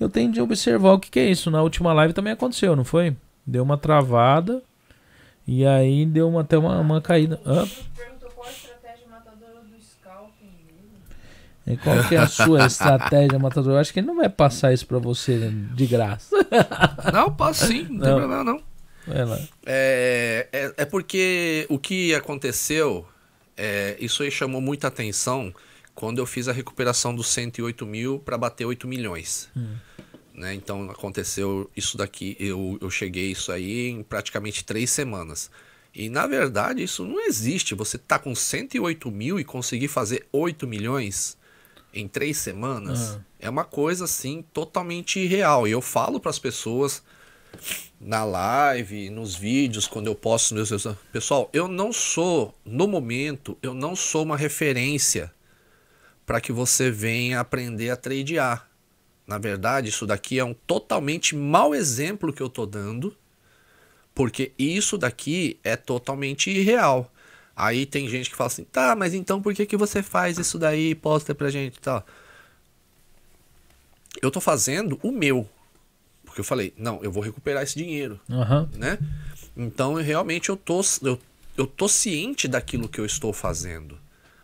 Eu tenho de observar o que, que é isso. Na última live também aconteceu, não foi? Deu uma travada. E aí deu uma, até uma, uma caída. Hã? Perguntou qual a estratégia matadora do scalping dele. E qual que é a sua estratégia, matador? Eu acho que ele não vai passar isso pra você de graça. Não, posso sim, não, tem Não. problema não. Vai lá. É, é, é porque o que aconteceu, é, isso aí chamou muita atenção quando eu fiz a recuperação dos 108 mil para bater 8 milhões. Né? Então aconteceu isso daqui, eu, eu cheguei isso aí em praticamente três semanas. E na verdade isso não existe. Você tá com 108 mil e conseguir fazer 8 milhões em três semanas Ah. é uma coisa assim totalmente irreal. E eu falo para as pessoas na live, nos vídeos, quando eu posto meus- pessoal, eu não sou no momento, eu não sou uma referência para que você venha aprender a tradear. Na verdade, isso daqui é um totalmente mau exemplo que eu tô dando, porque isso daqui é totalmente irreal. Aí tem gente que fala assim, tá, mas então por que, que você faz isso daí e posta pra gente e tal? Eu tô fazendo o meu. Porque eu falei, não, eu vou recuperar esse dinheiro, Aham. né? Então, eu, realmente, eu tô, eu, eu tô ciente daquilo que eu estou fazendo.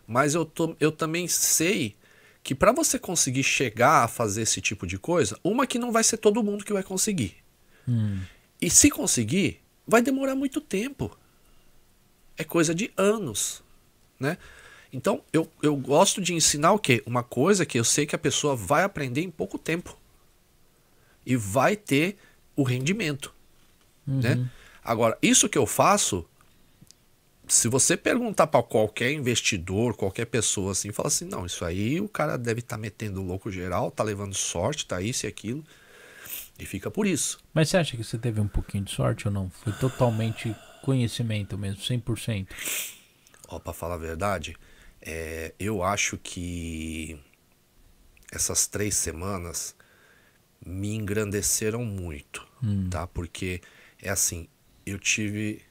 Mas eu, tô, eu também sei que para você conseguir chegar a fazer esse tipo de coisa, uma que não vai ser todo mundo que vai conseguir. Hum. E se conseguir, vai demorar muito tempo. É coisa de anos, né? Então, eu, eu gosto de ensinar o quê? Uma coisa que eu sei que a pessoa vai aprender em pouco tempo. E vai ter o rendimento, né? Agora, isso que eu faço, se você perguntar para qualquer investidor, qualquer pessoa assim, fala assim, não, isso aí o cara deve estar metendo louco geral, tá levando sorte, tá isso e aquilo. E fica por isso. Mas você acha que você teve um pouquinho de sorte ou não? Foi totalmente conhecimento mesmo, 100%. Ó, pra falar a verdade, é, eu acho que essas três semanas me engrandeceram muito, tá? Porque é assim, eu tive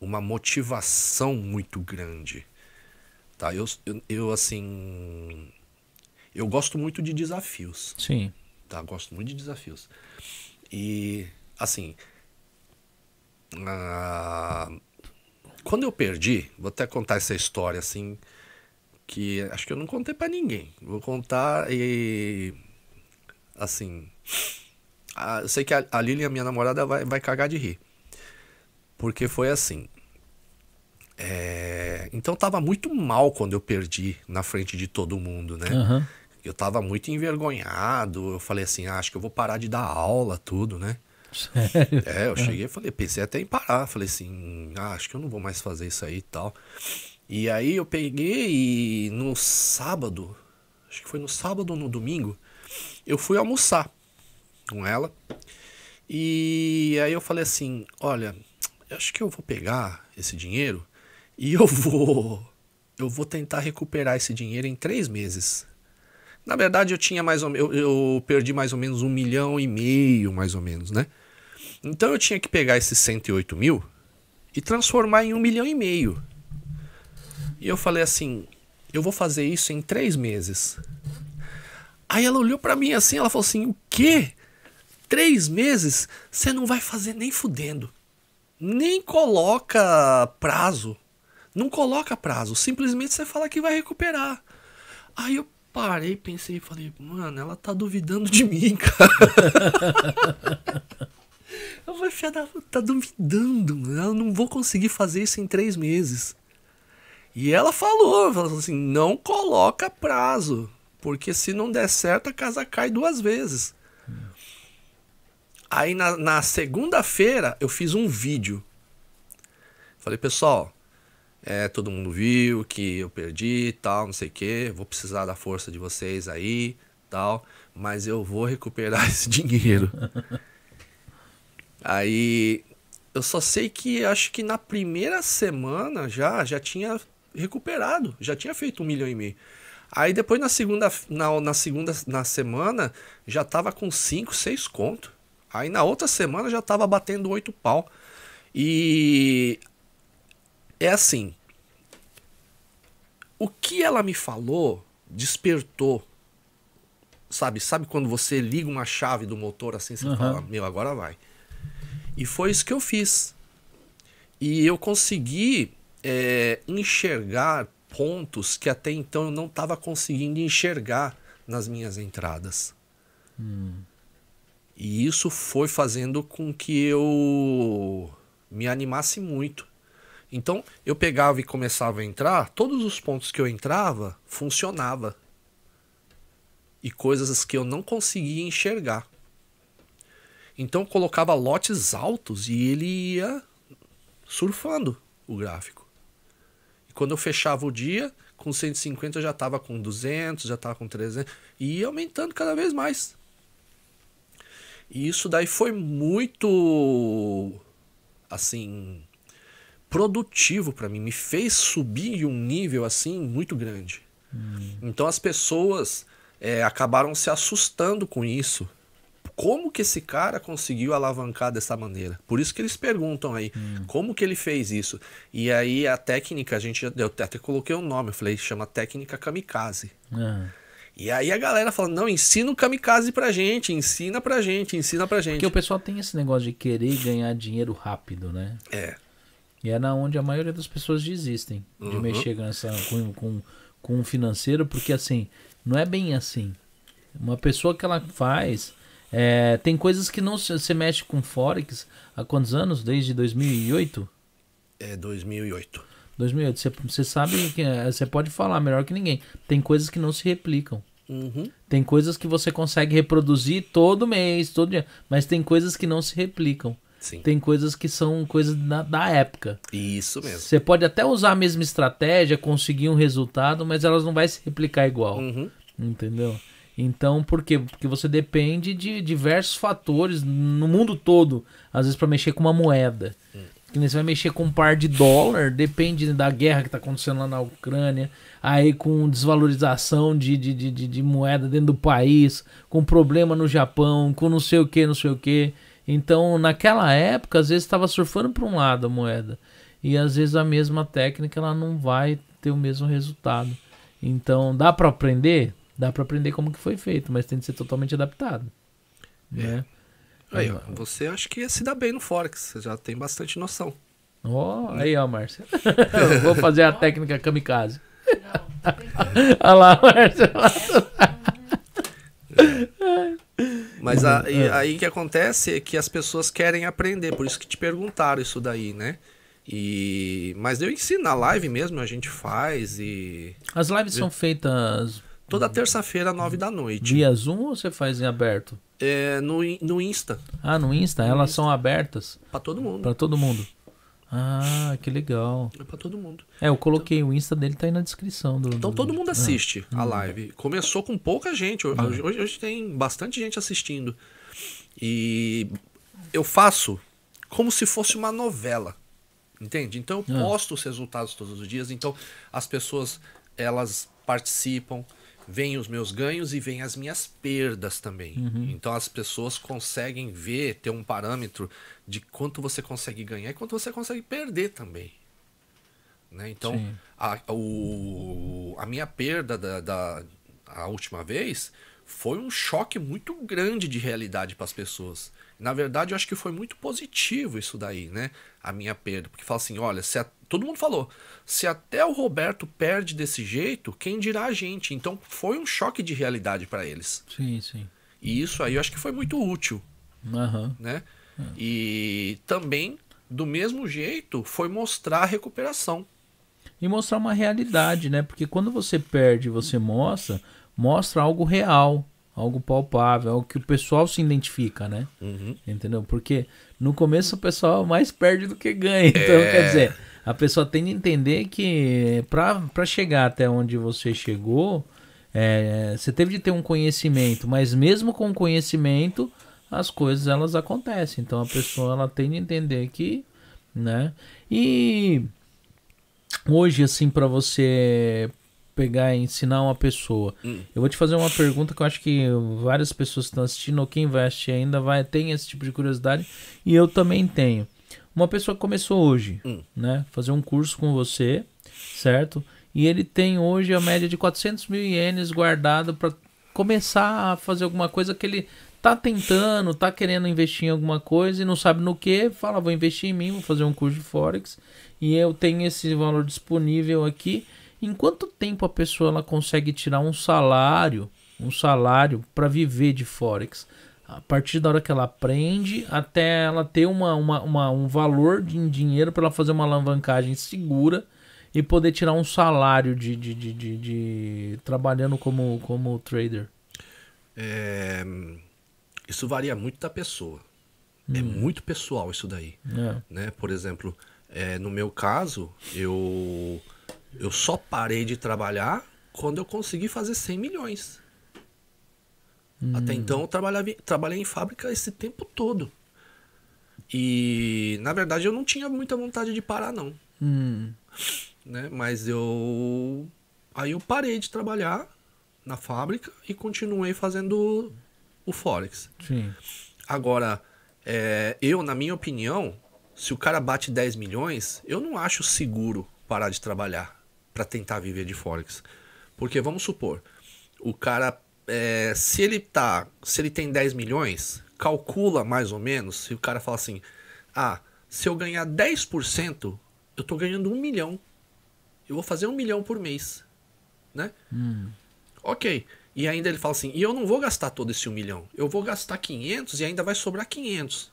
uma motivação muito grande, tá? Eu, eu, eu, assim, eu gosto muito de desafios, Sim. tá? Gosto muito de desafios. E, assim, ah, quando eu perdi, vou até contar essa história assim, que acho que eu não contei pra ninguém. Vou contar e. Assim. ah, eu sei que a, a Lilian, minha namorada, vai, vai cagar de rir. Porque foi assim. É, então tava muito mal quando eu perdi na frente de todo mundo, né? Aham. Eu tava muito envergonhado. Eu falei assim, ah, acho que eu vou parar de dar aula, tudo, né? Sério? É, eu cheguei e falei, pensei até em parar. Falei assim, ah, acho que eu não vou mais fazer isso aí e tal. E aí eu peguei e no sábado, acho que foi no sábado ou no domingo, eu fui almoçar com ela. E aí eu falei assim, olha, acho que eu vou pegar esse dinheiro e eu vou. Eu vou tentar recuperar esse dinheiro em três meses. Na verdade, eu tinha mais ou. Eu, eu perdi mais ou menos um milhão e meio, mais ou menos, né? Então eu tinha que pegar esses 108 mil e transformar em um milhão e meio. E eu falei assim: eu vou fazer isso em três meses. Aí ela olhou pra mim assim, ela falou assim: o quê? Três meses? Você não vai fazer nem fudendo. Nem coloca prazo. Não coloca prazo. Simplesmente você fala que vai recuperar. Aí eu parei, pensei e falei, mano, ela tá duvidando de mim, cara. eu falei, filha tá duvidando. Eu não vou conseguir fazer isso em três meses. E ela falou, falou assim, não coloca prazo. Porque se não der certo, a casa cai duas vezes. Aí na, na segunda-feira eu fiz um vídeo. Falei, pessoal, é, todo mundo viu que eu perdi tal, não sei o que. Vou precisar da força de vocês aí, tal. Mas eu vou recuperar esse dinheiro. aí eu só sei que acho que na primeira semana já já tinha recuperado, já tinha feito um milhão e meio. Aí depois na segunda na, na segunda na semana já tava com 5, 6 conto. Aí na outra semana já tava batendo oito pau. E é assim. O que ela me falou despertou. Sabe, sabe quando você liga uma chave do motor assim, você Uhum. fala, meu, agora vai. E foi isso que eu fiz. E eu consegui é, enxergar pontos que até então eu não estava conseguindo enxergar nas minhas entradas. E isso foi fazendo com que eu me animasse muito. Então eu pegava e começava a entrar, todos os pontos que eu entrava funcionava. E coisas que eu não conseguia enxergar. Então colocava lotes altos e ele ia surfando o gráfico. E quando eu fechava o dia, com 150 eu já estava com 200, já estava com 300 e ia aumentando cada vez mais. E isso daí foi muito assim produtivo para mim, me fez subir um nível assim muito grande. Então as pessoas é, acabaram se assustando com isso. Como que esse cara conseguiu alavancar dessa maneira? Por isso que eles perguntam aí, como que ele fez isso? E aí a técnica, a gente eu até coloquei o um nome, eu falei, chama técnica kamikaze. Ah. E aí a galera fala, não, ensina o kamikaze pra gente, ensina pra gente, ensina pra gente. Porque o pessoal tem esse negócio de querer ganhar dinheiro rápido, né? É, E é na onde a maioria das pessoas desistem de Uhum. mexer nessa, com, com, com o financeiro, porque assim, não é bem assim. Uma pessoa que ela faz. é, tem coisas que não se você mexe com Forex há quantos anos? Desde 2008? é 2008. 2008. Você, você sabe que é, você pode falar melhor que ninguém. Tem coisas que não se replicam. Uhum. Tem coisas que você consegue reproduzir todo mês, todo dia. Mas tem coisas que não se replicam. Sim, Tem coisas que são coisas da, da época. isso mesmo. Você pode até usar a mesma estratégia, conseguir um resultado, mas elas não vai se replicar igual. Uhum. Entendeu? Então, por quê? Porque você depende de diversos fatores no mundo todo, às vezes para mexer com uma moeda. Que nem você vai mexer com um par de dólar, depende da guerra que tá acontecendo lá na Ucrânia, aí com desvalorização de, de, de, de, moeda dentro do país, com problema no Japão, com não sei o que, não sei o que. Então, naquela época, às vezes estava surfando para um lado a moeda. E às vezes a mesma técnica ela não vai ter o mesmo resultado. Então, dá para aprender? Dá para aprender como que foi feito, mas tem que ser totalmente adaptado. Né? Aí, ó, você acha que ia se dar bem no Forex, você já tem bastante noção. Ó, aí ó, Márcia. Eu Vou fazer a técnica kamikaze. Olha lá, Márcia. Mas a- e É. aí o que acontece é que as pessoas querem aprender, por isso que te perguntaram isso daí, né? E mas eu ensino na live mesmo, a gente faz e As lives são feitas toda terça-feira nove da noite. via Zoom ou você faz em aberto? É, no, no Insta, Ah, no Insta? Elas são abertas pra todo mundo. para todo mundo. Ah, que legal. É pra todo mundo. É, eu coloquei o Insta dele, tá aí na descrição do. Então do- todo mundo Ah, assiste Uhum. a live. Começou com pouca gente. Hoje, hoje, hoje tem bastante gente assistindo. E eu faço como se fosse uma novela. Entende? Então eu Ah. posto os resultados todos os dias. Então as pessoas elas participam, veem os meus ganhos e veem as minhas perdas também. Uhum. Então as pessoas conseguem ver, ter um parâmetro de quanto você consegue ganhar e quanto você consegue perder também. Né? Então, a, o, a minha perda da, da a última vez foi um choque muito grande de realidade para as pessoas. Na verdade, eu acho que foi muito positivo isso daí, né? A minha perda. Porque fala assim: olha, se a- todo mundo falou, se até o Roberto perde desse jeito, quem dirá a gente? Então foi um choque de realidade para eles. Sim, sim. E isso aí eu acho que foi muito útil Aham. né? E também, do mesmo jeito, foi mostrar a recuperação. E mostrar uma realidade, né? Porque quando você perde e você mostra, mostra algo real. algo palpável, algo que o pessoal se identifica, né? Uhum. Entendeu? Porque no começo o pessoal mais perde do que ganha. Então, É. quer dizer, a pessoa tem de entender que pra chegar até onde você chegou, é, você teve de ter um conhecimento, mas mesmo com conhecimento, as coisas elas acontecem. Então a pessoa ela tem de entender que, né? E hoje assim pra você pegar e ensinar uma pessoa, Hum. eu vou te fazer uma pergunta que eu acho que várias pessoas que estão assistindo ou quem vai assistir ainda vai tem esse tipo de curiosidade e eu também tenho. Uma pessoa que começou hoje, Hum. né, fazer um curso com você, certo? E ele tem hoje a média de 400 mil ienes guardado para começar a fazer alguma coisa que ele tá tentando, tá querendo investir em alguma coisa e não sabe no que, fala, vou investir em mim, vou fazer um curso de Forex e eu tenho esse valor disponível aqui. Em quanto tempo a pessoa ela consegue tirar um salário, um salário para viver de Forex? A partir da hora que ela aprende até ela ter uma, uma, uma- um valor de em dinheiro para ela fazer uma alavancagem segura e poder tirar um salário de, de, de, de, de- trabalhando como, como trader. É, isso varia muito da pessoa. É muito pessoal isso daí. É. né? Por exemplo, é, no meu caso, eu, eu só parei de trabalhar quando eu consegui fazer 100 milhões. Até então eu trabalhava, trabalhei em fábrica esse tempo todo. E na verdade eu não tinha muita vontade de parar não, Hum, né? Mas eu aí eu parei de trabalhar na fábrica e continuei fazendo o forex. sim. Agora, é, eu, na minha opinião, se o cara bate 10 milhões, eu não acho seguro parar de trabalhar para tentar viver de Forex. Porque vamos supor, o cara, é, se ele tá, se ele tem 10 milhões, calcula mais ou menos, se o cara fala assim, ah, se eu ganhar 10%, eu tô ganhando um milhão. Eu vou fazer um milhão por mês, né? Ok. E ainda ele fala assim, e eu não vou gastar todo esse um milhão. Eu vou gastar 500 e ainda vai sobrar 500.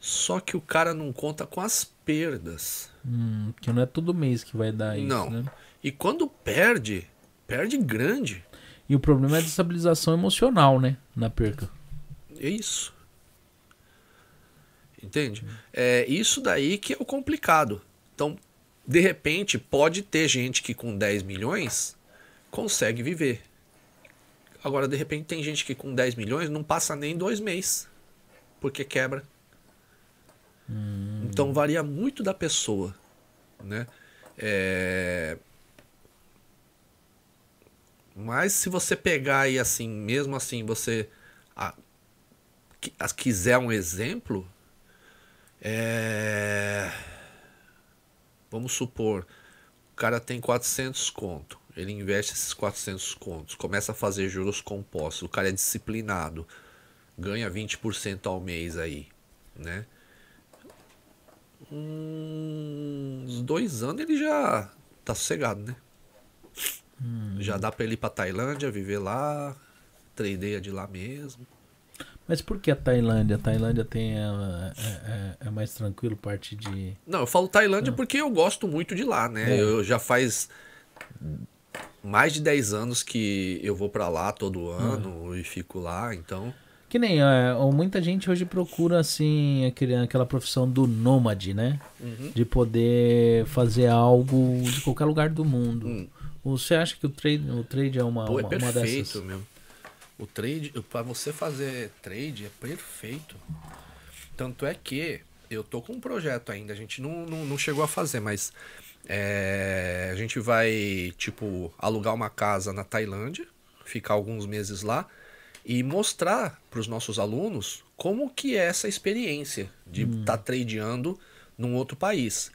Só que o cara não conta com as perdas. Hum, que não é todo mês que vai dar isso, não. né? E quando perde, perde grande. E o problema é a destabilização emocional, né? Na perca. É isso. Entende? É isso daí que é o complicado. Então, de repente, pode ter gente que com 10 milhões consegue viver. Agora, de repente, tem gente que com 10 milhões não passa nem dois meses. Porque quebra. Então varia muito da pessoa. Né? É... Mas se você pegar aí assim, mesmo assim, você qui- ah, quiser um exemplo, é... vamos supor, o cara tem 400 conto, ele investe esses 400 contos, começa a fazer juros compostos, o cara é disciplinado, ganha 20% ao mês aí, né? Uns dois anos ele já tá sossegado, né? Já dá pra ele ir pra Tailândia, viver lá, tradeia de lá mesmo. Mas por que a Tailândia? A Tailândia tem a- é, é- é mais tranquilo parte de. Não, eu falo Tailândia porque eu gosto muito de lá, né? É. Eu já faz mais de 10 anos que eu vou pra lá todo ano e fico lá, então. Que nem é, muita gente hoje procura assim aquele, aquela profissão do nômade, né? Uhum. De poder fazer algo de qualquer lugar do mundo. Hum. Você acha que o trade, o trade é uma, Pô, é uma, uma perfeito, dessas? meu. O trade, para você fazer trade é perfeito. Tanto é que eu tô com um projeto ainda, a gente não, não, não chegou a fazer, mas é, a gente vai, tipo, alugar uma casa na Tailândia, ficar alguns meses lá e mostrar para os nossos alunos como que é essa experiência de estar tradeando num outro país.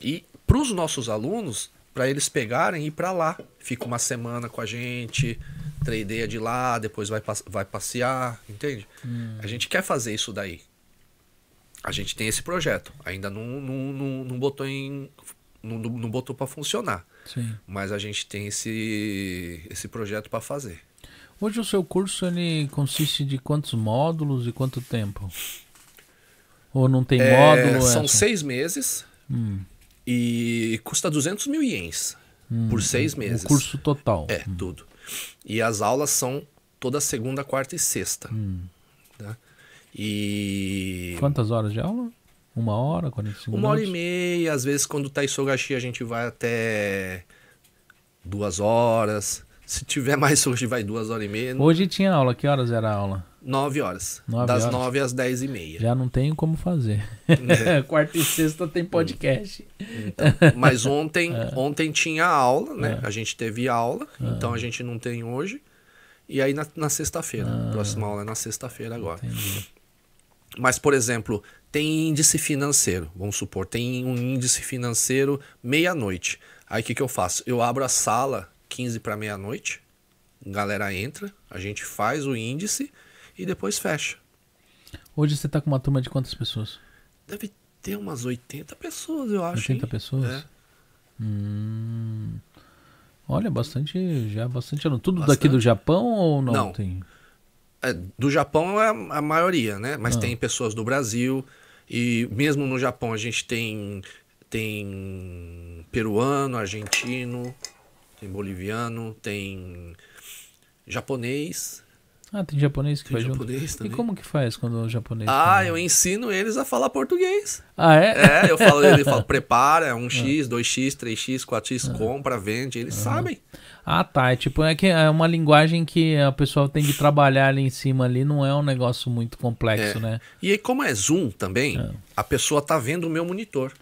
E para os nossos alunos, para eles pegarem e ir para lá, fica uma semana com a gente, tradeia de lá, depois vai, vai passear, entende? A gente quer fazer isso daí. A gente tem esse projeto, ainda não, não, não, não botou em não, não não botou para funcionar, Sim. mas a gente tem esse esse projeto para fazer. Hoje o seu curso ele consiste de quantos módulos e quanto tempo? Ou não tem É, módulo? são essa? seis meses Hum, e custa 200 mil ienes por seis meses. O curso total. É, tudo. E as aulas são toda segunda, quarta e sexta. Hum. Tá? E Quantas horas de aula? Uma hora, 45 uma hora e meia, às vezes quando tá em Sogashi a gente vai até duas horas. Se tiver mais hoje vai duas horas e meia. Hoje tinha aula, que horas era a aula? Nove horas. Nove das horas. nove às dez e meia. Já não tenho como fazer. É. Quarta e sexta tem podcast. Mas ontem, É. ontem tinha aula, né? A gente teve aula, então a gente não tem hoje. E aí na, na sexta-feira. A próxima aula é na sexta-feira agora. Ah. Entendi. Mas, por exemplo, tem índice financeiro. Vamos supor, tem um índice financeiro meia-noite. Aí o que, que eu faço? Eu abro a sala 15 para meia-noite, galera entra, a gente faz o índice e depois fecha. Hoje você tá com uma turma de quantas pessoas? Deve ter umas 80 pessoas, eu acho. 80 hein? pessoas? É. Hum. Olha, bastante, já bastante aluno. Tudo Bastante. daqui do Japão ou não, Não. tem? É, do Japão é a, a maioria, né? Mas Ah. tem pessoas do Brasil. E mesmo no Japão a gente tem, tem peruano, argentino, tem boliviano, tem japonês. Ah, tem japonês que Tem vai junto. japonês E também. como que faz quando o japonês Ah, tá- eu ensino eles a falar português. Ah, é? É, eu falo, ele fala, prepara, 1x, 2x, 3x, 4x, compra, vende, eles sabem. Ah, tá. É tipo, é que é uma linguagem que a pessoa tem que trabalhar ali em cima ali, não é um negócio muito complexo, É. né? E aí, como é Zoom também, a pessoa tá vendo o meu monitor.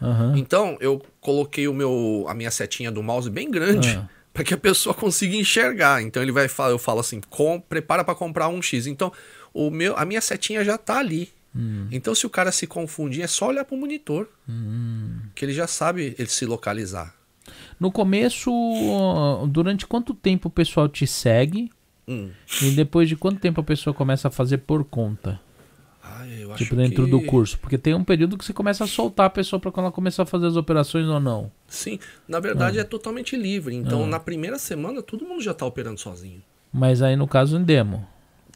Aham. Então, eu coloquei o meu, a minha setinha do mouse bem grande Ah. Para que a pessoa consiga enxergar. Então ele vai falar, eu falo assim, com, prepara para comprar um X. Então, o meu, a minha setinha já tá ali. Hum. Então, se o cara se confundir, é só olhar pro monitor, Hum. que ele já sabe ele se localizar. No começo, ó, durante quanto tempo o pessoal te segue? Hum. E depois de quanto tempo a pessoa começa a fazer por conta? Ah, eu Tipo, dentro que- do curso. Porque tem um período que você começa a soltar a pessoa pra quando ela começar a fazer as operações ou não. Sim, na verdade Ah. é totalmente livre. Então, na primeira semana, todo mundo já tá operando sozinho. Mas aí no caso em demo.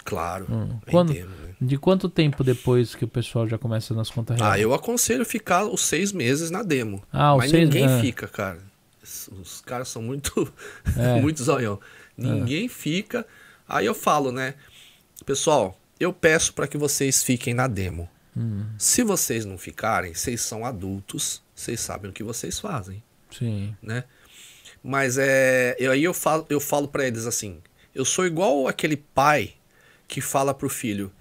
Claro. Hum. é Quando- inteiro, né? De quanto tempo depois que o pessoal já começa nas contas Ah, reais? eu aconselho ficar os seis meses na demo. Ah, os Mas seis- ninguém ah. fica, cara. Os- Os caras são muito, É. muito zoião. Ninguém fica. Aí eu falo, né? Pessoal, eu peço para que vocês fiquem na demo. Hum. Se vocês não ficarem, vocês são adultos, vocês sabem o que vocês fazem, Sim. né? Mas é, eu, aí eu falo, eu falo para eles assim: eu sou igual aquele pai que fala pro filho: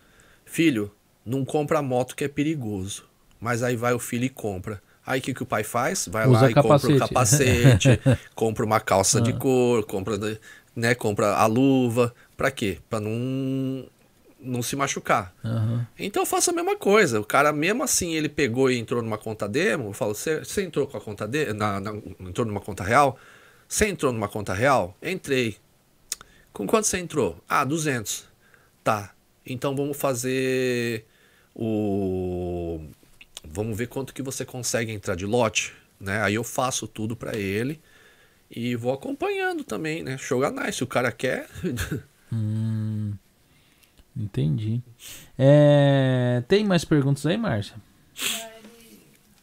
Filho, não compra moto que é perigoso. Mas aí vai o filho e compra. Aí o que, que o pai faz? Vai Usa lá e compra capacete. o capacete, compra uma calça de couro, compra, né, compra a luva. Pra quê? Pra não, não se machucar. Aham. Então eu faço a mesma coisa. O cara, mesmo assim, ele pegou e entrou numa conta demo. Eu falo, você entrou com a conta demo? Na, na- entrou numa conta real? Você entrou numa conta real? Entrei. Com quanto você entrou? Ah, 200. Tá. Então vamos fazer o. Vamos ver quanto que você consegue entrar de lote. Né? Aí eu faço tudo pra ele. E vou acompanhando também, né? Jogar nice. Se o cara quer. Hum, entendi. É, tem mais perguntas aí, Márcia?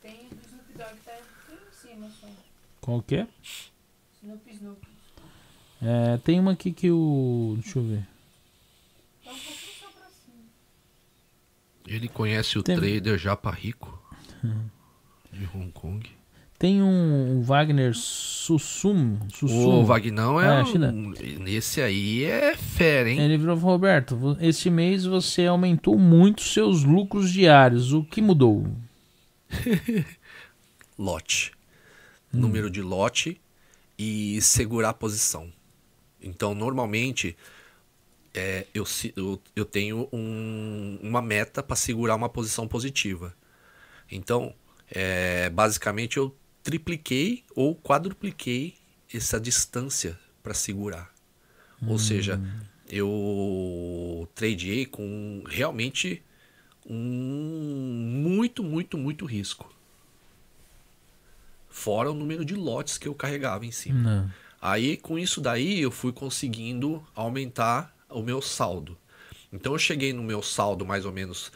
Tem do Snoop Dogg, tá aqui em cima só. Qual que é? Snoop Snoop. É, Tem uma aqui que o. Deixa eu ver. Tá um pouquinho só pra cima. Ele conhece o Tem- trader Japa Rico de Hong Kong. Tem um, Wagner Sussum. Sussum. O Vagnão é, É, um, esse aí é fera, hein? Ele virou Roberto. Este mês você aumentou muito seus lucros diários. O que mudou? Lote. Número de lote e segurar a posição. Então, normalmente, é, eu, eu, eu tenho um- uma meta para segurar uma posição positiva. Então, é, basicamente, eu tripliquei ou quadrupliquei essa distância para segurar. Ou seja, eu tradeei com realmente um muito, muito, muito risco. Fora o número de lotes que eu carregava em cima. Não. Aí, com isso daí, eu fui conseguindo aumentar o meu saldo. Então, eu cheguei no meu saldo mais ou menos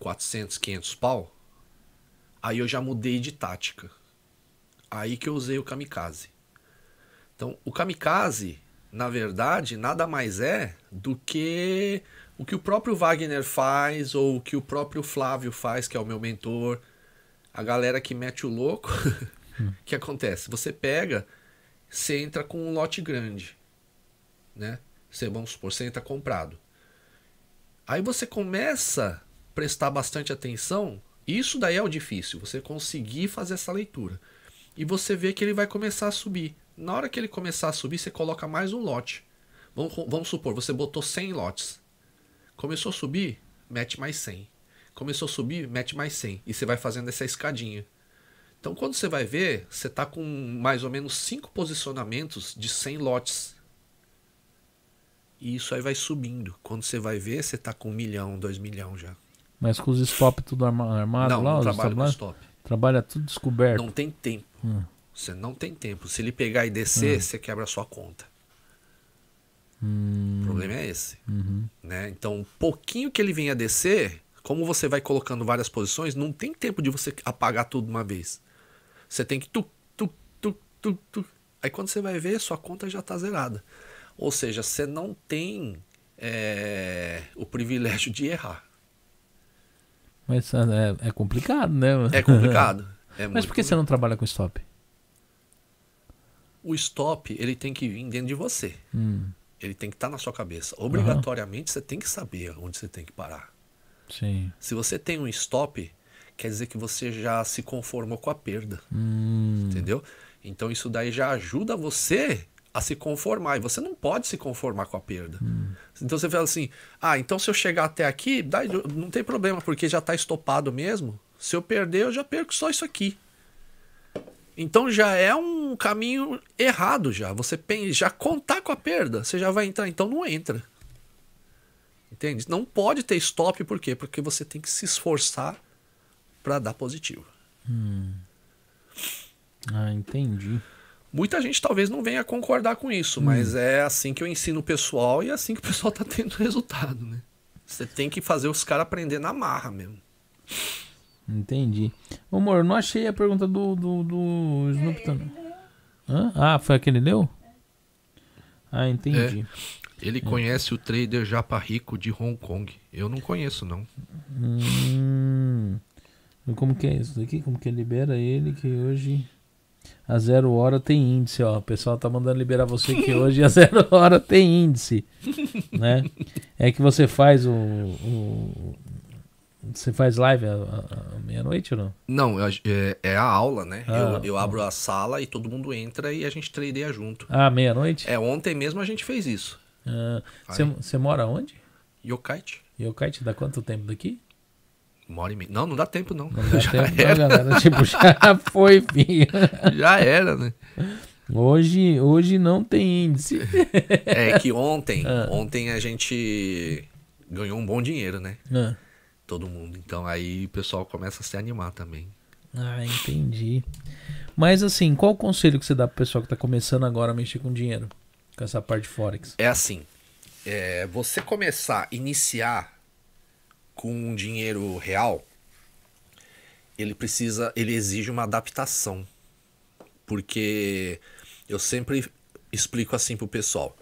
400, 500 pau. Aí eu já mudei de tática. Aí que eu usei o kamikaze. Então, o kamikaze, na verdade, nada mais é do que o que o próprio Wagner faz ou o que o próprio Flávio faz, que é o meu mentor. A galera que mete o louco, o que acontece? Você pega, você entra com um lote grande, né? Você, vamos supor, você entra comprado. Aí você começa a prestar bastante atenção. Isso daí é o difícil, você conseguir fazer essa leitura. E você vê que ele vai começar a subir. Na hora que ele começar a subir, você coloca mais um lote. Vamos, vamos supor, você botou 100 lotes. Começou a subir, mete mais 100. Começou a subir, mete mais 100. E você vai fazendo essa escadinha. Então, quando você vai ver, você está com mais ou menos 5 posicionamentos de 100 lotes. E isso aí vai subindo. Quando você vai ver, você está com 1 milhão, 2 milhão já. Mas com os stop tudo arma- armado não, lá, não os trabalha com stop. Trabalha tudo descoberto. Não tem tempo. Hum. Você não tem tempo. Se ele pegar e descer, você quebra a sua conta. Hum, O problema é esse. uhum. né? Então, um pouquinho que ele venha descer, como você vai colocando várias posições, não tem tempo de você apagar tudo de uma vez. Você tem que tu, tu, tu, tu, tu. Aí quando você vai ver, sua conta já está zerada. Ou seja, você não tem é, o privilégio de errar. Mas é, é complicado, né? É complicado. É Mas por que você não trabalha com stop? O stop, ele tem que vir dentro de você. Hum, Ele tem que estar na sua cabeça. Obrigatoriamente, você tem que saber onde você tem que parar. sim. Se você tem um stop, quer dizer que você já se conformou com a perda. Hum, Entendeu? Então isso daí já ajuda você a se conformar. E você não pode se conformar com a perda. Então você fala assim: ah, então se eu chegar até aqui, não tem problema, porque já está estopado mesmo. Se eu perder, eu já perco só isso aqui. Então já é um caminho errado já. Você já contar com a perda, você já vai entrar, então não entra. Entende? Não pode ter stop, por quê? Porque você tem que se esforçar para dar positivo. ah, entendi. Muita gente talvez não venha concordar com isso, mas é assim que eu ensino o pessoal e é assim que o pessoal tá tendo resultado, né? Você tem que fazer os caras aprender na marra mesmo. Entendi. Ô, amor, não achei a pergunta do, do, do Snoop também. Hã? Ah, foi aquele leu? Ah, entendi. Ele conhece o trader Japa Rico de Hong Kong. Eu não conheço, não. Hum. Como que é isso daqui? Como que libera ele que hoje a zero hora tem índice, ó. O pessoal tá mandando liberar você que hoje a zero hora tem índice, né? É que você faz o, o- você faz live à, meia-noite ou não? Não, eu- é, é a aula, né? Ah, eu, eu abro a sala e todo mundo entra e a gente tradeia junto. Ah, meia-noite? É, ontem mesmo a gente fez isso. Ah, Você você mora onde? Yokite. E o kite dá quanto tempo daqui? Uma hora e meia. Não, não dá tempo, não. Não dá já, tempo, não, era, galera. Tipo, já foi, filho. já era, né? Hoje, hoje não tem índice. É que ontem, Ah. ontem a gente ganhou um bom dinheiro, né? Ah. Todo mundo. Então aí o pessoal começa a se animar também. Ah, entendi. Mas assim, qual o conselho que você dá pro pessoal que tá começando agora a mexer com dinheiro? Com essa parte de Forex? É assim, é, você começar, iniciar com um dinheiro real, ele precisa, ele exige uma adaptação. Porque eu sempre explico assim pro pessoal.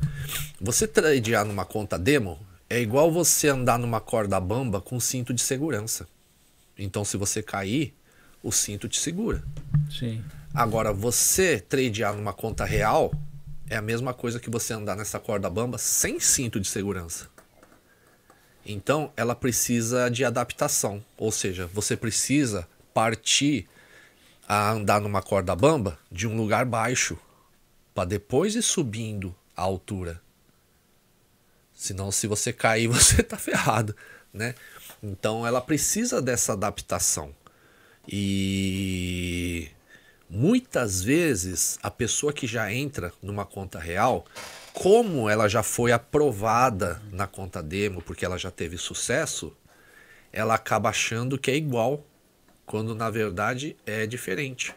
Você tradear numa conta demo é igual você andar numa corda bamba com cinto de segurança. Então se você cair, o cinto te segura. Sim. Agora, você tradear numa conta real é a mesma coisa que você andar nessa corda bamba sem cinto de segurança. Então, ela precisa de adaptação. Ou seja, você precisa partir a andar numa corda bamba de um lugar baixo para depois ir subindo a altura. Senão, se você cair, você tá ferrado, né? Então, ela precisa dessa adaptação. E muitas vezes a pessoa que já entra numa conta real, como ela já foi aprovada na conta demo, porque ela já teve sucesso, ela acaba achando que é igual, quando na verdade é diferente.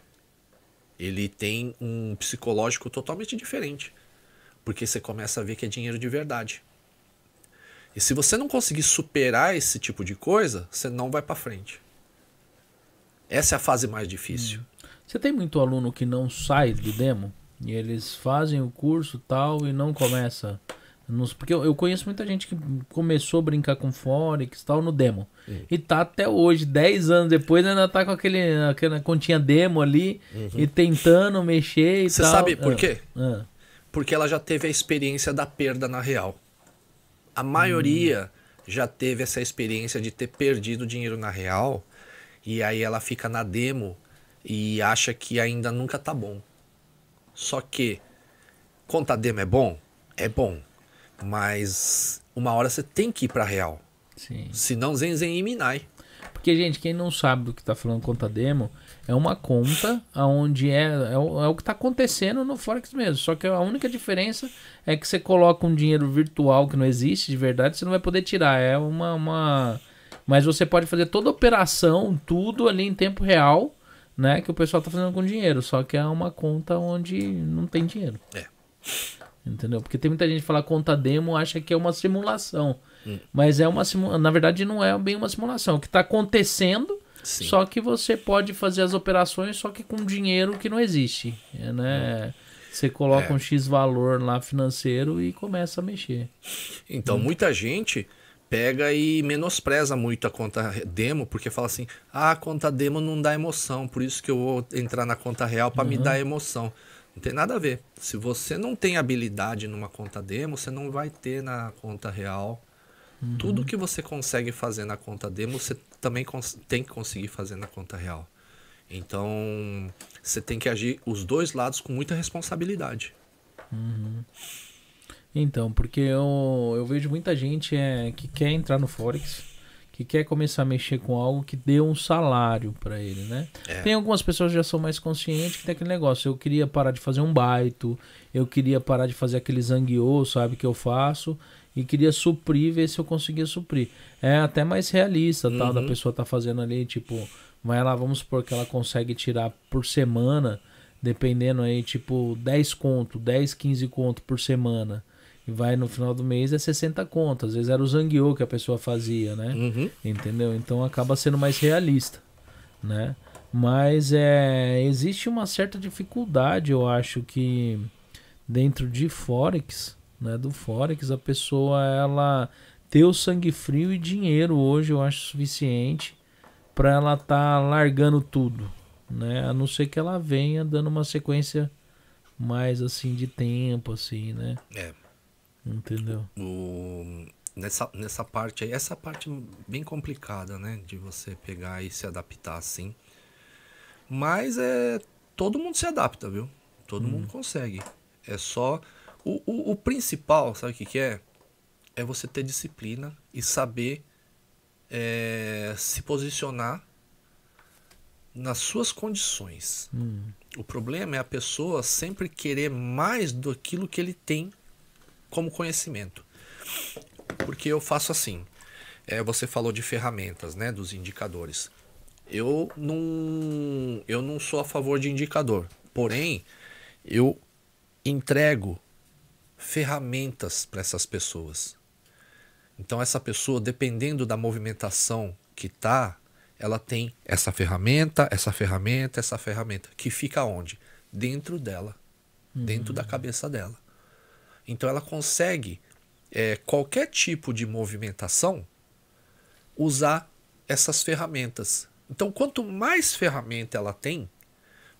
Ele tem um psicológico totalmente diferente, porque você começa a ver que é dinheiro de verdade. E se você não conseguir superar esse tipo de coisa, você não vai para frente. Essa é a fase mais difícil. Você tem muito aluno que não sai do demo? E eles fazem o curso tal e não começa. Nos, porque eu, eu conheço muita gente que começou a brincar com Forex tal no demo. E tá até hoje, 10 anos depois, ainda tá com aquele, aquela continha demo ali e tentando mexer e Você tal. sabe por Ah, quê? ah. Porque ela já teve a experiência da perda na real. A maioria já teve essa experiência de ter perdido dinheiro na real e aí ela fica na demo e acha que ainda nunca tá bom. Só que conta demo é bom? É bom. Mas uma hora você tem que ir pra real. Sim. Senão Zen Zen e Minai. Porque, gente, quem não sabe do que tá falando conta demo, é uma conta onde é, é, o, é o que tá acontecendo no Forex mesmo. Só que a única diferença é que você coloca um dinheiro virtual que não existe de verdade, você não vai poder tirar. É uma. uma... Mas você pode fazer toda a operação, tudo ali em tempo real, né? Que o pessoal tá fazendo com dinheiro. Só que é uma conta onde não tem dinheiro. É. Entendeu? Porque tem muita gente que fala conta demo acha que é uma simulação. Mas é uma simulação. Na verdade, não é bem uma simulação. O que está acontecendo, Sim. só que você pode fazer as operações, só que com dinheiro que não existe. É, né? Você coloca É. um X valor lá financeiro e começa a mexer. Então, muita gente pega e menospreza muito a conta demo, porque fala assim: ah, a conta demo não dá emoção, por isso que eu vou entrar na conta real para me dar emoção. Não tem nada a ver. Se você não tem habilidade numa conta demo, você não vai ter na conta real. Tudo que você consegue fazer na conta demo, você também tem que conseguir fazer na conta real. Então, você tem que agir os dois lados com muita responsabilidade. Então, porque eu, eu vejo muita gente é, que quer entrar no Forex, que quer começar a mexer com algo que dê um salário pra ele, né? É. Tem algumas pessoas que já são mais conscientes que tem aquele negócio. Eu queria parar de fazer um baito, eu queria parar de fazer aquele zangueô, sabe, que eu faço, e queria suprir, ver se eu conseguia suprir. É até mais realista, tal, da pessoa tá fazendo ali, tipo, vai lá, vamos supor que ela consegue tirar por semana, dependendo aí, tipo, 10 conto, 10, 15 conto por semana. E vai no final do mês é 60 conto. Às vezes era o zangueô que a pessoa fazia, né? Uhum. Entendeu? Então acaba sendo mais realista, né? Mas é, existe uma certa dificuldade, eu acho que dentro de Forex, né, do Forex, a pessoa ela ter o sangue frio e dinheiro hoje eu acho suficiente para ela tá largando tudo, né? A não ser que ela venha dando uma sequência mais assim de tempo assim, né? É. Entendeu? o, nessa, nessa parte aí, essa parte bem complicada, né? De você pegar e se adaptar assim. Mas é. Todo mundo se adapta, viu? Todo mundo consegue. É só. O, o, o principal, sabe o que, que é? É você ter disciplina e saber é, se posicionar nas suas condições. Hum, O problema é a pessoa sempre querer mais do aquilo que ele tem como conhecimento. Porque eu faço assim. É, você falou de ferramentas, né, dos indicadores. Eu não, eu não sou a favor de indicador. Porém, eu entrego ferramentas para essas pessoas. Então essa pessoa, dependendo da movimentação que tá, ela tem essa ferramenta, essa ferramenta, essa ferramenta, que fica onde? Dentro dela, dentro da cabeça dela. Então ela consegue é, qualquer tipo de movimentação usar essas ferramentas. Então quanto mais ferramenta ela tem,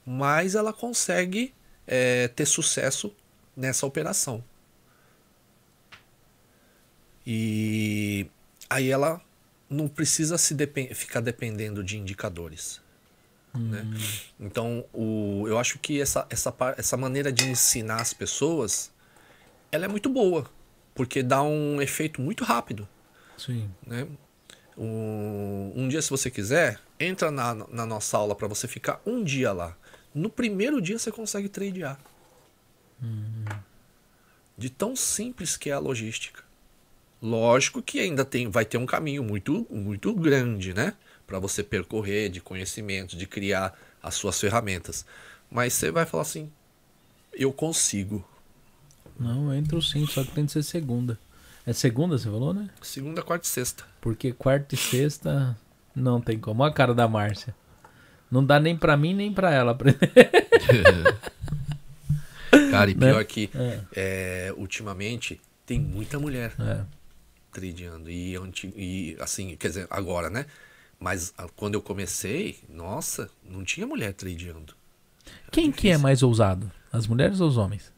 mais ela consegue é, ter sucesso nessa operação. E aí ela não precisa se depen- ficar dependendo de indicadores. né? Então, o, eu acho que essa, essa, essa maneira de ensinar as pessoas ela é muito boa, porque dá um efeito muito rápido. sim. Né? Um, um dia, se você quiser, entra na, na nossa aula para você ficar um dia lá. No primeiro dia você consegue tradear. De tão simples que é a logística. Lógico que ainda tem, vai ter um caminho muito, muito grande, né? Para você percorrer de conhecimento, de criar as suas ferramentas. Mas você vai falar assim: eu consigo. Não, entro sim, só que tem que ser segunda. É segunda, você falou, né? Segunda, quarta e sexta. Porque quarta e sexta não tem como. Olha a cara da Márcia. Não dá nem pra mim, nem pra ela. aprender. Cara, e Né? pior que É. é, ultimamente tem muita mulher É. tradeando. E, e assim, quer dizer, agora, né? Mas ah, quando eu comecei, nossa, não tinha mulher tradeando. Quem que é mais ousado? As mulheres ou os homens?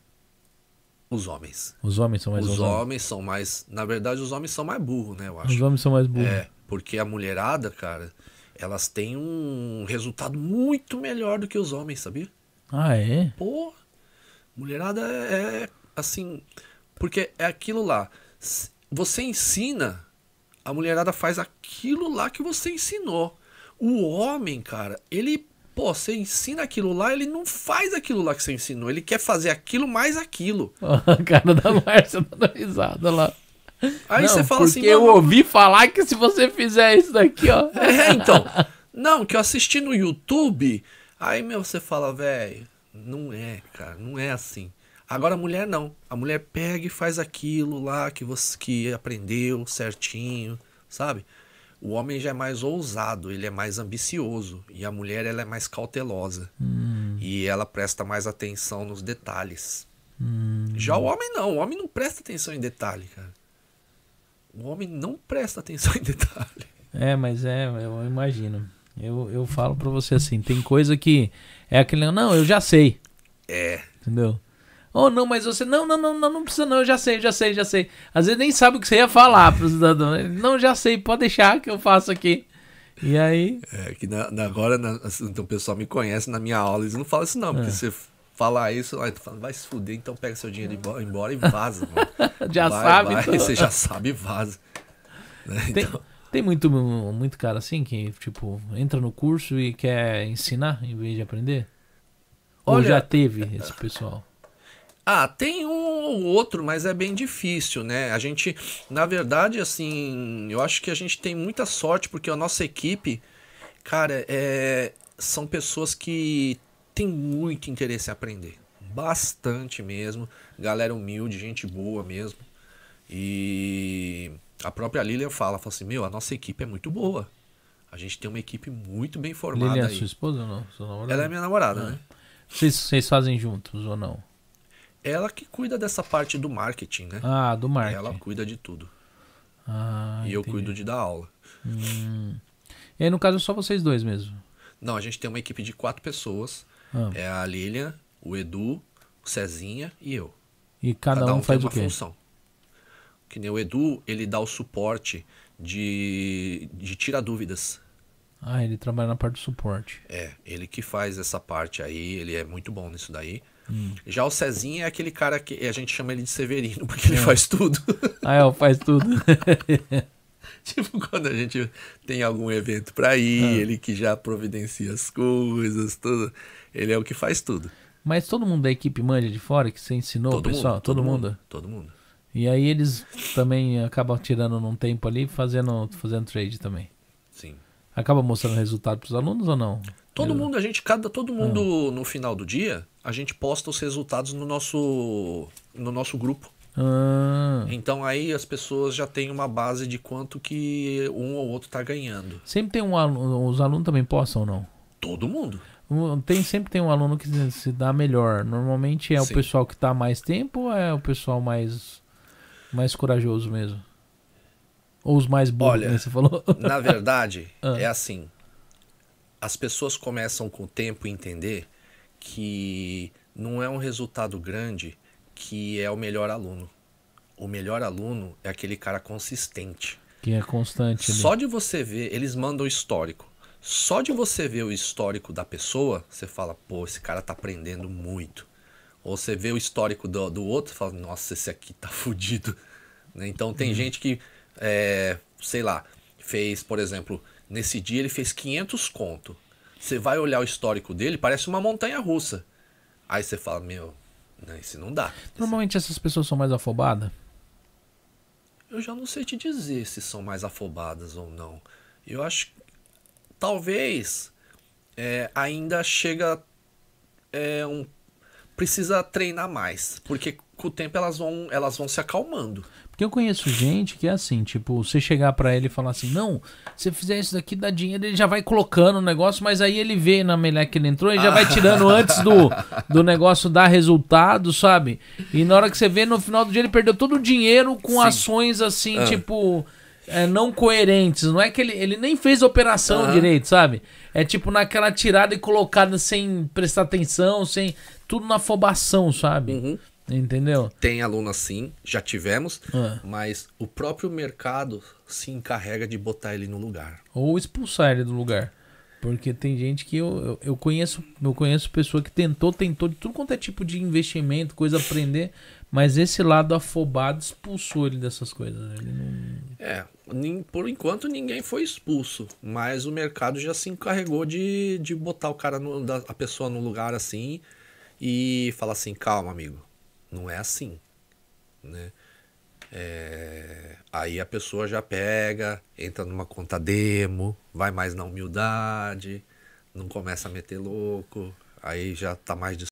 Os homens. Os homens são mais Os ousados. homens são mais. Na verdade, os homens são mais burros, né? Eu acho. Os homens são mais burros. É, porque a mulherada, cara, elas têm um resultado muito melhor do que os homens, sabia? Ah, é? Pô, mulherada é, é, assim. Porque é aquilo lá. Você ensina, a mulherada faz aquilo lá que você ensinou. O homem, cara, ele. Pô, você ensina aquilo lá, ele não faz aquilo lá que você ensinou. Ele quer fazer aquilo mais aquilo. A cara da Márcia dando risada lá. Aí Não, você fala porque assim. eu "Mano, ouvi falar que se você fizer isso daqui, ó. É, então. Não, que eu assisti no YouTube. Aí, meu, você fala, velho, não é, cara, não é assim. Agora a mulher não. A mulher pega e faz aquilo lá que você que aprendeu certinho, sabe? O homem já é mais ousado, ele é mais ambicioso. E a mulher, ela é mais cautelosa. E ela presta mais atenção nos detalhes. Já o homem não. O homem não presta atenção em detalhe, cara. O homem não presta atenção em detalhe. É, mas é, eu imagino. Eu, eu falo pra você assim, tem coisa que é aquele, não, eu já sei, É. entendeu? Oh, não, mas você, não, não, não, não, não precisa não, eu já sei, já sei, já sei. Às vezes nem sabe o que você ia falar pro cidadão. Ele, Não, já sei, pode deixar que eu faço aqui. E aí, É, que na, na- agora na- assim, então, o pessoal me conhece na minha aula, eles não falam isso não, É. porque você falar isso, aí tu fala, vai se fuder, então pega seu dinheiro e embora, embora e vaza, já Vai, sabe. vai, então. você já sabe e vaza. Né? Tem, Então, tem muito, muito cara assim que, tipo, entra no curso e quer ensinar em vez de aprender? Ou Olha- já teve esse pessoal? Ah, tem um ou outro, mas é bem difícil, né? A gente, na verdade, assim, eu acho que a gente tem muita sorte porque a nossa equipe, cara, é, são pessoas que têm muito interesse em aprender. Bastante mesmo. Galera humilde, gente boa mesmo. E a própria Lilian fala, fala assim, meu, a nossa equipe é muito boa. A gente tem uma equipe muito bem formada Lilian é aí. sua esposa ou não? Sua namorada? Ela é minha namorada, né? Vocês, vocês fazem juntos ou não? Ela que cuida dessa parte do marketing, né? Ah, do marketing. Ela cuida de tudo. Ah, e eu entendi. cuido de dar aula. E aí, no caso, só vocês dois mesmo? Não, a gente tem uma equipe de quatro pessoas. Ah. É a Lilian, o Edu, o Cezinha e eu. E cada, um, faz tem o uma função. Que nem o Edu, ele dá o suporte de, de tirar dúvidas. Ah, ele trabalha na parte do suporte. É, ele que faz essa parte aí, ele é muito bom nisso daí. Hum. Já o Cezinha é aquele cara que a gente chama ele de Severino, porque É. ele faz tudo. Ah, é, faz tudo. tipo, quando a gente tem algum evento pra ir, Ah. ele que já providencia as coisas, tudo. Ele é o que faz tudo. Mas todo mundo da equipe manja de fora que você ensinou, o pessoal? todo, mundo? Todo mundo. E aí eles também acabam tirando num tempo ali fazendo, fazendo trade também. Sim. Acaba mostrando resultado pros alunos ou não? Todo mundo, a gente, cada, todo Ah. mundo no final do dia, a gente posta os resultados no nosso, no nosso grupo. Ah, Então aí as pessoas já têm uma base de quanto que um ou outro tá ganhando. sempre tem um aluno, os alunos também postam ou não? Todo mundo. Tem, sempre tem um aluno que se- dá melhor. Normalmente é o Sim. pessoal que tá há mais tempo ou é o pessoal mais, mais corajoso mesmo? Ou os mais burros, Olha, né, você falou? Na verdade, Ah. é assim. As pessoas começam com o tempo a entender que não é um resultado grande que é o melhor aluno. O melhor aluno é aquele cara consistente. que é constante ali. Só de você ver, eles mandam o histórico. Só de você ver o histórico da pessoa, você fala, pô, esse cara tá aprendendo muito. Ou você vê o histórico do, do outro fala, nossa, esse aqui tá fudido. Né? Então tem gente que, é, sei lá, fez, por exemplo, nesse dia ele fez 500 conto. Você vai olhar o histórico dele, parece uma montanha russa. Aí você fala, meu, né, esse não dá. Normalmente essas pessoas são mais afobadas. Eu já não sei te dizer se são mais afobadas ou não. Eu acho talvez é, ainda chega é, um precisa treinar mais, porque com o tempo elas vão, elas vão se acalmando. Porque eu conheço gente que é assim, tipo, você chegar pra ele e falar assim, não, se fizer isso daqui dá dinheiro, ele já vai colocando o negócio, mas aí ele vê na melhor que ele entrou e já vai tirando antes do, do negócio dar resultado, sabe? E na hora que você vê, no final do dia ele perdeu todo o dinheiro com Sim. ações assim, Ah. tipo, é, não coerentes. Não é que ele, ele nem fez operação Aham. direito, sabe? É tipo naquela tirada e colocada sem prestar atenção, sem. Tudo na afobação, sabe? Uhum. Entendeu? Tem aluno assim, já tivemos, Ah. mas o próprio mercado se encarrega de botar ele no lugar. Ou expulsar ele do lugar. Porque tem gente que eu, eu, eu conheço, eu conheço pessoa que tentou, tentou de tudo quanto é tipo de investimento, coisa aprender, mas esse lado afobado expulsou ele dessas coisas. né? Ele não... É, por enquanto ninguém foi expulso, mas o mercado já se encarregou de, de botar o cara, no, da, a pessoa no lugar assim e falar assim, calma amigo, não é assim, né? É, aí a pessoa já pega, entra numa conta demo, vai mais na humildade, não começa a meter louco, aí já tá mais